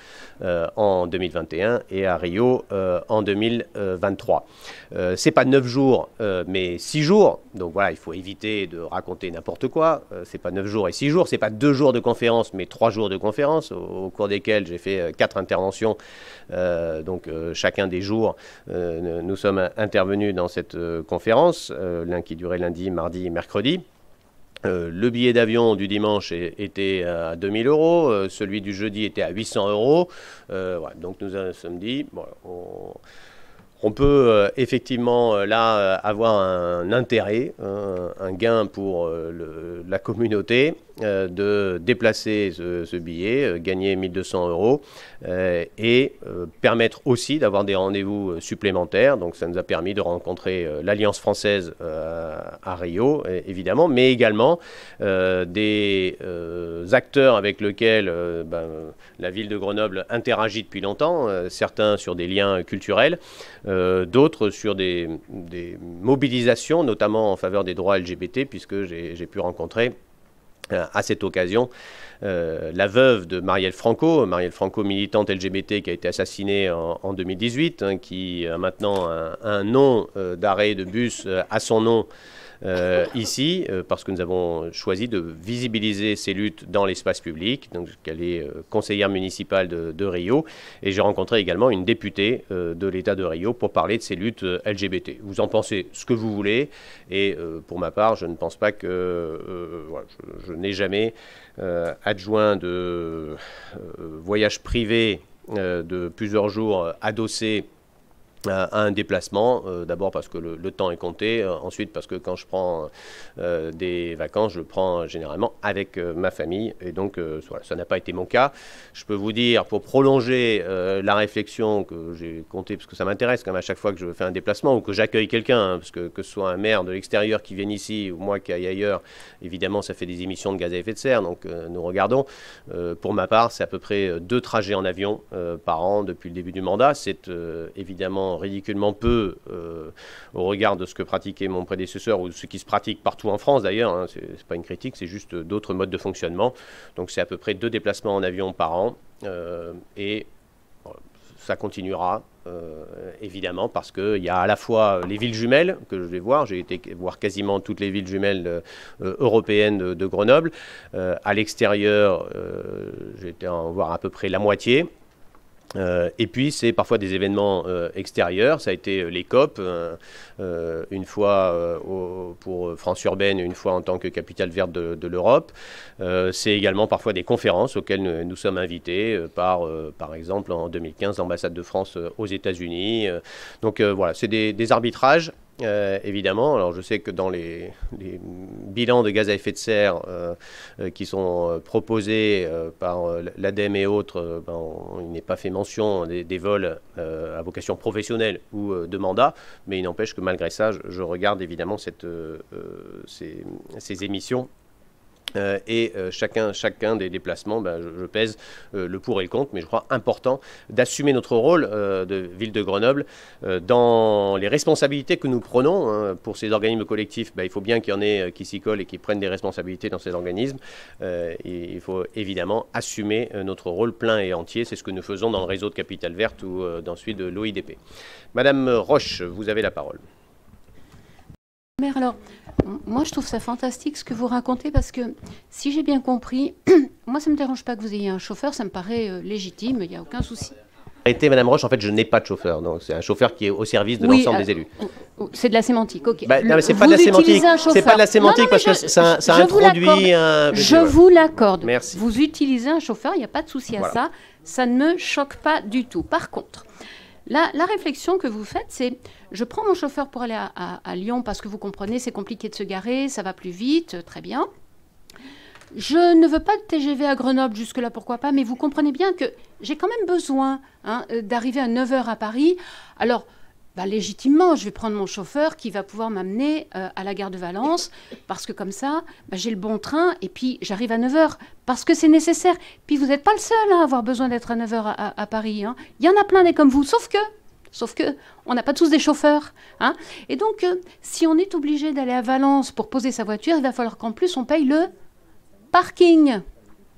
en 2021 et à Rio en 2023. C'est pas neuf jours euh, mais six jours. Donc voilà, il faut éviter de raconter n'importe quoi. Euh, c'est pas neuf jours et six jours. C'est pas deux jours de conférence, mais trois jours de conférence, au, cours desquels j'ai fait euh, quatre interventions. Euh, donc chacun des jours, nous sommes intervenus dans cette conférence. L'un qui durait lundi, mardi mercredi. Le billet d'avion du dimanche était à 2000 euros, celui du jeudi était à 800 euros. Donc nous sommes dit, bon, on, On peut euh, effectivement euh, là euh, avoir un intérêt, un, gain pour la communauté de déplacer ce, billet, euh, gagner 1200 euros euh, et euh, permettre aussi d'avoir des rendez-vous euh, supplémentaires. Donc ça nous a permis de rencontrer euh, l'Alliance française euh, à Rio, évidemment, mais également euh, des euh, acteurs avec lesquels euh, ben, la ville de Grenoble interagit depuis longtemps, euh, certains sur des liens culturels, euh, d'autres sur des, mobilisations, notamment en faveur des droits LGBT, puisque j'ai pu rencontrer euh, à cette occasion euh, la veuve de Marielle Franco, Marielle Franco militante LGBT qui a été assassinée en, en 2018, hein, qui a maintenant un, nom euh, d'arrêt de bus euh, à son nom euh, ici, euh, parce que nous avons choisi de visibiliser ces luttes dans l'espace public. Donc, elle est euh, conseillère municipale de, Rio. Et j'ai rencontré également une députée de l'État de Rio pour parler de ces luttes LGBT. Vous en pensez ce que vous voulez. Et pour ma part, je ne pense pas que. je, je n'ai jamais adjoint de voyage privé de plusieurs jours adossé à à un déplacement, euh, d'abord parce que le, temps est compté, euh, ensuite parce que quand je prends euh, des vacances, je prends généralement avec euh, ma famille, et donc euh, ça n'a pas été mon cas. Je peux vous dire, pour prolonger euh, la réflexion que j'ai comptée, parce que ça m'intéresse quand même à chaque fois que je fais un déplacement ou que j'accueille quelqu'un, hein, parce que que ce soit un maire de l'extérieur qui vienne ici ou moi qui aille ailleurs, évidemment ça fait des émissions de gaz à effet de serre, donc euh, nous regardons. Euh, pour ma part, c'est à peu près euh, deux trajets en avion euh, par an depuis le début du mandat. C'est euh, ridiculement peu euh, au regard de ce que pratiquait mon prédécesseur ou ce qui se pratique partout en France d'ailleurs. Hein, c'est pas une critique, c'est juste d'autres modes de fonctionnement. Donc c'est à peu près deux déplacements en avion par an euh, et ça continuera. euh, évidemment, parce qu'il y a à la fois les villes jumelles que je vais voir, j'ai été voir quasiment toutes les villes jumelles européennes de, Grenoble. À l'extérieur, j'ai été en voir à peu près la moitié. Euh, et puis, c'est parfois des événements euh, extérieurs. Ça a été euh, les COP, une fois pour France urbaine une fois en tant que capitale verte de, l'Europe. C'est également parfois des conférences auxquelles nous, sommes invités par, par exemple, en 2015, l'ambassade de France aux États-Unis. Donc voilà, c'est des arbitrages. Euh, évidemment, alors je sais que dans les, bilans de gaz à effet de serre euh, euh, qui sont proposés par l'ADEME et autres, ben, il n'est pas fait mention des, vols à vocation professionnelle ou de mandat, mais il n'empêche que malgré ça, je, regarde évidemment ces émissions. Euh, et euh, chacun, chacun des déplacements, ben, je, pèse euh, le pour et le contre, mais je crois important d'assumer notre rôle de ville de Grenoble dans les responsabilités que nous prenons hein, pour ces organismes collectifs. ben, il faut bien qu'il y en ait qui s'y collent et qui prennent des responsabilités dans ces organismes. Il faut évidemment assumer notre rôle plein et entier. C'est ce que nous faisons dans le réseau de Capital Verte ou dans celui de l'OIDP. Madame Roche, vous avez la parole. Alors, moi je trouve ça fantastique ce que vous racontez parce que si j'ai bien compris, moi ça ne me dérange pas que vous ayez un chauffeur, ça me paraît euh, légitime, il n'y a aucun souci. Arrêtez, Madame Roche, en fait, je n'ai pas de chauffeur. Donc, c'est un chauffeur qui est au service de Oui, l'ensemble euh, des élus. Oh, C'est de la sémantique, ok. Bah, non, mais c'est pas de la sémantique. C'est pas de la sémantique parce que ça, introduit un. Je vous l'accorde. Merci. Vous utilisez un chauffeur, il n'y a pas de souci à ça. Ça ne me choque pas du tout. Par contre, la, la réflexion que vous faites, c'est je prends mon chauffeur pour aller à, Lyon parce que vous comprenez, c'est compliqué de se garer, ça va plus vite, euh, très bien. Je ne veux pas de TGV à Grenoble, jusque-là, pourquoi pas, mais vous comprenez bien que j'ai quand même besoin hein, euh, d'arriver à 9h à Paris. Alors, bah, légitimement, je vais prendre mon chauffeur qui va pouvoir m'amener euh, à la gare de Valence, parce que comme ça, bah, j'ai le bon train, et puis j'arrive à 9h, parce que c'est nécessaire. Puis vous n'êtes pas le seul à avoir besoin d'être à 9h à, à- à Paris. hein. Il y en a plein des comme vous, sauf que... Sauf que on n'a pas tous des chauffeurs. Hein et donc, euh, si on est obligé d'aller à Valence pour poser sa voiture, il va falloir qu'en plus on paye le parking.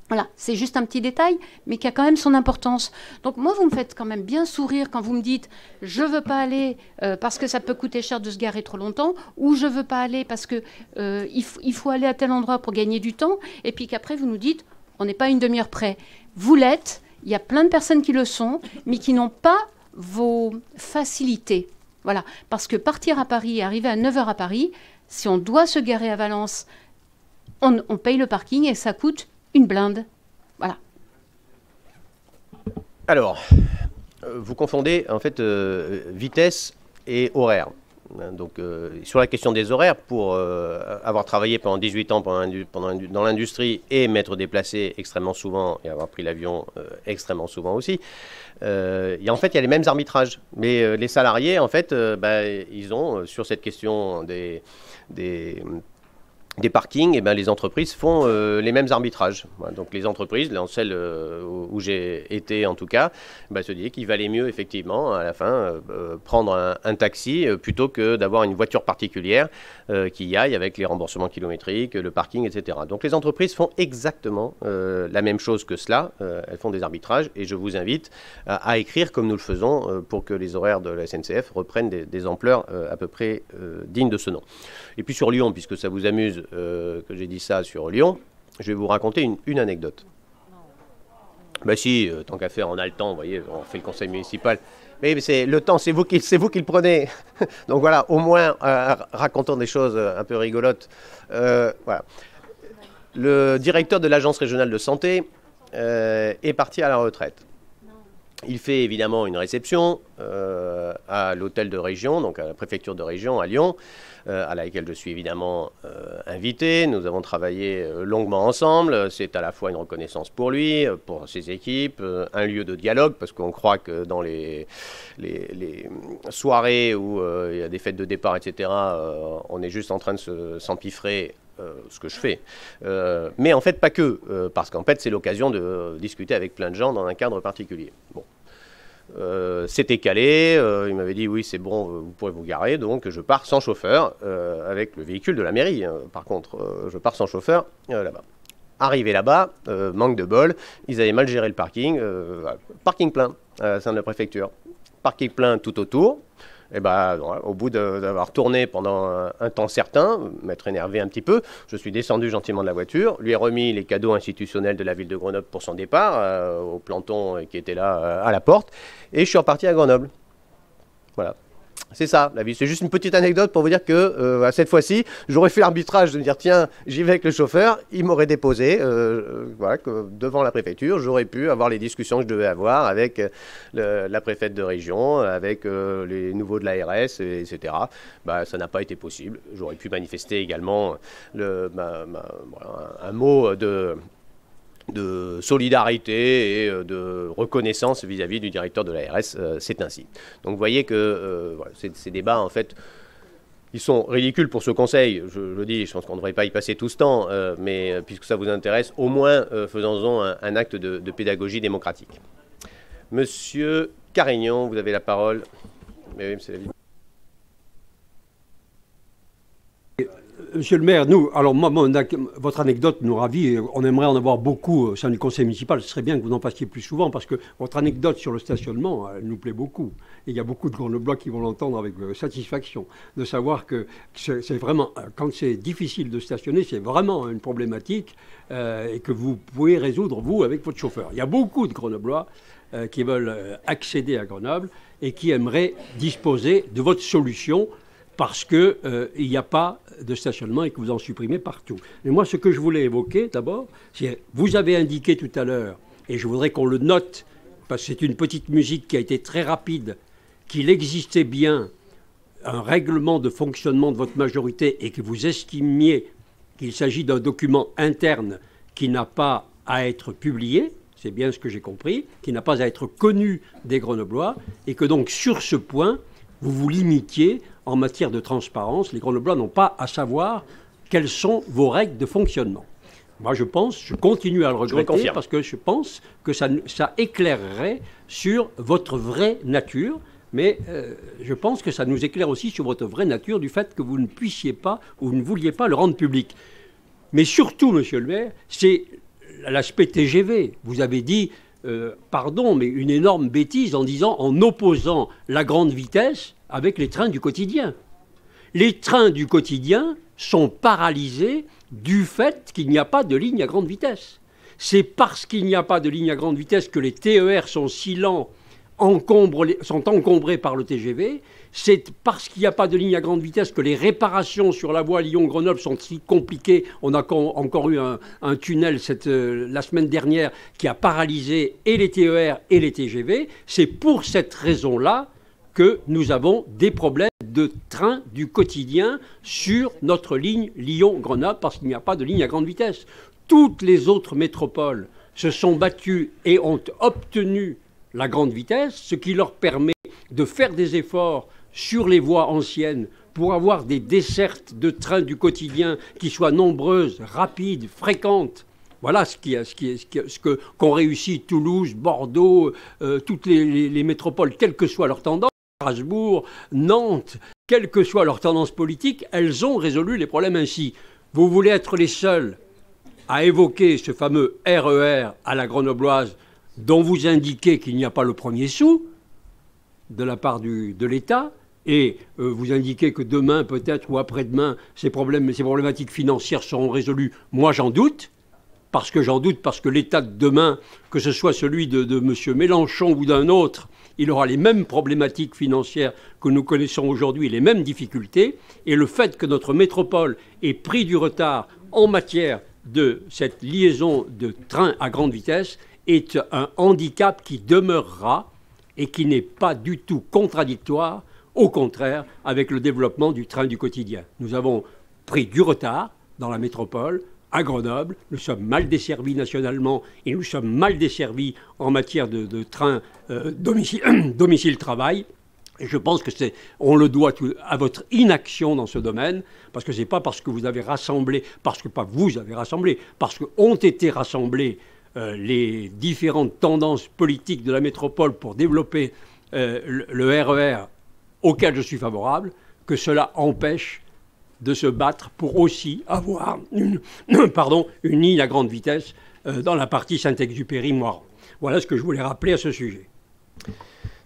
Voilà, c'est juste un petit détail, mais qui a quand même son importance. Donc moi, vous me faites quand même bien sourire quand vous me dites je veux pas aller euh, parce que ça peut coûter cher de se garer trop longtemps, ou je veux pas aller parce que euh, il, faut aller à tel endroit pour gagner du temps, et puis qu'après vous nous dites on n'est pas une demi-heure près. Vous l'êtes. Il y a plein de personnes qui le sont, mais qui n'ont pas vos facilités. Voilà, parce que partir à Paris et arriver à 9h à Paris, si on doit se garer à Valence, on, paye le parking et ça coûte une blinde. Voilà. Alors, euh, vous confondez en fait vitesse et horaire. Hein, donc, sur la question des horaires, pour avoir travaillé pendant 18 ans dans l'industrie et m'être déplacé extrêmement souvent et avoir pris l'avion extrêmement souvent aussi, en fait, il y a les mêmes arbitrages. Mais les salariés, en fait, bah, ils ont, sur cette question des des parkings, et ben, les entreprises font euh, les mêmes arbitrages. donc les entreprises, dans celles euh, où, j'ai été en tout cas, ben, se disent qu'il valait mieux effectivement à la fin euh, prendre un, taxi plutôt que d'avoir une voiture particulière qui y aille avec les remboursements kilométriques, le parking, etc. Donc les entreprises font exactement la même chose que cela. elles font des arbitrages et je vous invite à, écrire comme nous le faisons pour que les horaires de la SNCF reprennent des ampleurs à peu près dignes de ce nom. Et puis sur Lyon, puisque ça vous amuse euh, que j'ai dit ça sur Lyon, je vais vous raconter une, anecdote. Bah si, euh, tant qu'à faire, on a le temps, vous voyez, on fait le conseil municipal. Mais c'est le temps, c'est vous qui, c'est vous qui le prenez. Donc voilà, au moins euh, racontons des choses un peu rigolotes. voilà. Le directeur de l'agence régionale de santé est parti à la retraite. Il fait évidemment une réception à l'hôtel de région, donc à la préfecture de région à Lyon. Euh, à laquelle je suis évidemment euh, invité. Nous avons travaillé euh, longuement ensemble. C'est à la fois une reconnaissance pour lui, pour ses équipes, un lieu de dialogue, parce qu'on croit que dans les, soirées où il y a des fêtes de départ, etc., on est juste en train de s'empiffrer ce que je fais. mais en fait, pas que, parce qu'en fait, c'est l'occasion de discuter avec plein de gens dans un cadre particulier. Bon. Euh, c'était calé, euh, il m'avait dit oui c'est bon, vous pourrez vous garer, donc je pars sans chauffeur, euh, avec le véhicule de la mairie. Hein. Par contre, je pars sans chauffeur là-bas. Arrivé là-bas, manque de bol, ils avaient mal géré le parking, parking plein à la de la préfecture, parking plein tout autour, et eh ben, au bout d'avoir tourné pendant un, temps certain, m'être énervé un petit peu, je suis descendu gentiment de la voiture, lui ai remis les cadeaux institutionnels de la ville de Grenoble pour son départ, euh, au planton qui était là euh, à la porte, et je suis reparti à Grenoble. Voilà. C'est ça, la vie. C'est juste une petite anecdote pour vous dire que euh, cette fois-ci, j'aurais fait l'arbitrage de me dire tiens, j'y vais avec le chauffeur, il m'aurait déposé euh, voilà, devant la préfecture. J'aurais pu avoir les discussions que je devais avoir avec la préfète de région, avec euh, les nouveaux de l'ARS, etc. Bah, ça n'a pas été possible. J'aurais pu manifester également le, un mot de de solidarité et euh, de reconnaissance vis-à-vis du directeur de l'ARS, euh, c'est ainsi. Donc vous voyez que euh, ces, débats, en fait, ils sont ridicules pour ce conseil, je, le dis, je pense qu'on ne devrait pas y passer tout ce temps, mais puisque ça vous intéresse, au moins faisons-en un, acte de, pédagogie démocratique. Monsieur Carignon, vous avez la parole c'est la vie. Monsieur le maire, nous, alors votre anecdote nous ravit. On aimerait en avoir beaucoup au sein du conseil municipal. Ce serait bien que vous en fassiez plus souvent parce que votre anecdote sur le stationnement, elle nous plaît beaucoup. Et il y a beaucoup de Grenoblois qui vont l'entendre avec euh, satisfaction. De savoir que c'est vraiment, euh, quand c'est difficile de stationner, c'est vraiment une problématique euh, et que vous pouvez résoudre, vous, avec votre chauffeur. Il y a beaucoup de Grenoblois qui veulent accéder à Grenoble et qui aimeraient disposer de votre solution parce qu'il n'y a pas de stationnement et que vous en supprimez partout. Mais moi, ce que je voulais évoquer d'abord, c'est vous avez indiqué tout à l'heure, et je voudrais qu'on le note, parce que c'est une petite musique qui a été très rapide, qu'il existait bien un règlement de fonctionnement de votre majorité et que vous estimiez qu'il s'agit d'un document interne qui n'a pas à être publié, c'est bien ce que j'ai compris, qui n'a pas à être connu des Grenoblois, et que donc sur ce point, vous vous limitiez en matière de transparence. Les Grenoblois n'ont pas à savoir quelles sont vos règles de fonctionnement. Moi, je pense, je continue à le regretter parce que je pense que ça, ça éclairerait sur votre vraie nature. Mais euh, je pense que ça nous éclaire aussi sur votre vraie nature du fait que vous ne puissiez pas ou ne vouliez pas le rendre public. Mais surtout, monsieur le maire, c'est l'aspect TGV. Vous avez dit, euh, pardon, mais une énorme bêtise en disant, en opposant la grande vitesse avec les trains du quotidien. Les trains du quotidien sont paralysés du fait qu'il n'y a pas de ligne à grande vitesse. C'est parce qu'il n'y a pas de ligne à grande vitesse que les TER sont si lents sont encombrés par le TGV. C'est parce qu'il n'y a pas de ligne à grande vitesse que les réparations sur la voie Lyon-Grenoble sont si compliquées. On a encore eu un, tunnel euh, la semaine dernière qui a paralysé et les TER et les TGV. C'est pour cette raison-là que nous avons des problèmes de train du quotidien sur notre ligne Lyon-Grenoble parce qu'il n'y a pas de ligne à grande vitesse. Toutes les autres métropoles se sont battues et ont obtenu la grande vitesse, ce qui leur permet de faire des efforts sur les voies anciennes pour avoir des dessertes de trains du quotidien qui soient nombreuses, rapides, fréquentes. Voilà ce qui, ce qu'ont réussi Toulouse, Bordeaux, euh, toutes les, les, métropoles, quelle que soit leur tendance. Strasbourg, Nantes, quelle que soit leur tendance politique, elles ont résolu les problèmes ainsi. Vous voulez être les seuls à évoquer ce fameux RER e à la grenobloise dont vous indiquez qu'il n'y a pas le premier sou de la part de l'État, et euh, vous indiquez que demain peut-être ou après-demain, ces, problèmes, ces problématiques financières seront résolues, moi j'en doute, parce que j'en doute, parce que l'État de demain, que ce soit celui de, de M. Mélenchon ou d'un autre, il aura les mêmes problématiques financières que nous connaissons aujourd'hui, les mêmes difficultés, et le fait que notre métropole ait pris du retard en matière de cette liaison de train à grande vitesse est un handicap qui demeurera et qui n'est pas du tout contradictoire, au contraire, avec le développement du train du quotidien. Nous avons pris du retard dans la métropole, à Grenoble, nous sommes mal desservis nationalement et nous sommes mal desservis en matière de, train euh, domicile-travail. Et je pense que c'est, on le doit à votre inaction dans ce domaine, parce que ce n'est pas parce que vous avez rassemblé, parce que pas vous avez rassemblé, parce qu'ont été rassemblés euh, les différentes tendances politiques de la métropole pour développer euh, le, RER e auquel je suis favorable, que cela empêche de se battre pour aussi avoir une, pardon, une ligne à grande vitesse euh, dans la partie Saint-Exupéry-Moiran. Voilà ce que je voulais rappeler à ce sujet.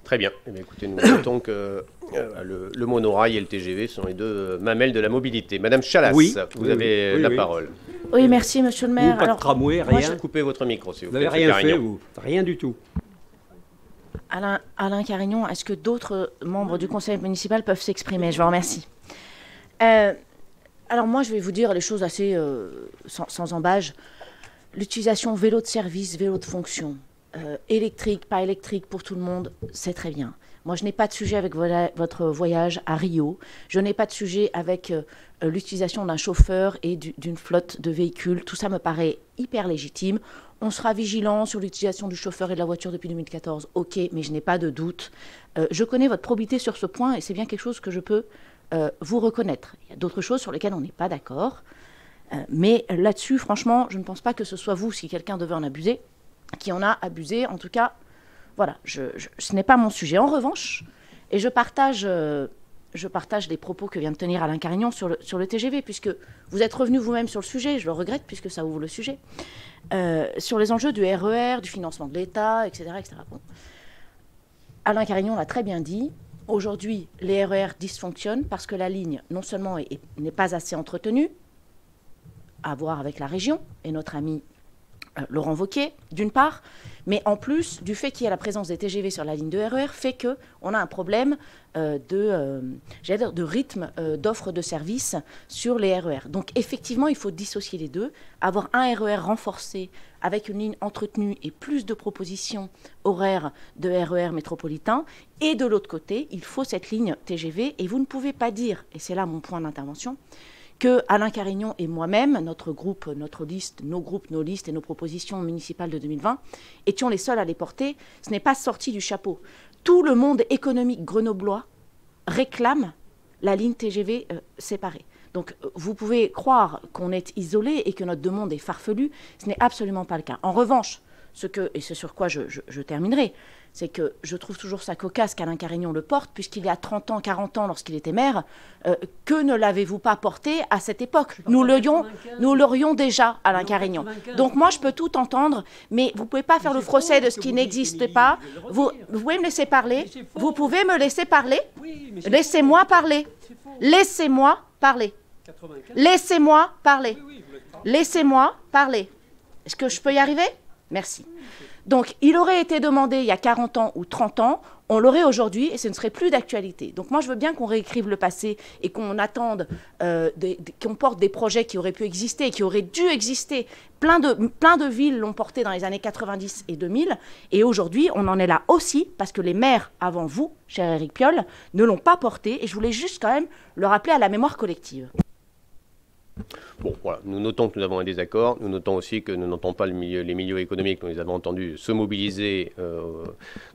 Très bien. Eh écoutez, nous notons que le, monorail et le TGV sont les deux mamelles de la mobilité. Madame Chalas, vous avez la parole. Oui, merci, monsieur le maire. Vous, pas de tramway, rien. Coupez votre micro, s'il vous plaît. Vous n'avez rien fait, vous Rien du tout. Alain, Alain Carignon, est-ce que d'autres membres du conseil municipal peuvent s'exprimer? Je vous remercie. Euh, alors moi, je vais vous dire les choses assez euh, sans, embâge. L'utilisation vélo de service, vélo de fonction, euh, électrique, pas électrique pour tout le monde, c'est très bien. Moi, je n'ai pas de sujet avec votre voyage à Rio. Je n'ai pas de sujet avec euh, l'utilisation d'un chauffeur et d'une flotte de véhicules. Tout ça me paraît hyper légitime. On sera vigilant sur l'utilisation du chauffeur et de la voiture depuis 2014. Ok, mais je n'ai pas de doute. Je connais votre probité sur ce point et c'est bien quelque chose que je peux euh, vous reconnaître. Il y a d'autres choses sur lesquelles on n'est pas d'accord. mais là-dessus, franchement, je ne pense pas que ce soit vous, si quelqu'un devait en abuser, qui en a abusé. En tout cas, voilà, ce n'est pas mon sujet. En revanche, et je partage, euh, je partage les propos que vient de tenir Alain Carignon sur le, sur le TGV, puisque vous êtes revenu vous-même sur le sujet, je le regrette puisque ça ouvre le sujet, euh, sur les enjeux du RER, e du financement de l'État, etc. etc. Alain Carignon l'a très bien dit. Aujourd'hui, les RER e dysfonctionnent parce que la ligne, non seulement n'est pas assez entretenue, à voir avec la région et notre ami euh, Laurent Wauquiez, d'une part, mais en plus du fait qu'il y a la présence des TGV sur la ligne de RER, e fait qu'on a un problème euh, de, euh, de rythme d'offre de services sur les RER. E Donc effectivement, il faut dissocier les deux, avoir un RER e renforcé avec une ligne entretenue et plus de propositions horaires de RER métropolitain, et de l'autre côté, il faut cette ligne TGV, et vous ne pouvez pas dire, et c'est là mon point d'intervention, que Alain Carignon et moi-même, notre groupe, notre liste, nos groupes, nos listes et nos propositions municipales de 2020, étions les seuls à les porter. Ce n'est pas sorti du chapeau. Tout le monde économique grenoblois réclame la ligne TGV euh, séparée. Donc euh, vous pouvez croire qu'on est isolé et que notre demande est farfelue. Ce n'est absolument pas le cas. En revanche, ce que, et c'est sur quoi je terminerai, c'est que je trouve toujours ça cocasse qu'Alain Carignon le porte, puisqu'il y a 30 ans, 40 ans, lorsqu'il était maire, euh, que ne l'avez-vous pas porté à cette époque? Nous l'aurions, nous l'aurions déjà, Alain Carignon. Donc moi, je peux tout entendre, mais vous ne pouvez pas faire le procès de ce qui n'existe pas. Vous, vous, pouvez me laisser parler Vous pouvez me laisser parler Laissez-moi parler. Laissez-moi parler. Laissez-moi parler. Laissez-moi parler. Est-ce que je peux y arriver? Merci. Donc, il aurait été demandé il y a 40 ans ou 30 ans, on l'aurait aujourd'hui et ce ne serait plus d'actualité. Donc moi, je veux bien qu'on réécrive le passé et qu'on attende, euh, qu'on porte des projets qui auraient pu exister, qui auraient dû exister. Plein de, plein de villes l'ont porté dans les années 90 et 2000. Et aujourd'hui, on en est là aussi parce que les maires avant vous, cher Eric Piolle, ne l'ont pas porté. Et je voulais juste quand même le rappeler à la mémoire collective. Bon, voilà, nous notons que nous avons un désaccord. Nous notons aussi que nous n'entendons pas les milieux économiques. Nous les avons entendus se mobiliser euh,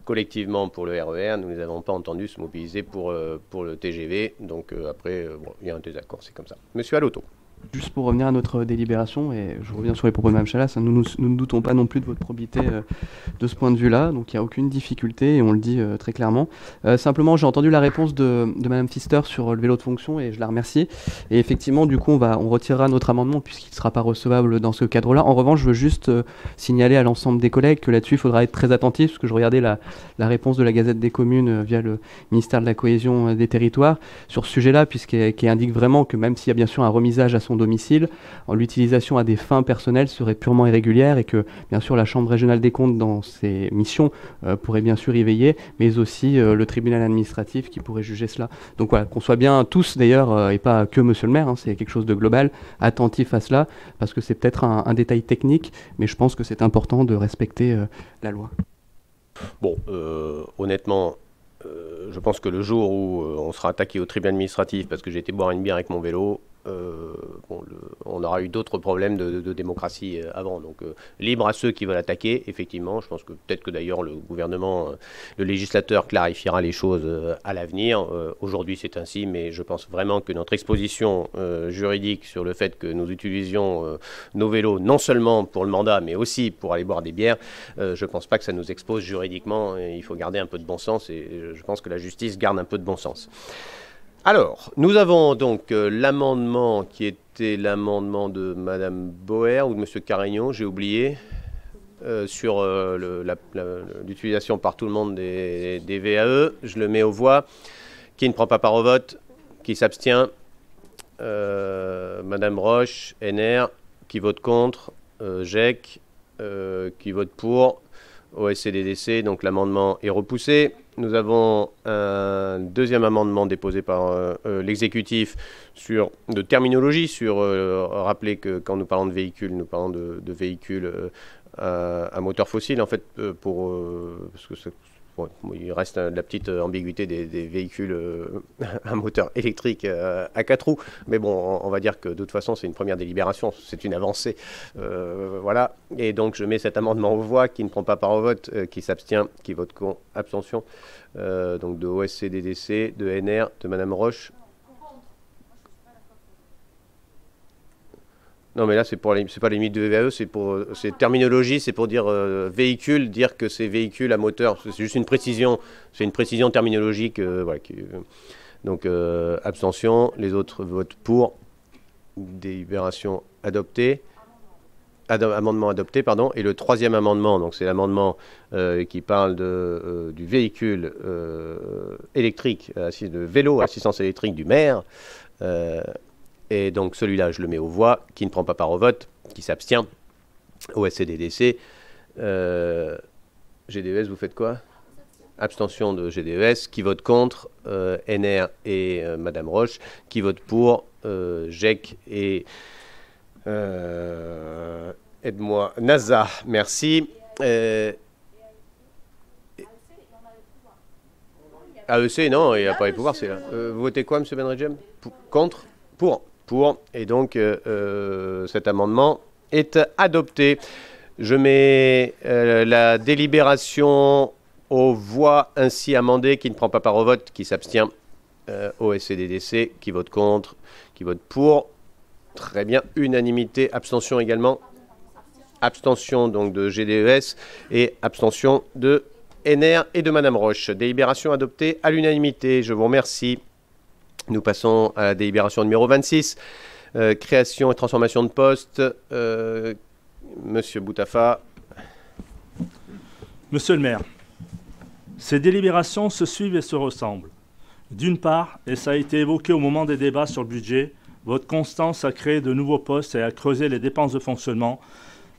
collectivement pour le RER. E nous ne les avons pas entendus se mobiliser pour, euh, le TGV. Donc euh, après, il y a un désaccord, c'est comme ça. Monsieur Alotto. Juste pour revenir à notre délibération, et je reviens sur les propos de Mme Chalas, nous, ne doutons pas non plus de votre probité euh, de ce point de vue-là, donc il n'y a aucune difficulté et on le dit euh, très clairement. Euh, simplement, j'ai entendu la réponse de, de Mme Pfister sur le vélo de fonction et je la remercie. Et effectivement, du coup, on, va, on retirera notre amendement puisqu'il ne sera pas recevable dans ce cadre-là. En revanche, je veux juste signaler à l'ensemble des collègues que là-dessus, il faudra être très attentif parce que je regardais la, la réponse de la Gazette des communes via le ministère de la Cohésion des Territoires sur ce sujet-là, puisqu'elle indique vraiment que même s'il y a bien sûr un remisage à son domicile, l'utilisation à des fins personnelles serait purement irrégulière et que bien sûr la Chambre régionale des comptes dans ses missions euh, pourrait bien sûr y veiller, mais aussi euh, le tribunal administratif qui pourrait juger cela. Donc voilà, qu'on soit bien tous d'ailleurs, euh, et pas que monsieur le maire, hein, c'est quelque chose de global, attentif à cela, parce que c'est peut-être un, détail technique, mais je pense que c'est important de respecter la loi. Bon, honnêtement, je pense que le jour où on sera attaqué au tribunal administratif parce que j'ai été boire une bière avec mon vélo, euh, on aura eu d'autres problèmes de, démocratie euh, avant. Donc euh, libre à ceux qui veulent attaquer, effectivement. Je pense que peut-être que d'ailleurs le gouvernement, le législateur clarifiera les choses à l'avenir. Aujourd'hui c'est ainsi, mais je pense vraiment que notre exposition juridique sur le fait que nous utilisions nos vélos non seulement pour le mandat, mais aussi pour aller boire des bières, je ne pense pas que ça nous expose juridiquement. il faut garder un peu de bon sens et je pense que la justice garde un peu de bon sens. Alors, nous avons donc euh, l'amendement qui était l'amendement de Madame Boer ou de Monsieur Carignon, j'ai oublié, euh, sur euh, l'utilisation par tout le monde des, VAE. Je le mets aux voix. Qui ne prend pas part au vote? Qui s'abstient? Madame Roche, NR, qui vote contre? GEC, qui vote pour? OSCDDC, donc l'amendement est repoussé. Nous avons un deuxième amendement déposé par euh, euh, l'exécutif sur de terminologie, sur euh, rappeler que quand nous parlons de véhicules, nous parlons de, véhicules à, moteur fossile, en fait, pour parce que il reste la petite ambiguïté des, véhicules à moteur électrique à quatre roues, mais bon, on, va dire que de toute façon, c'est une première délibération, c'est une avancée, voilà. Et donc, je mets cet amendement aux voix qui ne prend pas part au vote, qui s'abstient, qui vote con, abstention. Euh, donc de OSCDDC, de NR, de Madame Roche. Non, mais là, c'est pour pas la limite de VAE, c'est pour, c'est terminologie, c'est pour dire euh, véhicule, dire que c'est véhicule à moteur. C'est juste une précision, c'est une précision terminologique. Euh, voilà, donc abstention, les autres votent pour, délibération adoptée amendement adopté, pardon. Et le troisième amendement, donc c'est l'amendement euh, qui parle de, euh, du véhicule euh, électrique, de vélo assistance électrique du maire. Et donc celui-là, je le mets aux voix, qui ne prend pas part au vote, qui s'abstient au SCDDC. GDES, vous faites quoi? Abstention de GDES, qui vote contre, NR et Madame Roche, qui vote pour, GEC et euh, aide-moi. NASA, merci. Euh, AEC, non, il n'y a pas les pouvoirs, c'est là. Euh, votez quoi, M. Benredjem Contre? Pour. Pour. Et donc, cet amendement est adopté. Je mets la délibération aux voix ainsi amendées qui ne prend pas part au vote, qui s'abstient au SCDDC, qui vote contre, qui vote pour. Très bien. Unanimité. Abstention également. Abstention donc de GDES et abstention de NR et de Madame Roche. Délibération adoptée à l'unanimité. Je vous remercie. Nous passons à la délibération numéro 26. Euh, création et transformation de postes. Euh, Monsieur Boutafa. Monsieur le maire, ces délibérations se suivent et se ressemblent. D'une part, et ça a été évoqué au moment des débats sur le budget, votre constance à créer de nouveaux postes et à creuser les dépenses de fonctionnement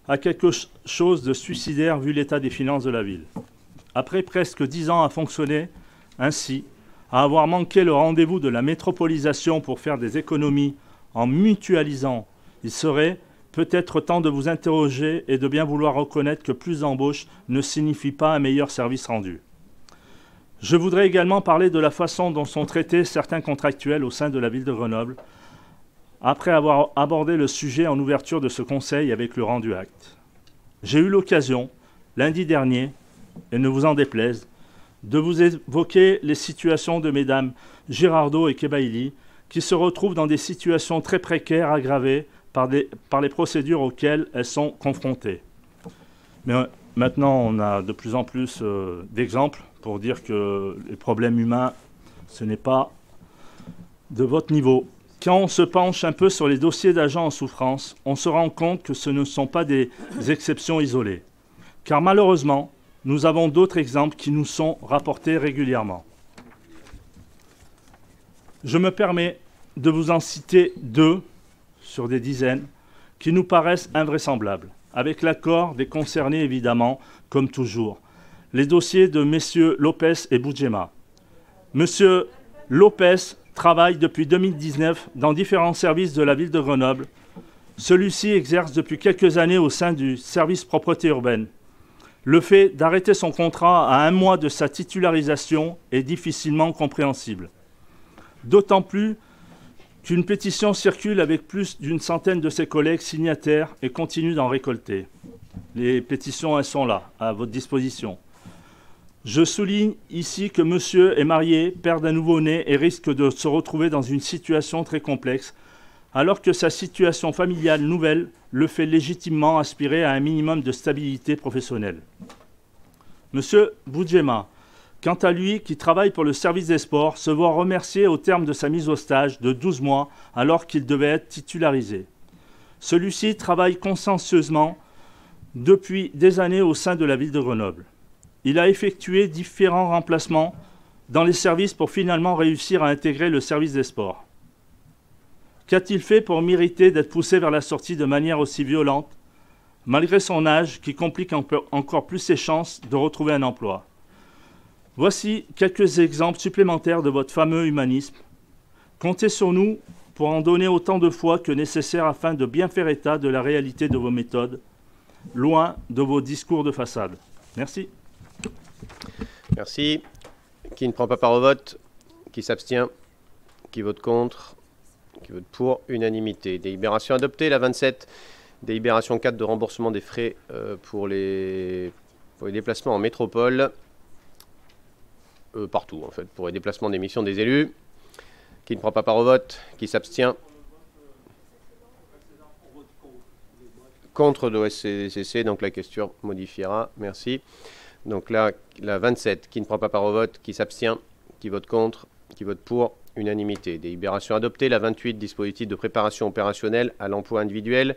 à quelque chose de suicidaire vu l'état des finances de la ville. Après presque dix ans à fonctionner ainsi, à avoir manqué le rendez-vous de la métropolisation pour faire des économies en mutualisant, il serait peut-être temps de vous interroger et de bien vouloir reconnaître que plus d'embauches ne signifie pas un meilleur service rendu. Je voudrais également parler de la façon dont sont traités certains contractuels au sein de la ville de Grenoble, après avoir abordé le sujet en ouverture de ce conseil avec le rendu acte. J'ai eu l'occasion, lundi dernier, et ne vous en déplaise, de vous évoquer les situations de mesdames Girardot et Kebaili, qui se retrouvent dans des situations très précaires aggravées par, les procédures auxquelles elles sont confrontées. Euh, maintenant, on a de plus en plus euh, d'exemples pour dire que les problèmes humains, ce n'est pas de votre niveau. Quand on se penche un peu sur les dossiers d'agents en souffrance, on se rend compte que ce ne sont pas des exceptions isolées. Car malheureusement, nous avons d'autres exemples qui nous sont rapportés régulièrement. Je me permets de vous en citer deux sur des dizaines qui nous paraissent invraisemblables, avec l'accord des concernés évidemment, comme toujours. Les dossiers de messieurs Lopez et Boudjema. Monsieur Lopez travaille depuis 2019 dans différents services de la ville de Grenoble. Celui-ci exerce depuis quelques années au sein du service propreté urbaine. Le fait d'arrêter son contrat à un mois de sa titularisation est difficilement compréhensible. D'autant plus qu'une pétition circule avec plus d'une centaine de ses collègues signataires et continue d'en récolter. Les pétitions, sont là, à votre disposition. Je souligne ici que monsieur est marié, père d'un nouveau-né et risque de se retrouver dans une situation très complexe, alors que sa situation familiale nouvelle le fait légitimement aspirer à un minimum de stabilité professionnelle. Monsieur Boudjema, quant à lui, qui travaille pour le service des sports, se voit remercié au terme de sa mise au stage de 12 mois alors qu'il devait être titularisé. Celui-ci travaille consciencieusement depuis des années au sein de la ville de Grenoble. Il a effectué différents remplacements dans les services pour finalement réussir à intégrer le service des sports. Qu'a-t-il fait pour mériter d'être poussé vers la sortie de manière aussi violente, malgré son âge qui complique encore plus ses chances de retrouver un emploi? Voici quelques exemples supplémentaires de votre fameux humanisme. Comptez sur nous pour en donner autant de fois que nécessaire afin de bien faire état de la réalité de vos méthodes, loin de vos discours de façade. Merci. Merci. Qui ne prend pas part au vote Qui s'abstient Qui vote contre qui vote pour unanimité. Délibération adoptée, la 27. Délibération 4 de remboursement des frais euh, pour, les, déplacements en métropole. Euh, partout, en fait, pour les déplacements des missions des élus. Qui ne prend pas part au vote Qui s'abstient Contre l'OSCC, donc la question modifiera. Merci. Donc là, la 27, qui ne prend pas part au vote, qui s'abstient, qui vote contre, qui vote pour, unanimité. Délibération adoptée, la 28, dispositif de préparation opérationnelle à l'emploi individuel.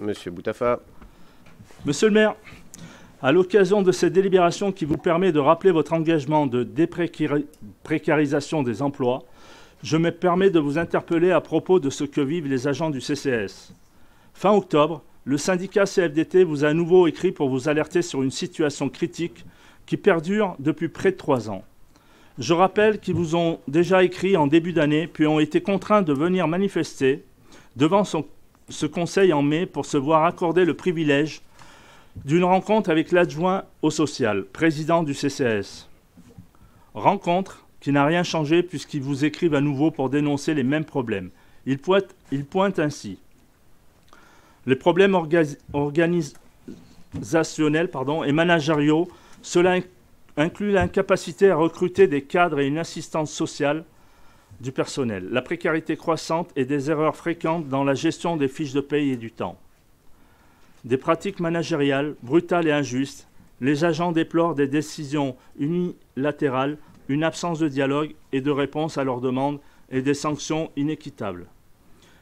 Monsieur Boutafa. Monsieur le maire, à l'occasion de cette délibération qui vous permet de rappeler votre engagement de déprécarisation des emplois, je me permets de vous interpeller à propos de ce que vivent les agents du CCS. Fin octobre, le syndicat CFDT vous a à nouveau écrit pour vous alerter sur une situation critique qui perdure depuis près de trois ans. Je rappelle qu'ils vous ont déjà écrit en début d'année, puis ont été contraints de venir manifester devant ce Conseil en mai pour se voir accorder le privilège d'une rencontre avec l'adjoint au social, président du CCS. Rencontre qui n'a rien changé puisqu'ils vous écrivent à nouveau pour dénoncer les mêmes problèmes. Ils pointent, ainsi les problèmes organisationnels et managériaux, cela inclut l'incapacité à recruter des cadres et une assistance sociale du personnel, la précarité croissante et des erreurs fréquentes dans la gestion des fiches de paye et du temps. Des pratiques managériales brutales et injustes, les agents déplorent des décisions unilatérales, une absence de dialogue et de réponse à leurs demandes et des sanctions inéquitables.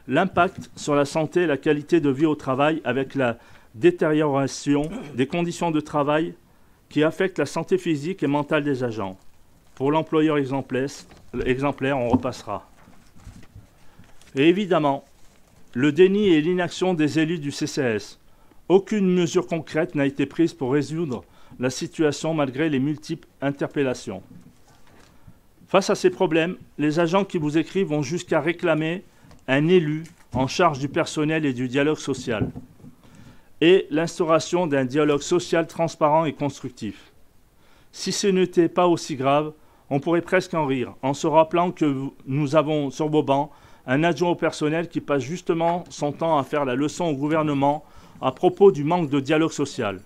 L'impact sur la santé et la qualité de vie au travail avec la détérioration des conditions de travail qui affecte la santé physique et mentale des agents. Pour l'employeur exemplaire, on repassera. Et évidemment, le déni et l'inaction des élus du CCS. Aucune mesure concrète n'a été prise pour résoudre la situation malgré les multiples interpellations. Face à ces problèmes, les agents qui vous écrivent vont jusqu'à réclamer un élu en charge du personnel et du dialogue social et l'instauration d'un dialogue social transparent et constructif. Si ce n'était pas aussi grave, on pourrait presque en rire en se rappelant que nous avons sur vos bancs un adjoint au personnel qui passe justement son temps à faire la leçon au gouvernement à propos du manque de dialogue social.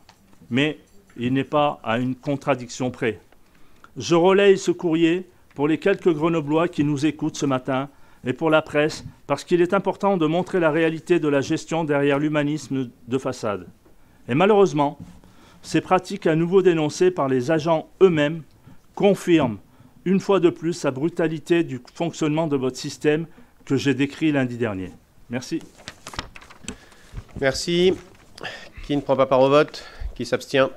Mais il n'est pas à une contradiction près. Je relaye ce courrier pour les quelques Grenoblois qui nous écoutent ce matin et pour la presse parce qu'il est important de montrer la réalité de la gestion derrière l'humanisme de façade. Et malheureusement, ces pratiques à nouveau dénoncées par les agents eux-mêmes confirment une fois de plus la brutalité du fonctionnement de votre système que j'ai décrit lundi dernier. Merci. Merci. Qui ne prend pas part au vote? Qui s'abstient?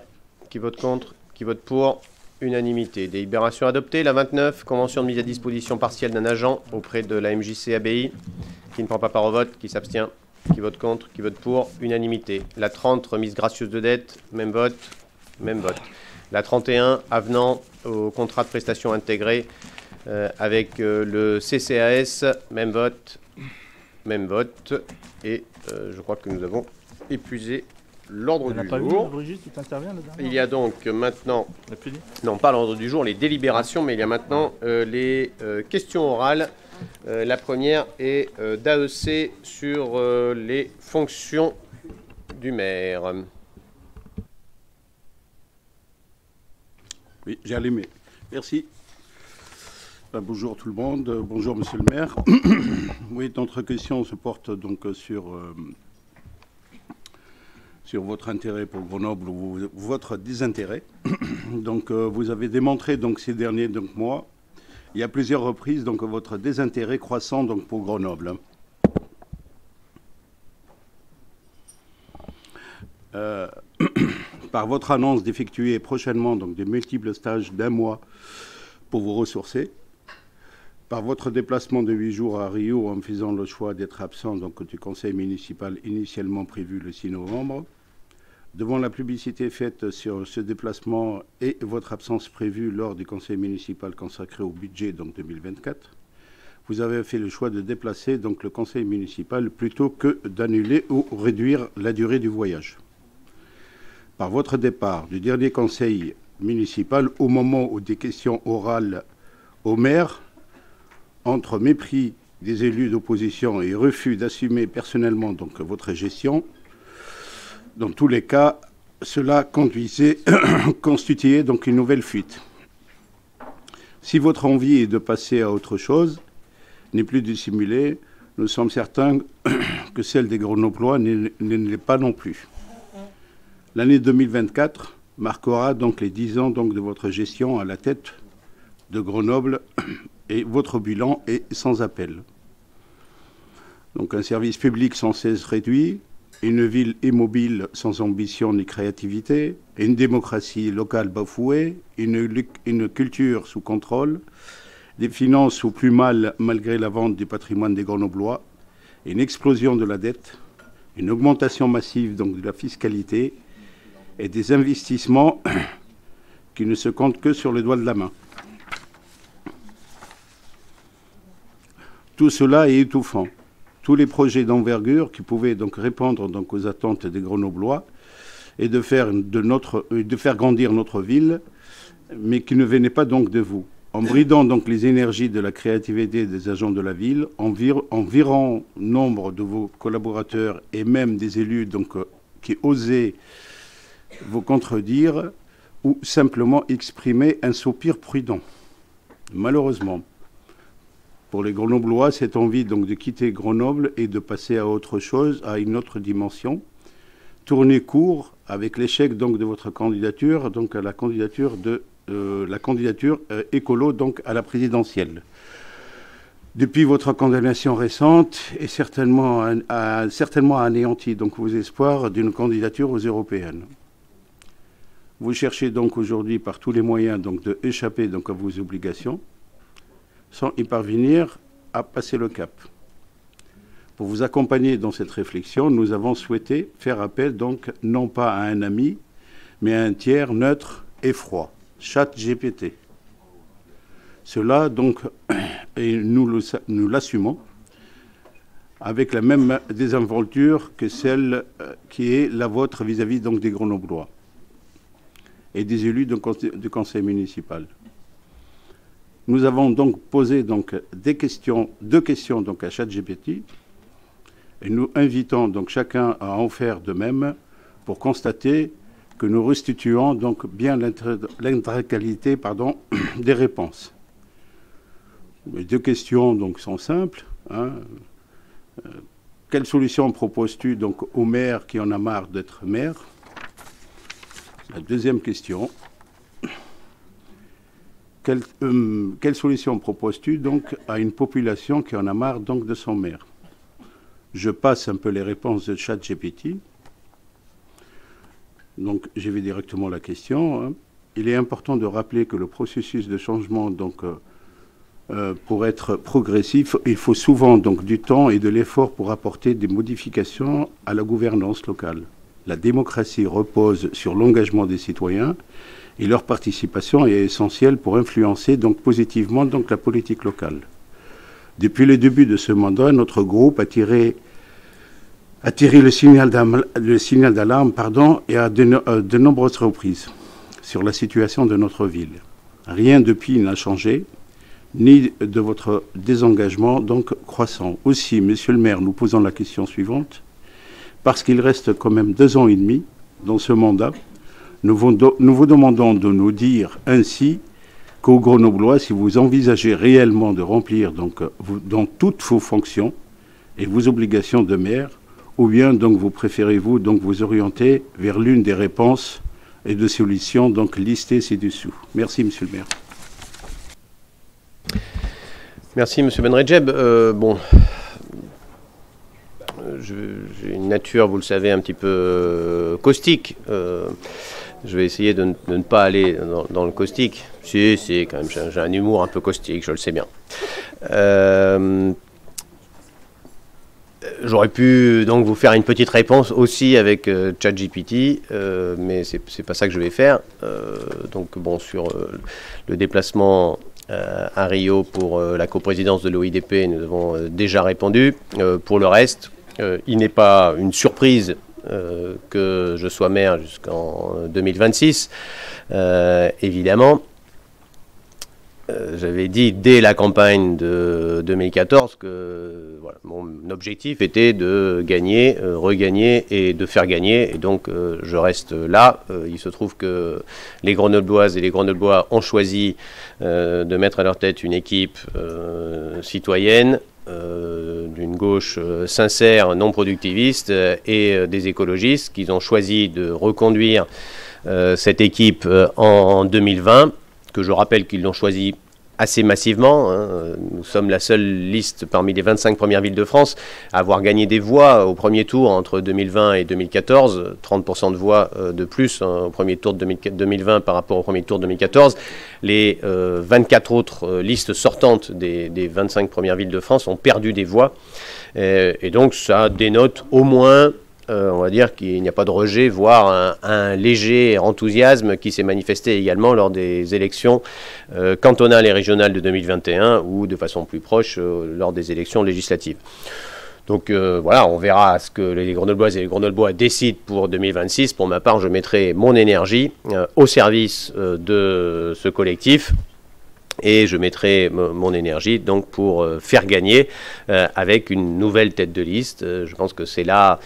Qui vote contre? Qui vote pour? Unanimité. Délibération adoptée. La 29, convention de mise à disposition partielle d'un agent auprès de la MJC ABI. Qui ne prend pas part au vote Qui s'abstient Qui vote contre Qui vote pour Unanimité. La 30, remise gracieuse de dette. Même vote. Même vote. La 31, avenant au contrat de prestation intégré euh, avec euh, le CCAS. Même vote. Même vote. Et euh, je crois que nous avons épuisé l'ordre du pas eu, jour. Brigitte, tu Il y a donc maintenant, non pas l'ordre du jour, les délibérations, mais il y a maintenant euh, les euh, questions orales. Euh, la première est euh, d'AEC sur euh, les fonctions du maire. Oui, j'ai allumé. Merci. Ben, bonjour tout le monde. Bonjour Monsieur le maire. oui, notre question se porte donc sur, euh, sur votre intérêt pour Grenoble ou votre désintérêt. donc, euh, vous avez démontré donc, ces derniers donc, mois, il y a plusieurs reprises, donc, votre désintérêt croissant donc, pour Grenoble. Euh, par votre annonce d'effectuer prochainement donc, de multiples stages d'un mois pour vous ressourcer, par votre déplacement de huit jours à Rio en faisant le choix d'être absent donc, du conseil municipal initialement prévu le 6 novembre, devant la publicité faite sur ce déplacement et votre absence prévue lors du conseil municipal consacré au budget donc 2024, vous avez fait le choix de déplacer le conseil municipal plutôt que d'annuler ou réduire la durée du voyage. Par votre départ du dernier conseil municipal au moment où des questions orales au maire, entre mépris des élus d'opposition et refus d'assumer personnellement votre gestion, dans tous les cas, cela conduisait, constituait donc une nouvelle fuite. Si votre envie est de passer à autre chose, n'est plus dissimulée, nous sommes certains que celle des Grenoblois ne l'est pas non plus. L'année 2024 marquera donc les 10 ans donc de votre gestion à la tête de Grenoble et votre bilan est sans appel. Donc un service public sans cesse réduit, une ville immobile sans ambition ni créativité, une démocratie locale bafouée, une, culture sous contrôle, des finances au plus mal malgré la vente du patrimoine des Grenoblois, une explosion de la dette, une augmentation massive donc de la fiscalité. Et des investissements qui ne se comptent que sur les doigts de la main. Tout cela est étouffant. Tous les projets d'envergure qui pouvaient donc répondre donc aux attentes des Grenoblois et de faire, de notre, euh, de faire grandir notre ville, mais qui ne venaient pas donc de vous. En bridant donc les énergies de la créativité des agents de la ville, en, en virant nombre de vos collaborateurs et même des élus donc, euh, qui osaient vous contredire ou simplement exprimer un soupir prudent. Malheureusement, pour les Grenoblois, cette envie donc de quitter Grenoble et de passer à autre chose, à une autre dimension, tournait court avec l'échec donc de votre candidature, donc à la candidature de euh, la candidature euh, écolo donc à la présidentielle. Depuis votre condamnation récente est certainement, a certainement anéanti donc vos espoirs d'une candidature aux européennes. Vous cherchez donc aujourd'hui par tous les moyens donc de donc à vos obligations, sans y parvenir à passer le cap. Pour vous accompagner dans cette réflexion, nous avons souhaité faire appel donc non pas à un ami, mais à un tiers neutre et froid, ChatGPT. Cela donc, et nous l'assumons, avec la même désinvolture que celle euh, qui est la vôtre vis-à-vis des Grenoblois et des élus du conseil, municipal. Nous avons donc posé donc deux questions donc à ChatGPT et nous invitons donc chacun à en faire de même pour constater que nous restituons donc bien l'intégralité pardon des réponses. Les deux questions donc sont simples. Hein. Euh, quelle solution proposes-tu donc au maire qui en a marre d'être maire? La deuxième question. Quelle, euh, quelle solution proposes-tu donc à une population qui en a marre donc de son maire? Je passe un peu les réponses de ChatGPT. Donc, je vais directement la question. Hein. Il est important de rappeler que le processus de changement donc, euh, euh, pour être progressif, il faut souvent donc du temps et de l'effort pour apporter des modifications à la gouvernance locale. La démocratie repose sur l'engagement des citoyens et leur participation est essentielle pour influencer donc positivement la politique locale. Depuis le début de ce mandat, notre groupe a tiré, le signal d'alarme et à de, euh, de nombreuses reprises sur la situation de notre ville. Rien depuis n'a changé ni de votre désengagement donc croissant. Aussi, Monsieur le maire, nous posons la question suivante. Parce qu'il reste quand même deux ans et demi dans ce mandat, nous vous, demandons de nous dire ainsi qu'au Grenoblois, si vous envisagez réellement de remplir donc vous, dans toutes vos fonctions et vos obligations de maire, ou bien donc vous préférez-vous donc vous orienter vers l'une des réponses et de solutions donc listées ci-dessous. Merci, Monsieur le maire. Merci, Monsieur Benredjeb. Euh, bon, j'ai une nature, vous le savez, un petit peu euh, caustique. Euh, je vais essayer de, ne pas aller dans, le caustique. Si, si, quand même, j'ai un humour un peu caustique, je le sais bien. J'aurais pu donc vous faire une petite réponse aussi avec ChatGPT, mais c'est pas ça que je vais faire. donc bon, sur le déplacement euh, à Rio pour euh, la coprésidence de l'OIDP, nous avons euh, déjà répondu. pour le reste, il n'est pas une surprise que je sois maire jusqu'en 2026, évidemment. J'avais dit dès la campagne de 2014 que mon objectif était de gagner, regagner et de faire gagner. Et donc je reste là. il se trouve que les Grenobloises et les Grenoblois ont choisi euh, de mettre à leur tête une équipe euh, citoyenne, euh, d'une gauche sincère, non productiviste, et des écologistes qui ont choisi de reconduire cette équipe en 2020, que je rappelle qu'ils l'ont choisi assez massivement. Hein. Nous sommes la seule liste parmi les 25 premières villes de France à avoir gagné des voix au premier tour entre 2020 et 2014, 30% de voix euh, de plus hein, au premier tour de 2020 par rapport au premier tour de 2014. Les 24 euh, autres euh, listes sortantes des, 25 premières villes de France ont perdu des voix. et donc ça dénote au moins euh, on va dire qu'il n'y a pas de rejet, voire un, léger enthousiasme qui s'est manifesté également lors des élections euh, cantonales et régionales de 2021 ou de façon plus proche euh, lors des élections législatives. Donc voilà, on verra ce que les Grenobloises et les Grenoblois décident pour 2026. Pour ma part, je mettrai mon énergie au service de ce collectif et je mettrai mon énergie donc pour euh, faire gagner euh, avec une nouvelle tête de liste. Euh, je pense que c'est là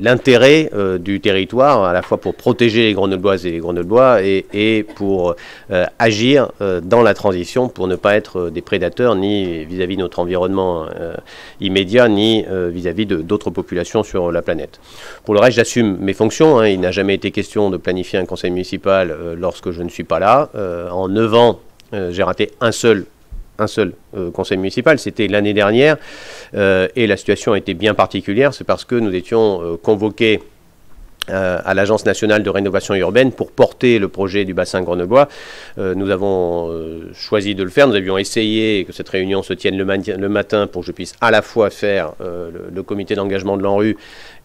l'intérêt du territoire, à la fois pour protéger les Grenobloises et les Grenoblois et, et pour agir dans la transition pour ne pas être des prédateurs ni vis-à-vis de notre environnement immédiat ni vis-à-vis d'autres populations sur la planète. Pour le reste, j'assume mes fonctions. Hein. Il n'a jamais été question de planifier un conseil municipal lorsque je ne suis pas là. Euh, en 9 ans, euh, j'ai raté un seul euh, conseil municipal, c'était l'année dernière, et la situation était bien particulière, c'est parce que nous étions convoqués à l'Agence nationale de rénovation urbaine pour porter le projet du bassin grenoblois. Euh, nous avons euh, choisi de le faire. Nous avions essayé que cette réunion se tienne le, matin pour que je puisse à la fois faire le, comité d'engagement de l'ANRU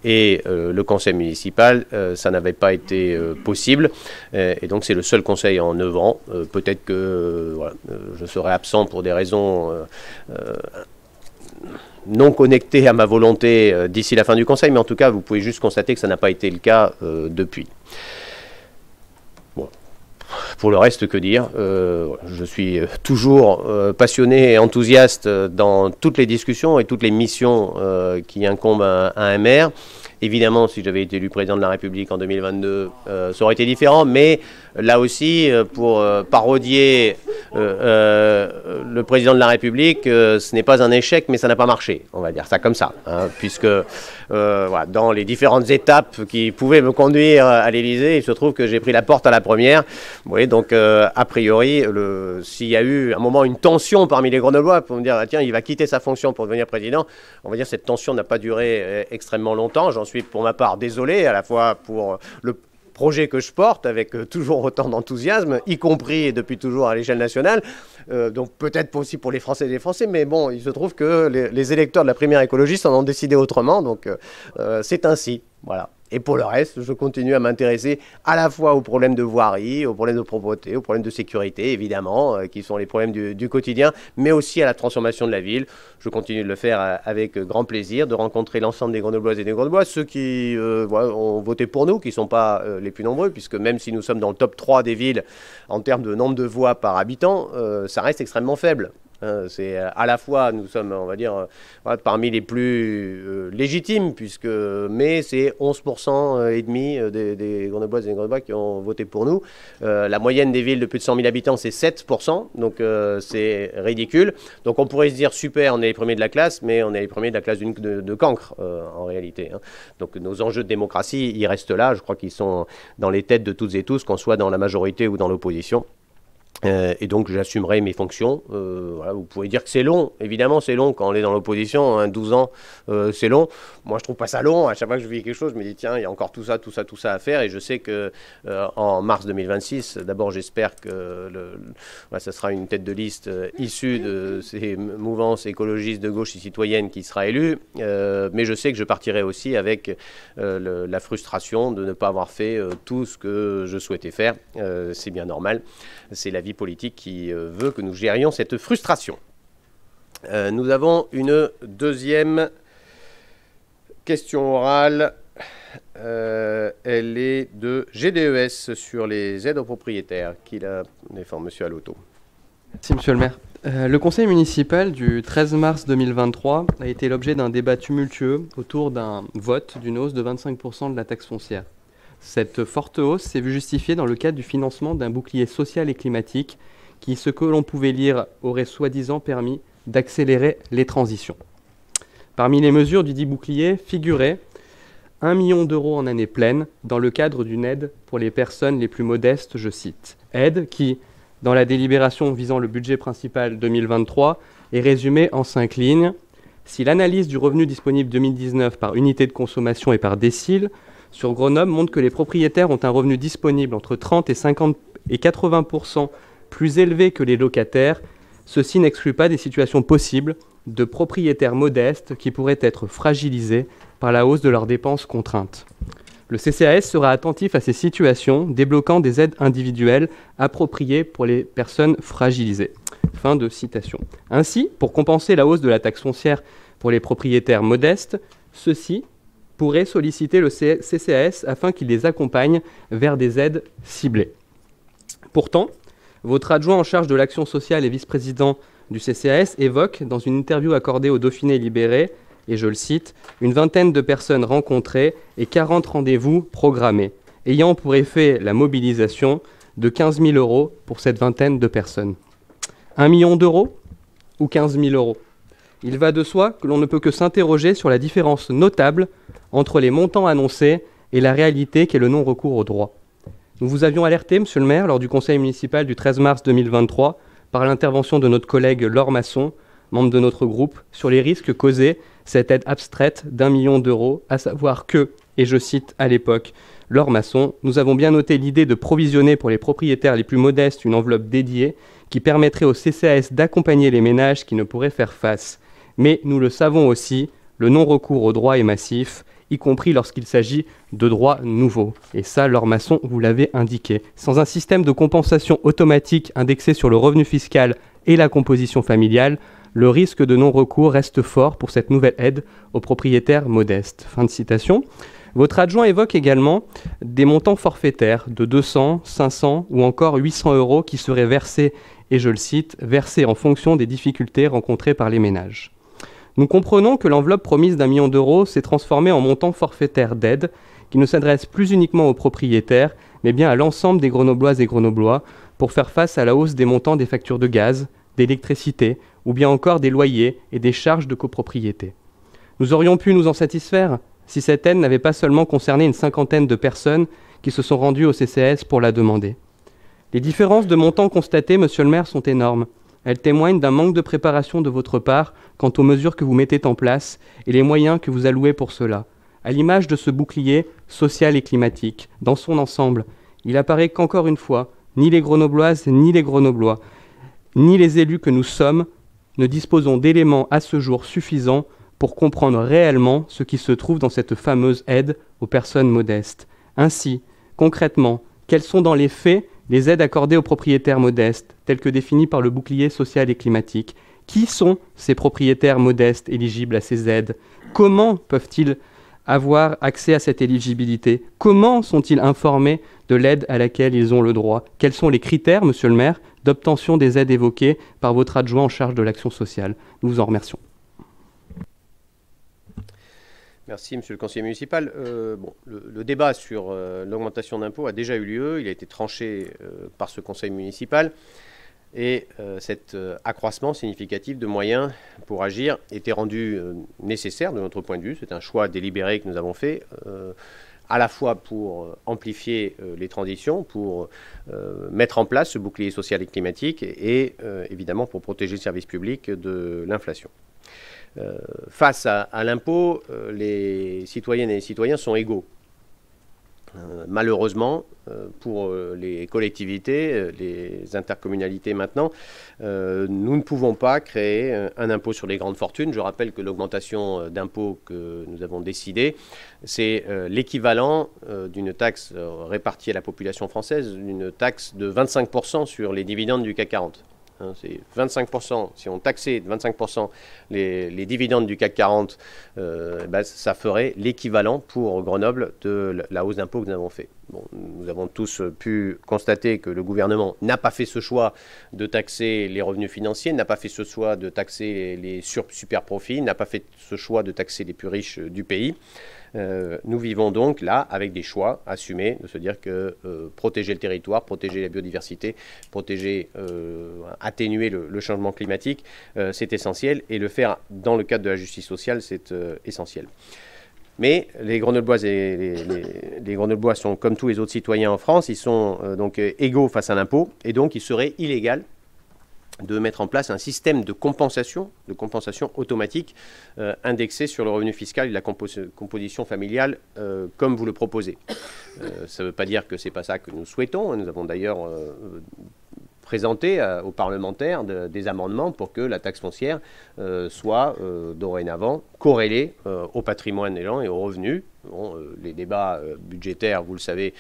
et le conseil municipal. ça n'avait pas été possible. et donc c'est le seul conseil en 9 ans. Peut-être que je serai absent pour des raisons non connecté à ma volonté euh, d'ici la fin du Conseil, mais en tout cas, vous pouvez juste constater que ça n'a pas été le cas euh, depuis. Pour le reste, que dire euh, Je suis toujours passionné et enthousiaste dans toutes les discussions et toutes les missions qui incombent à, un maire. Évidemment, si j'avais été élu président de la République en 2022, ça aurait été différent, mais là aussi, euh, pour euh, parodier euh, le président de la République, ce n'est pas un échec, mais ça n'a pas marché, on va dire ça comme ça, hein, puisque dans les différentes étapes qui pouvaient me conduire à l'Élysée, il se trouve que j'ai pris la porte à la première. Vous voyez, donc a priori, s'il y a eu un moment une tension parmi les Grenoblois pour me dire, ah, tiens, il va quitter sa fonction pour devenir président, on va dire cette tension n'a pas duré extrêmement longtemps. J'en suis pour ma part désolé, à la fois pour le projet que je porte avec euh, toujours autant d'enthousiasme, y compris depuis toujours à l'échelle nationale. Euh, donc peut-être aussi pour les Français et les Français, mais bon, il se trouve que les, électeurs de la primaire écologiste en ont décidé autrement, donc euh, c'est ainsi. Voilà. Et pour le reste, je continue à m'intéresser à la fois aux problèmes de voirie, aux problèmes de propreté, aux problèmes de sécurité, évidemment, euh, qui sont les problèmes du, quotidien, mais aussi à la transformation de la ville. Je continue de le faire euh, avec grand plaisir, de rencontrer l'ensemble des Grenobloises et des Grenoblois, ceux qui euh, ont voté pour nous, qui ne sont pas les plus nombreux, puisque même si nous sommes dans le top 3 des villes en termes de nombre de voix par habitant, ça reste extrêmement faible. Hein, c'est euh, à la fois, nous sommes, on va dire, euh, parmi les plus euh, légitimes, puisque, mais c'est 11% et demi des, des et des Grenoblois qui ont voté pour nous. la moyenne des villes de plus de 100 000 habitants, c'est 7%, donc c'est ridicule. Donc on pourrait se dire, super, on est les premiers de la classe, mais on est les premiers de la classe de, de, cancre, en réalité. Hein. Donc nos enjeux de démocratie, ils restent là. Je crois qu'ils sont dans les têtes de toutes et tous, qu'on soit dans la majorité ou dans l'opposition. Euh, et donc j'assumerai mes fonctions. Euh, vous pouvez dire que c'est long, évidemment c'est long quand on est dans l'opposition, hein, 12 ans euh, c'est long. Moi je trouve pas ça long, à chaque fois que je vis quelque chose je me dis tiens il y a encore tout ça, tout ça, tout ça à faire. Et je sais que en mars 2026, d'abord j'espère que le, ça sera une tête de liste issue de ces mouvances écologistes de gauche et citoyennes qui sera élue, mais je sais que je partirai aussi avec la frustration de ne pas avoir fait tout ce que je souhaitais faire, c'est bien normal. C'est la vie politique qui euh, veut que nous gérions cette frustration. Euh, nous avons une deuxième question orale. Euh, elle est de GDES sur les aides aux propriétaires. Qui la défend, Monsieur Alotto Merci, Monsieur le maire. le conseil municipal du 13 mars 2023 a été l'objet d'un débat tumultueux autour d'un vote d'une hausse de 25% de la taxe foncière. Cette forte hausse s'est vue justifiée dans le cadre du financement d'un bouclier social et climatique qui, ce que l'on pouvait lire, aurait soi-disant permis d'accélérer les transitions. Parmi les mesures du dit bouclier figurait 1 million d'euros en année pleine dans le cadre d'une aide pour les personnes les plus modestes, je cite. Aide qui, dans la délibération visant le budget principal 2023, est résumée en cinq lignes. Si l'analyse du revenu disponible 2019 par unité de consommation et par décile sur Grenoble montre que les propriétaires ont un revenu disponible entre 30 et 50 et 80% plus élevé que les locataires. Ceci n'exclut pas des situations possibles de propriétaires modestes qui pourraient être fragilisés par la hausse de leurs dépenses contraintes. Le CCAS sera attentif à ces situations, débloquant des aides individuelles appropriées pour les personnes fragilisées. Fin de citation. Ainsi, pour compenser la hausse de la taxe foncière pour les propriétaires modestes, ceux-ci pourraient solliciter le CCAS afin qu'il les accompagne vers des aides ciblées. Pourtant, votre adjoint en charge de l'action sociale et vice-président du CCAS évoque, dans une interview accordée au Dauphiné Libéré, et je le cite, une vingtaine de personnes rencontrées et 40 rendez-vous programmés, ayant pour effet la mobilisation de 15 000 euros pour cette vingtaine de personnes. Un million d'euros ou 15 000 euros? Il va de soi que l'on ne peut que s'interroger sur la différence notable entre les montants annoncés et la réalité qu'est le non-recours au droit. Nous vous avions alerté, Monsieur le maire, lors du conseil municipal du 13 mars 2023, par l'intervention de notre collègue Laure Masson, membre de notre groupe, sur les risques causés cette aide abstraite d'un million d'euros, à savoir que, et je cite à l'époque Laure Masson, nous avons bien noté l'idée de provisionner pour les propriétaires les plus modestes une enveloppe dédiée qui permettrait au CCAS d'accompagner les ménages qui ne pourraient faire face. Mais nous le savons aussi, le non-recours au droit est massif, y compris lorsqu'il s'agit de droits nouveaux. Et ça, Laure Masson, vous l'avez indiqué. Sans un système de compensation automatique indexé sur le revenu fiscal et la composition familiale, le risque de non-recours reste fort pour cette nouvelle aide aux propriétaires modestes. Fin de citation. Votre adjoint évoque également des montants forfaitaires de 200, 500 ou encore 800 euros qui seraient versés, et je le cite, versés en fonction des difficultés rencontrées par les ménages. Nous comprenons que l'enveloppe promise d'un million d'euros s'est transformée en montant forfaitaire d'aide qui ne s'adresse plus uniquement aux propriétaires, mais bien à l'ensemble des grenobloises et grenoblois pour faire face à la hausse des montants des factures de gaz, d'électricité ou bien encore des loyers et des charges de copropriété. Nous aurions pu nous en satisfaire si cette aide n'avait pas seulement concerné une cinquantaine de personnes qui se sont rendues au CCS pour la demander. Les différences de montants constatées, monsieur le maire, sont énormes. Elles témoignent d'un manque de préparation de votre part quant aux mesures que vous mettez en place et les moyens que vous allouez pour cela. À l'image de ce bouclier social et climatique, dans son ensemble, il apparaît qu'encore une fois, ni les grenobloises ni les grenoblois, ni les élus que nous sommes ne disposons d'éléments à ce jour suffisants pour comprendre réellement ce qui se trouve dans cette fameuse aide aux personnes modestes. Ainsi, concrètement, quelles sont dans les faits les aides accordées aux propriétaires modestes, telles que définies par le bouclier social et climatique. Qui sont ces propriétaires modestes éligibles à ces aides? Comment peuvent-ils avoir accès à cette éligibilité? Comment sont-ils informés de l'aide à laquelle ils ont le droit? Quels sont les critères, monsieur le maire, d'obtention des aides évoquées par votre adjoint en charge de l'action sociale? Nous vous en remercions. Merci, monsieur le conseiller municipal. Euh, bon, le, débat sur euh, l'augmentation d'impôts a déjà eu lieu. Il a été tranché euh, par ce conseil municipal. Et cet accroissement significatif de moyens pour agir était rendu nécessaire de notre point de vue. C'est un choix délibéré que nous avons fait à la fois pour amplifier les transitions, pour mettre en place ce bouclier social et climatique et évidemment pour protéger le service public de l'inflation. Euh, face à, l'impôt, euh, les citoyennes et les citoyens sont égaux. Euh, malheureusement, pour les collectivités, les intercommunalités maintenant, nous ne pouvons pas créer un impôt sur les grandes fortunes. Je rappelle que l'augmentation d'impôt que nous avons décidé, c'est l'équivalent d'une taxe répartie à la population française, d'une taxe de 25% sur les dividendes du CAC 40. Hein, c'est 25%, si on taxait de 25% les, dividendes du CAC 40, euh, bah, ça ferait l'équivalent pour Grenoble de la hausse d'impôt que nous avons fait. nous avons tous pu constater que le gouvernement n'a pas fait ce choix de taxer les revenus financiers, n'a pas fait ce choix de taxer les super profits, n'a pas fait ce choix de taxer les plus riches du pays. Euh, nous vivons donc là avec des choix assumés de se dire que euh, protéger le territoire, protéger la biodiversité, protéger, euh, atténuer le, changement climatique, c'est essentiel et le faire dans le cadre de la justice sociale, c'est essentiel. Mais les Grenoblois et les, les, sont comme tous les autres citoyens en France, ils sont donc égaux face à l'impôt et donc il serait illégal de mettre en place un système de compensation, de compensation automatique euh, indexé sur le revenu fiscal et la composition familiale, euh, comme vous le proposez. Euh, ça ne veut pas dire que ce n'est pas ça que nous souhaitons. Nous avons d'ailleurs présenter euh, aux parlementaires des amendements pour que la taxe foncière euh, soit euh, dorénavant corrélée au patrimoine des gens et aux revenus. les débats budgétaires, vous le savez,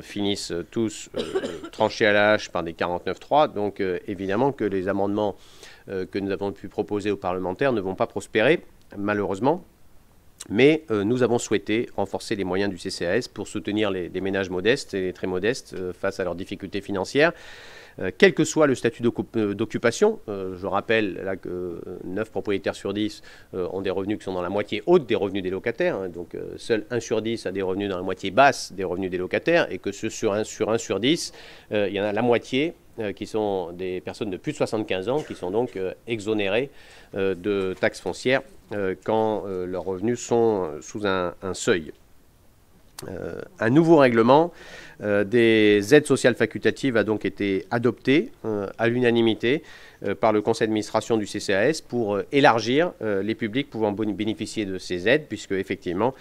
finissent tous tranchés à la hache par des 49.3. Donc évidemment que les amendements que nous avons pu proposer aux parlementaires ne vont pas prospérer, malheureusement. Mais nous avons souhaité renforcer les moyens du CCAS pour soutenir les, les ménages modestes et les très modestes face à leurs difficultés financières. Euh, quel que soit le statut euh, d'occupation. Euh, je rappelle là que 9 propriétaires sur 10 ont des revenus qui sont dans la moitié haute des revenus des locataires. Hein. donc seul 1 sur 10 a des revenus dans la moitié basse des revenus des locataires et que ce sur 1 sur, 1 sur 10, il y en a la moitié qui sont des personnes de plus de 75 ans qui sont donc exonérées de taxes foncières quand leurs revenus sont sous un, un seuil. Un nouveau règlement euh, des aides sociales facultatives a donc été adoptée à l'unanimité par le conseil d'administration du CCAS pour élargir les publics pouvant bénéficier de ces aides, puisque effectivement,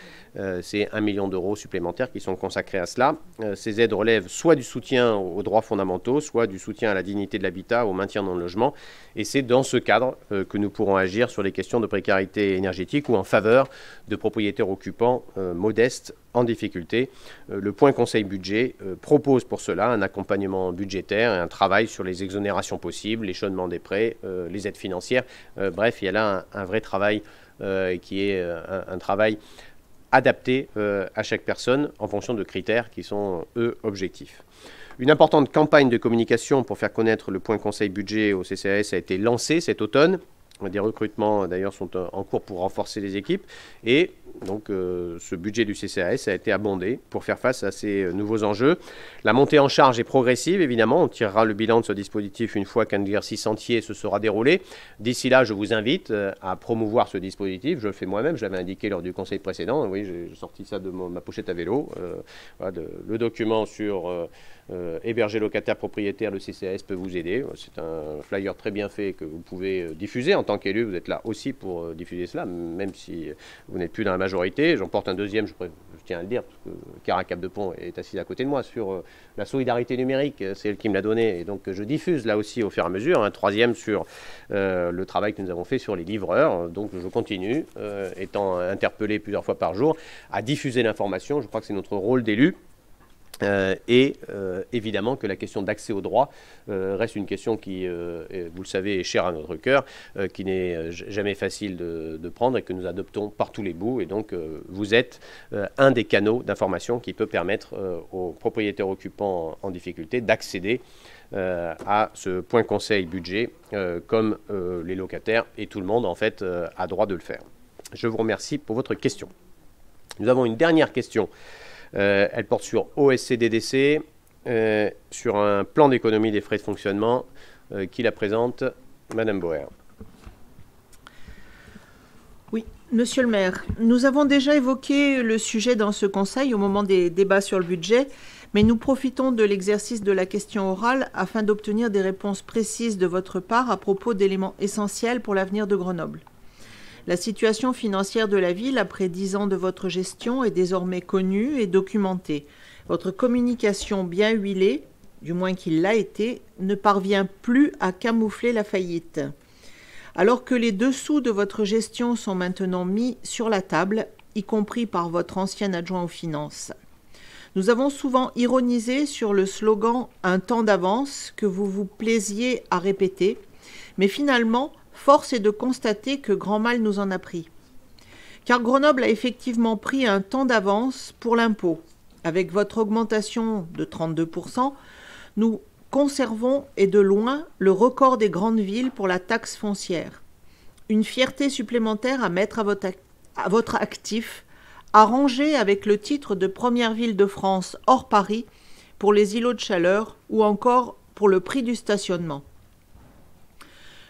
c'est un million d'euros supplémentaires qui sont consacrés à cela. ces aides relèvent soit du soutien aux droits fondamentaux, soit du soutien à la dignité de l'habitat, au maintien dans le logement. Et c'est dans ce cadre que nous pourrons agir sur les questions de précarité énergétique ou en faveur de propriétaires occupants modestes en difficulté. Euh, le point Conseil budget euh, propose pour cela un accompagnement budgétaire et un travail sur les exonérations possibles, l'échelonnement des prêts, euh, les aides financières. bref, il y a là un, vrai travail qui est un, travail adapté à chaque personne en fonction de critères qui sont, eux, objectifs. Une importante campagne de communication pour faire connaître le point conseil budget au CCAS a été lancée cet automne. Des recrutements d'ailleurs sont en cours pour renforcer les équipes. Et donc euh, ce budget du CCAS a été abondé pour faire face à ces euh, nouveaux enjeux. La montée en charge est progressive évidemment, on tirera le bilan de ce dispositif une fois qu'un exercice entier se sera déroulé. D'ici là, je vous invite euh, à promouvoir ce dispositif, je le fais moi-même, je l'avais indiqué lors du conseil précédent, oui j'ai sorti ça de ma pochette à vélo, le document sur héberger locataire propriétaire, le CCAS peut vous aider. C'est un flyer très bien fait que vous pouvez euh, diffuser. En tant qu'élu, vous êtes là aussi pour euh, diffuser cela, même si vous n'êtes plus dans la majorité. J'en porte un deuxième, je, tiens à le dire, parce que Cara Cap-de-Pont est assise à côté de moi sur la solidarité numérique. C'est elle qui me l'a donné. Et donc, je diffuse là aussi au fur et à mesure. Un troisième sur le travail que nous avons fait sur les livreurs. Donc, je continue, étant interpellé plusieurs fois par jour, à diffuser l'information. Je crois que c'est notre rôle d'élu. Euh, et euh, évidemment que la question d'accès au droit euh, reste une question qui, vous le savez, est chère à notre cœur, qui n'est jamais facile de, prendre et que nous adoptons par tous les bouts. Et donc, vous êtes un des canaux d'information qui peut permettre aux propriétaires occupants en, difficulté d'accéder à ce point conseil budget, comme les locataires et tout le monde, en fait, a droit de le faire. Je vous remercie pour votre question. Nous avons une dernière question euh, elle porte sur OSCDDC, euh, sur un plan d'économie des frais de fonctionnement euh, qui la présente Madame Boer. Oui, Monsieur le maire, nous avons déjà évoqué le sujet dans ce conseil au moment des débats sur le budget, mais nous profitons de l'exercice de la question orale afin d'obtenir des réponses précises de votre part à propos d'éléments essentiels pour l'avenir de Grenoble. La situation financière de la ville, après dix ans de votre gestion, est désormais connue et documentée. Votre communication bien huilée, du moins qu'il l'a été, ne parvient plus à camoufler la faillite. Alors que les dessous de votre gestion sont maintenant mis sur la table, y compris par votre ancien adjoint aux finances. Nous avons souvent ironisé sur le slogan Un temps d'avance que vous vous plaisiez à répéter, mais finalement, force est de constater que grand mal nous en a pris. Car Grenoble a effectivement pris un temps d'avance pour l'impôt. Avec votre augmentation de 32%, nous conservons et de loin le record des grandes villes pour la taxe foncière. Une fierté supplémentaire à mettre à votre, à votre actif, arrangée avec le titre de première ville de France hors Paris pour les îlots de chaleur ou encore pour le prix du stationnement.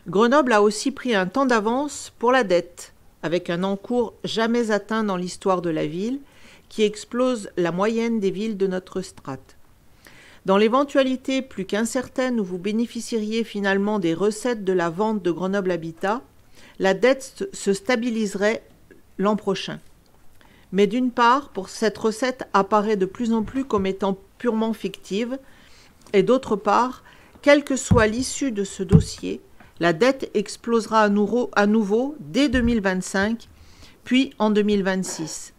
Grenoble a aussi pris un temps d'avance pour la dette, avec un encours jamais atteint dans l'histoire de la ville, qui explose la moyenne des villes de notre strate. Dans l'éventualité plus qu'incertaine où vous bénéficieriez finalement des recettes de la vente de Grenoble Habitat, la dette se stabiliserait l'an prochain. Mais d'une part, pour cette recette apparaît de plus en plus comme étant purement fictive, et d'autre part, quelle que soit l'issue de ce dossier, la dette explosera à nouveau, dès 2025, puis en 2026.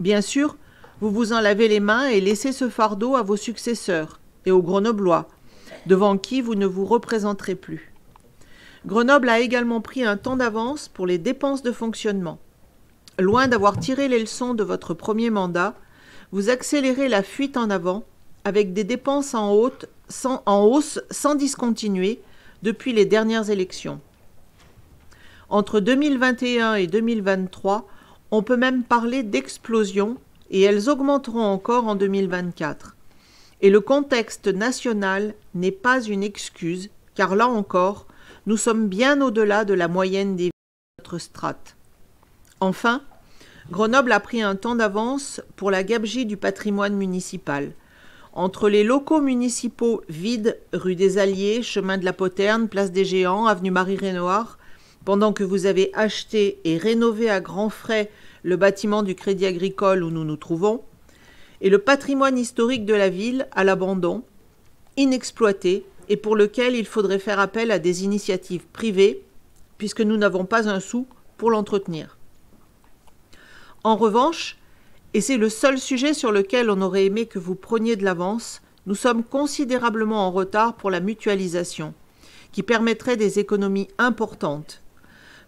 Bien sûr, vous vous en lavez les mains et laissez ce fardeau à vos successeurs et aux Grenoblois, devant qui vous ne vous représenterez plus. Grenoble a également pris un temps d'avance pour les dépenses de fonctionnement. Loin d'avoir tiré les leçons de votre premier mandat, vous accélérez la fuite en avant avec des dépenses en, en hausse sans discontinuer depuis les dernières élections. Entre 2021 et 2023, on peut même parler d'explosion et elles augmenteront encore en 2024. Et le contexte national n'est pas une excuse, car là encore, nous sommes bien au-delà de la moyenne des villes de notre strate. Enfin, Grenoble a pris un temps d'avance pour la gabegie du patrimoine municipal. Entre les locaux municipaux vides, rue des Alliés, chemin de la Poterne, place des Géants, avenue Marie-Rénoir, pendant que vous avez acheté et rénové à grands frais le bâtiment du Crédit Agricole où nous nous trouvons, et le patrimoine historique de la ville à l'abandon, inexploité, et pour lequel il faudrait faire appel à des initiatives privées, puisque nous n'avons pas un sou pour l'entretenir. En revanche, et c'est le seul sujet sur lequel on aurait aimé que vous preniez de l'avance, nous sommes considérablement en retard pour la mutualisation, qui permettrait des économies importantes.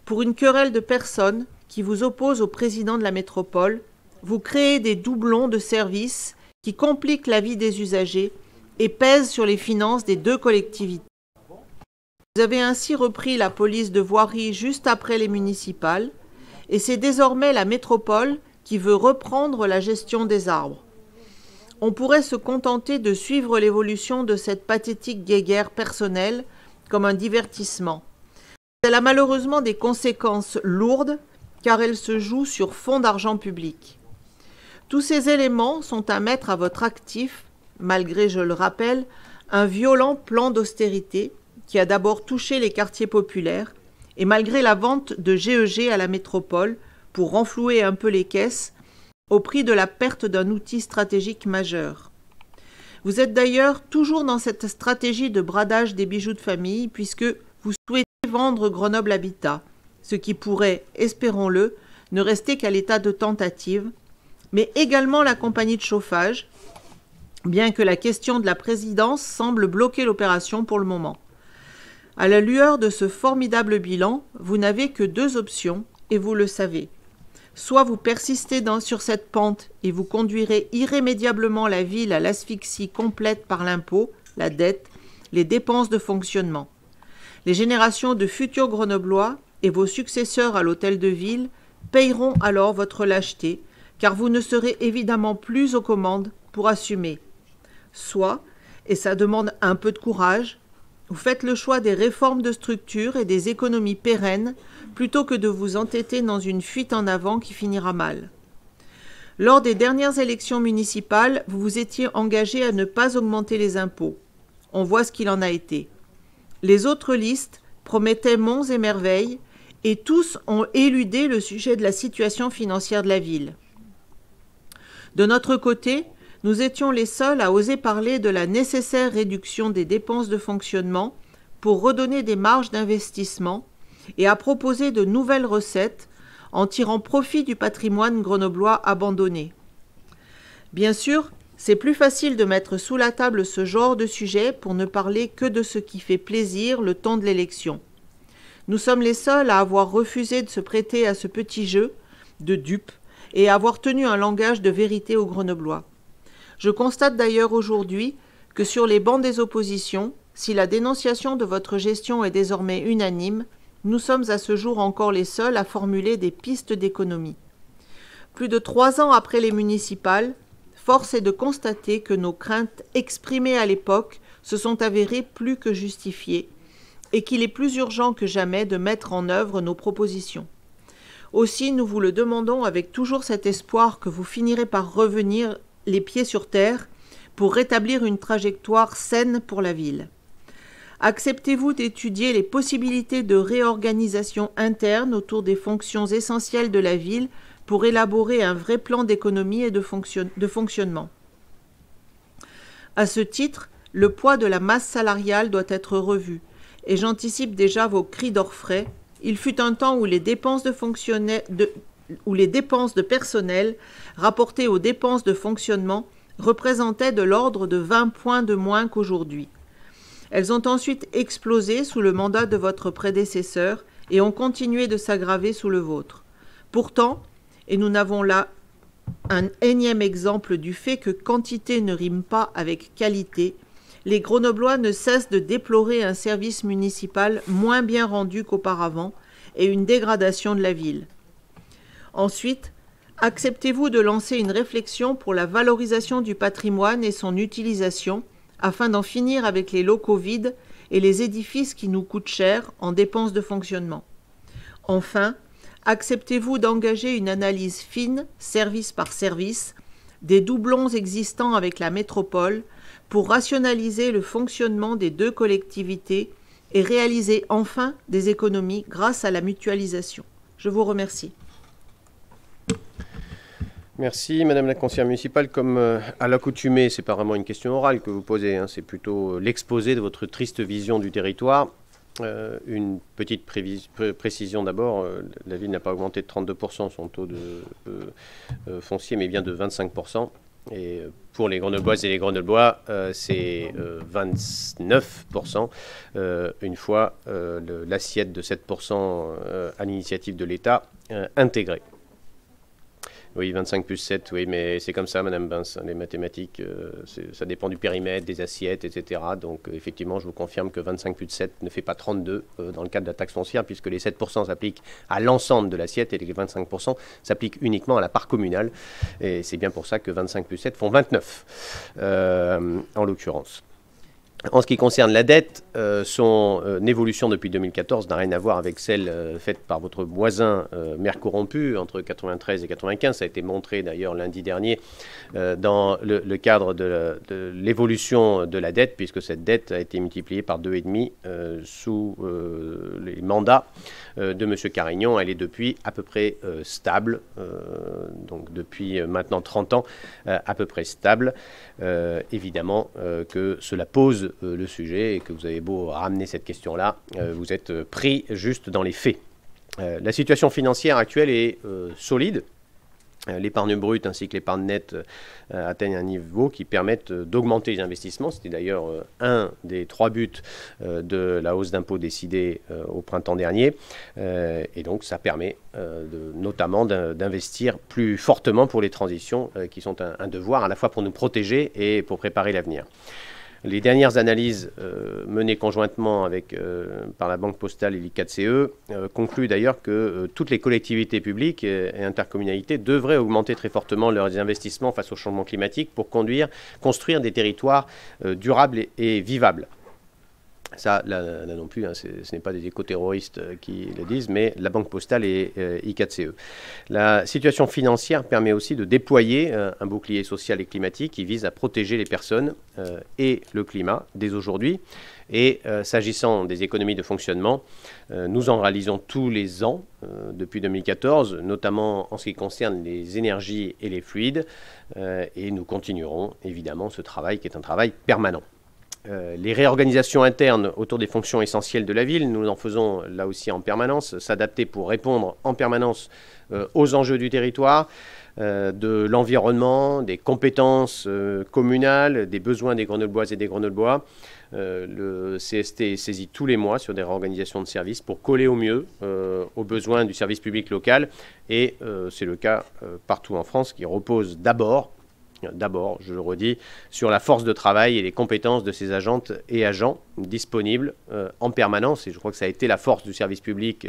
Pour une querelle de personnes qui vous oppose au président de la métropole, vous créez des doublons de services qui compliquent la vie des usagers et pèsent sur les finances des deux collectivités. Vous avez ainsi repris la police de voirie juste après les municipales, et c'est désormais la métropole qui veut reprendre la gestion des arbres. On pourrait se contenter de suivre l'évolution de cette pathétique guéguerre personnelle comme un divertissement. Elle a malheureusement des conséquences lourdes car elle se joue sur fond d'argent public. Tous ces éléments sont à mettre à votre actif, malgré, je le rappelle, un violent plan d'austérité qui a d'abord touché les quartiers populaires, et malgré la vente de GEG à la métropole pour renflouer un peu les caisses, au prix de la perte d'un outil stratégique majeur. Vous êtes d'ailleurs toujours dans cette stratégie de bradage des bijoux de famille, puisque vous souhaitez vendre Grenoble Habitat, ce qui pourrait, espérons-le, ne rester qu'à l'état de tentative, mais également la compagnie de chauffage, bien que la question de la présidence semble bloquer l'opération pour le moment. À la lueur de ce formidable bilan, vous n'avez que deux options, et vous le savez. Soit vous persistez sur cette pente et vous conduirez irrémédiablement la ville à l'asphyxie complète par l'impôt, la dette, les dépenses de fonctionnement. Les générations de futurs Grenoblois et vos successeurs à l'hôtel de ville payeront alors votre lâcheté, car vous ne serez évidemment plus aux commandes pour assumer. Soit, et ça demande un peu de courage, vous faites le choix des réformes de structure et des économies pérennes plutôt que de vous entêter dans une fuite en avant qui finira mal. Lors des dernières élections municipales, vous vous étiez engagé à ne pas augmenter les impôts. On voit ce qu'il en a été. Les autres listes promettaient monts et merveilles, et tous ont éludé le sujet de la situation financière de la ville. De notre côté, nous étions les seuls à oser parler de la nécessaire réduction des dépenses de fonctionnement pour redonner des marges d'investissement et à proposer de nouvelles recettes en tirant profit du patrimoine grenoblois abandonné. Bien sûr, c'est plus facile de mettre sous la table ce genre de sujet pour ne parler que de ce qui fait plaisir le temps de l'élection. Nous sommes les seuls à avoir refusé de se prêter à ce petit jeu de dupes et à avoir tenu un langage de vérité aux Grenoblois. Je constate d'ailleurs aujourd'hui que sur les bancs des oppositions, si la dénonciation de votre gestion est désormais unanime, nous sommes à ce jour encore les seuls à formuler des pistes d'économie. Plus de trois ans après les municipales, force est de constater que nos craintes exprimées à l'époque se sont avérées plus que justifiées et qu'il est plus urgent que jamais de mettre en œuvre nos propositions. Aussi, nous vous le demandons avec toujours cet espoir que vous finirez par revenir les pieds sur terre pour rétablir une trajectoire saine pour la ville. Acceptez-vous d'étudier les possibilités de réorganisation interne autour des fonctions essentielles de la ville pour élaborer un vrai plan d'économie et de, fonctionnement? À ce titre, le poids de la masse salariale doit être revu, et j'anticipe déjà vos cris d'orfraie. Il fut un temps où les dépenses de, de, où les dépenses de personnel rapportées aux dépenses de fonctionnement représentaient de l'ordre de 20 points de moins qu'aujourd'hui. Elles ont ensuite explosé sous le mandat de votre prédécesseur et ont continué de s'aggraver sous le vôtre. Pourtant, et nous n'avons là un énième exemple du fait que quantité ne rime pas avec qualité, les Grenoblois ne cessent de déplorer un service municipal moins bien rendu qu'auparavant et une dégradation de la ville. Ensuite, acceptez-vous de lancer une réflexion pour la valorisation du patrimoine et son utilisation afin d'en finir avec les locaux vides et les édifices qui nous coûtent cher en dépenses de fonctionnement. Enfin, acceptez-vous d'engager une analyse fine, service par service, des doublons existants avec la métropole, pour rationaliser le fonctionnement des deux collectivités et réaliser enfin des économies grâce à la mutualisation. Je vous remercie. Merci Madame la conseillère municipale. Comme euh, à l'accoutumée, c'est pas vraiment une question orale que vous posez, hein, c'est plutôt euh, l'exposé de votre triste vision du territoire. Euh, une petite précision d'abord, la ville n'a pas augmenté de 32% son taux de foncier, mais bien de 25%. Et pour les Grenobloises et les Grenoblois, c'est 29%, une fois l'assiette de 7% à l'initiative de l'État intégrée. Oui, 25 plus 7, oui, mais c'est comme ça, Madame Bince, les mathématiques, euh, ça dépend du périmètre, des assiettes, etc. Donc, euh, effectivement, je vous confirme que 25 plus 7 ne fait pas 32 euh, dans le cadre de la taxe foncière, puisque les 7% s'appliquent à l'ensemble de l'assiette et les 25% s'appliquent uniquement à la part communale. Et c'est bien pour ça que 25 plus 7 font 29, en l'occurrence. En ce qui concerne la dette, euh, son euh, évolution depuis 2014 n'a rien à voir avec celle euh, faite par votre voisin maire corrompu entre 93 et 95. Ça a été montré d'ailleurs lundi dernier dans le, cadre de, l'évolution de la dette, puisque cette dette a été multipliée par 2,5 sous les mandats de M. Carignon. Elle est depuis à peu près stable, donc depuis maintenant 30 ans, à peu près stable. évidemment que cela pose euh, le sujet et que vous avez beau ramener cette question-là, euh, vous êtes pris juste dans les faits. Euh, la situation financière actuelle est solide. L'épargne brute ainsi que l'épargne nette atteignent un niveau qui permettent d'augmenter les investissements. C'était d'ailleurs un des trois buts de la hausse d'impôts décidée au printemps dernier. et donc ça permet notamment d'investir plus fortement pour les transitions qui sont un, devoir à la fois pour nous protéger et pour préparer l'avenir. Les dernières analyses euh, menées conjointement euh, par la Banque postale et l'ICATCE euh, concluent d'ailleurs que toutes les collectivités publiques et, intercommunalités devraient augmenter très fortement leurs investissements face au changement climatique pour conduire, construire des territoires durables et vivables. Ça, là, non plus, hein, ce n'est pas des éco-terroristes euh, qui le disent, mais la Banque postale et euh, I4CE. La situation financière permet aussi de déployer euh, un bouclier social et climatique qui vise à protéger les personnes et le climat dès aujourd'hui. Et s'agissant des économies de fonctionnement, nous en réalisons tous les ans depuis 2014, notamment en ce qui concerne les énergies et les fluides. et nous continuerons évidemment ce travail qui est un travail permanent. Euh, les réorganisations internes autour des fonctions essentielles de la ville, nous en faisons là aussi en permanence, s'adapter pour répondre en permanence euh, aux enjeux du territoire, euh, de l'environnement, des compétences communales, des besoins des Grenobloises et des Grenoblois. le CST est saisi tous les mois sur des réorganisations de services pour coller au mieux aux besoins du service public local. Et c'est le cas partout en France qui repose d'abord d'abord, je le redis, sur la force de travail et les compétences de ces agentes et agents disponibles euh, en permanence. Et je crois que ça a été la force du service public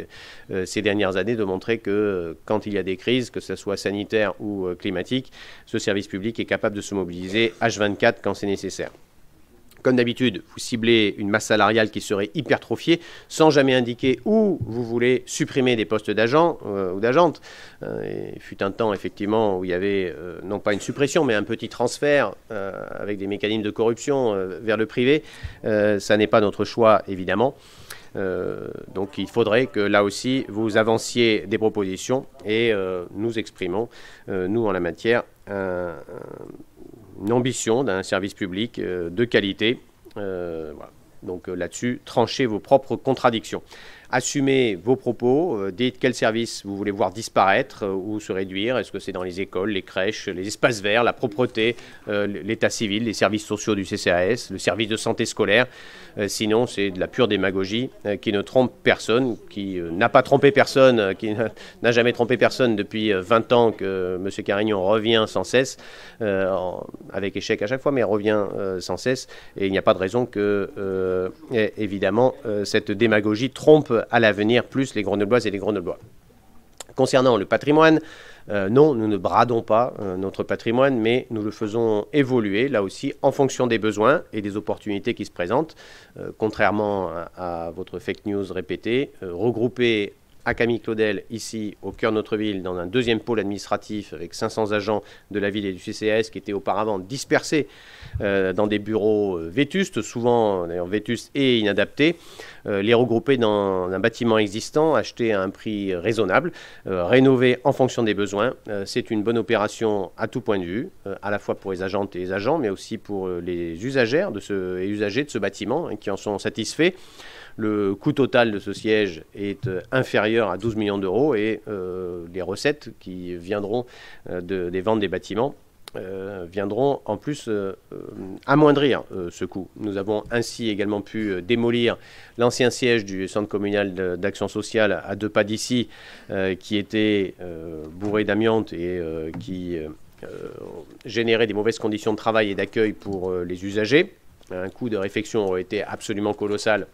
euh, ces dernières années de montrer que euh, quand il y a des crises, que ce soit sanitaire ou climatique, ce service public est capable de se mobiliser H24 quand c'est nécessaire. Comme d'habitude, vous ciblez une masse salariale qui serait hypertrophiée sans jamais indiquer où vous voulez supprimer des postes d'agents euh, ou d'agentes. Euh, il fut un temps, effectivement, où il y avait euh, non pas une suppression, mais un petit transfert avec des mécanismes de corruption vers le privé. ça n'est pas notre choix, évidemment. donc il faudrait que là aussi vous avanciez des propositions et nous exprimons, nous en la matière, un, une ambition d'un service public euh, de qualité. Euh, Donc euh, là-dessus, tranchez vos propres contradictions assumez vos propos, euh, dites quel service vous voulez voir disparaître euh, ou se réduire. Est-ce que c'est dans les écoles, les crèches, les espaces verts, la propreté, euh, l'état civil, les services sociaux du CCAS, le service de santé scolaire? Sinon, c'est de la pure démagogie qui ne trompe personne, qui n'a pas trompé personne, qui n'a jamais trompé personne depuis 20 ans que M. Carignon revient sans cesse, avec échec à chaque fois, mais revient sans cesse. Et il n'y a pas de raison que, évidemment, cette démagogie trompe à l'avenir plus les Grenobloises et les Grenoblois. Concernant le patrimoine, euh, non, nous ne bradons pas euh, notre patrimoine, mais nous le faisons évoluer, là aussi, en fonction des besoins et des opportunités qui se présentent. Euh, contrairement à, votre fake news répétée, regrouper à Camille Claudel, ici au cœur de notre ville, dans un deuxième pôle administratif avec 500 agents de la ville et du CCAS qui étaient auparavant dispersés euh, dans des bureaux euh, vétustes, souvent d'ailleurs vétustes et inadaptés, les regrouper dans un bâtiment existant, acheté à un prix raisonnable, rénover en fonction des besoins. C'est une bonne opération à tout point de vue, à la fois pour les agentes et les agents, mais aussi pour les usagères et usagers de ce bâtiment hein, qui en sont satisfaits. Le coût total de ce siège est euh, inférieur à 12 millions d'euros et euh, les recettes qui viendront euh, des ventes des bâtiments viendront en plus amoindrir ce coût. Nous avons ainsi également pu démolir l'ancien siège du centre communal d'action sociale à deux pas d'ici, qui était bourré d'amiante et qui générait des mauvaises conditions de travail et d'accueil pour les usagers. Un coût de réfection aurait été absolument colossal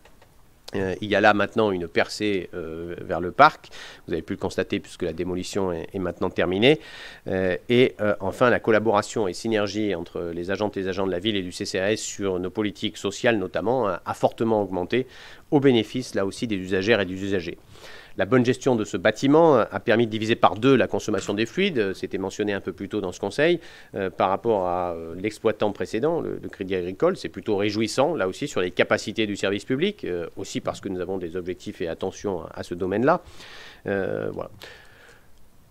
euh, il y a là maintenant une percée euh, vers le parc. Vous avez pu le constater puisque la démolition est, maintenant terminée. Euh, et enfin, la collaboration et synergie entre les agents et les agents de la ville et du CCAS sur nos politiques sociales notamment a fortement augmenté au bénéfice là aussi des usagères et des usagers. La bonne gestion de ce bâtiment a permis de diviser par deux la consommation des fluides, c'était mentionné un peu plus tôt dans ce conseil, euh, par rapport à euh, l'exploitant précédent, le, Crédit Agricole. C'est plutôt réjouissant, là aussi, sur les capacités du service public, euh, aussi parce que nous avons des objectifs et attention à, ce domaine-là.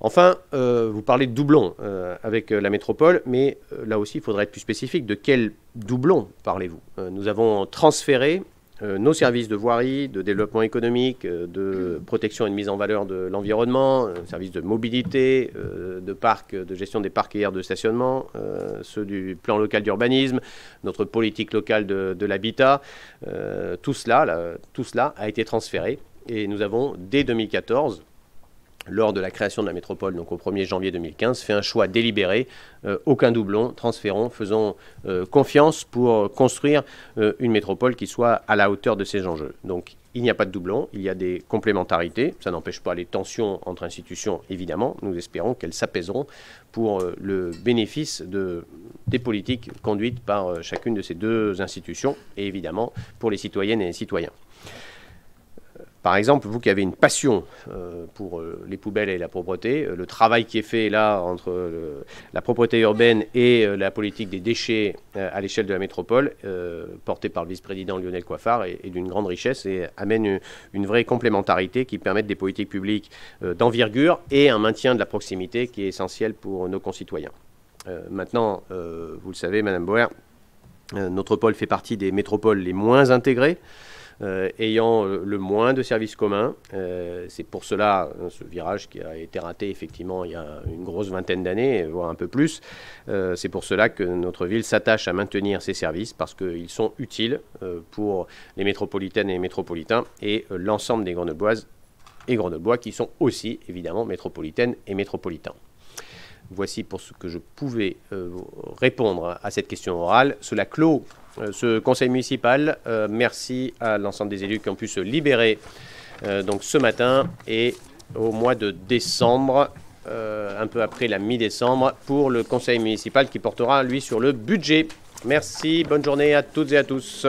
Enfin, vous parlez de doublons avec la métropole, mais là aussi, il faudrait être plus spécifique. De quel doublon parlez-vous? Nous avons transféré euh, nos services de voirie, de développement économique, euh, de protection et de mise en valeur de l'environnement, euh, services de mobilité, de parcs, de gestion des parcs et aires de stationnement, ceux du plan local d'urbanisme, notre politique locale de, de l'habitat, tout cela, tout cela a été transféré et nous avons dès 2014 lors de la création de la métropole, donc au 1er janvier 2015, fait un choix délibéré, euh, aucun doublon, transférons, faisons euh, confiance pour construire euh, une métropole qui soit à la hauteur de ces enjeux. Donc il n'y a pas de doublon, il y a des complémentarités, ça n'empêche pas les tensions entre institutions, évidemment, nous espérons qu'elles s'apaiseront pour le bénéfice de, des politiques conduites par chacune de ces deux institutions et évidemment pour les citoyennes et les citoyens. Par exemple, vous qui avez une passion euh, pour euh, les poubelles et la propreté, euh, le travail qui est fait là entre la propreté urbaine et la politique des déchets à l'échelle de la métropole, porté par le vice-président Lionel Coiffard, est, d'une grande richesse et amène une, vraie complémentarité qui permet des politiques publiques d'envergure et un maintien de la proximité qui est essentiel pour nos concitoyens. maintenant, vous le savez, Madame Boer, notre pôle fait partie des métropoles les moins intégrées. Euh, ayant euh, le moins de services communs. Euh, c'est pour cela ce virage qui a été raté effectivement il y a une grosse vingtaine d'années, voire un peu plus. c'est pour cela que notre ville s'attache à maintenir ces services parce qu'ils sont utiles pour les métropolitaines et les métropolitains et l'ensemble des Grenobloises et Grenoblois qui sont aussi évidemment métropolitaines et métropolitains. Voici pour ce que je pouvais répondre à cette question orale. Cela clôt euh, ce conseil municipal. Euh, merci à l'ensemble des élus qui ont pu se libérer euh, donc ce matin et au mois de décembre, un peu après la mi-décembre, pour le conseil municipal qui portera, lui, sur le budget. Merci, bonne journée à toutes et à tous.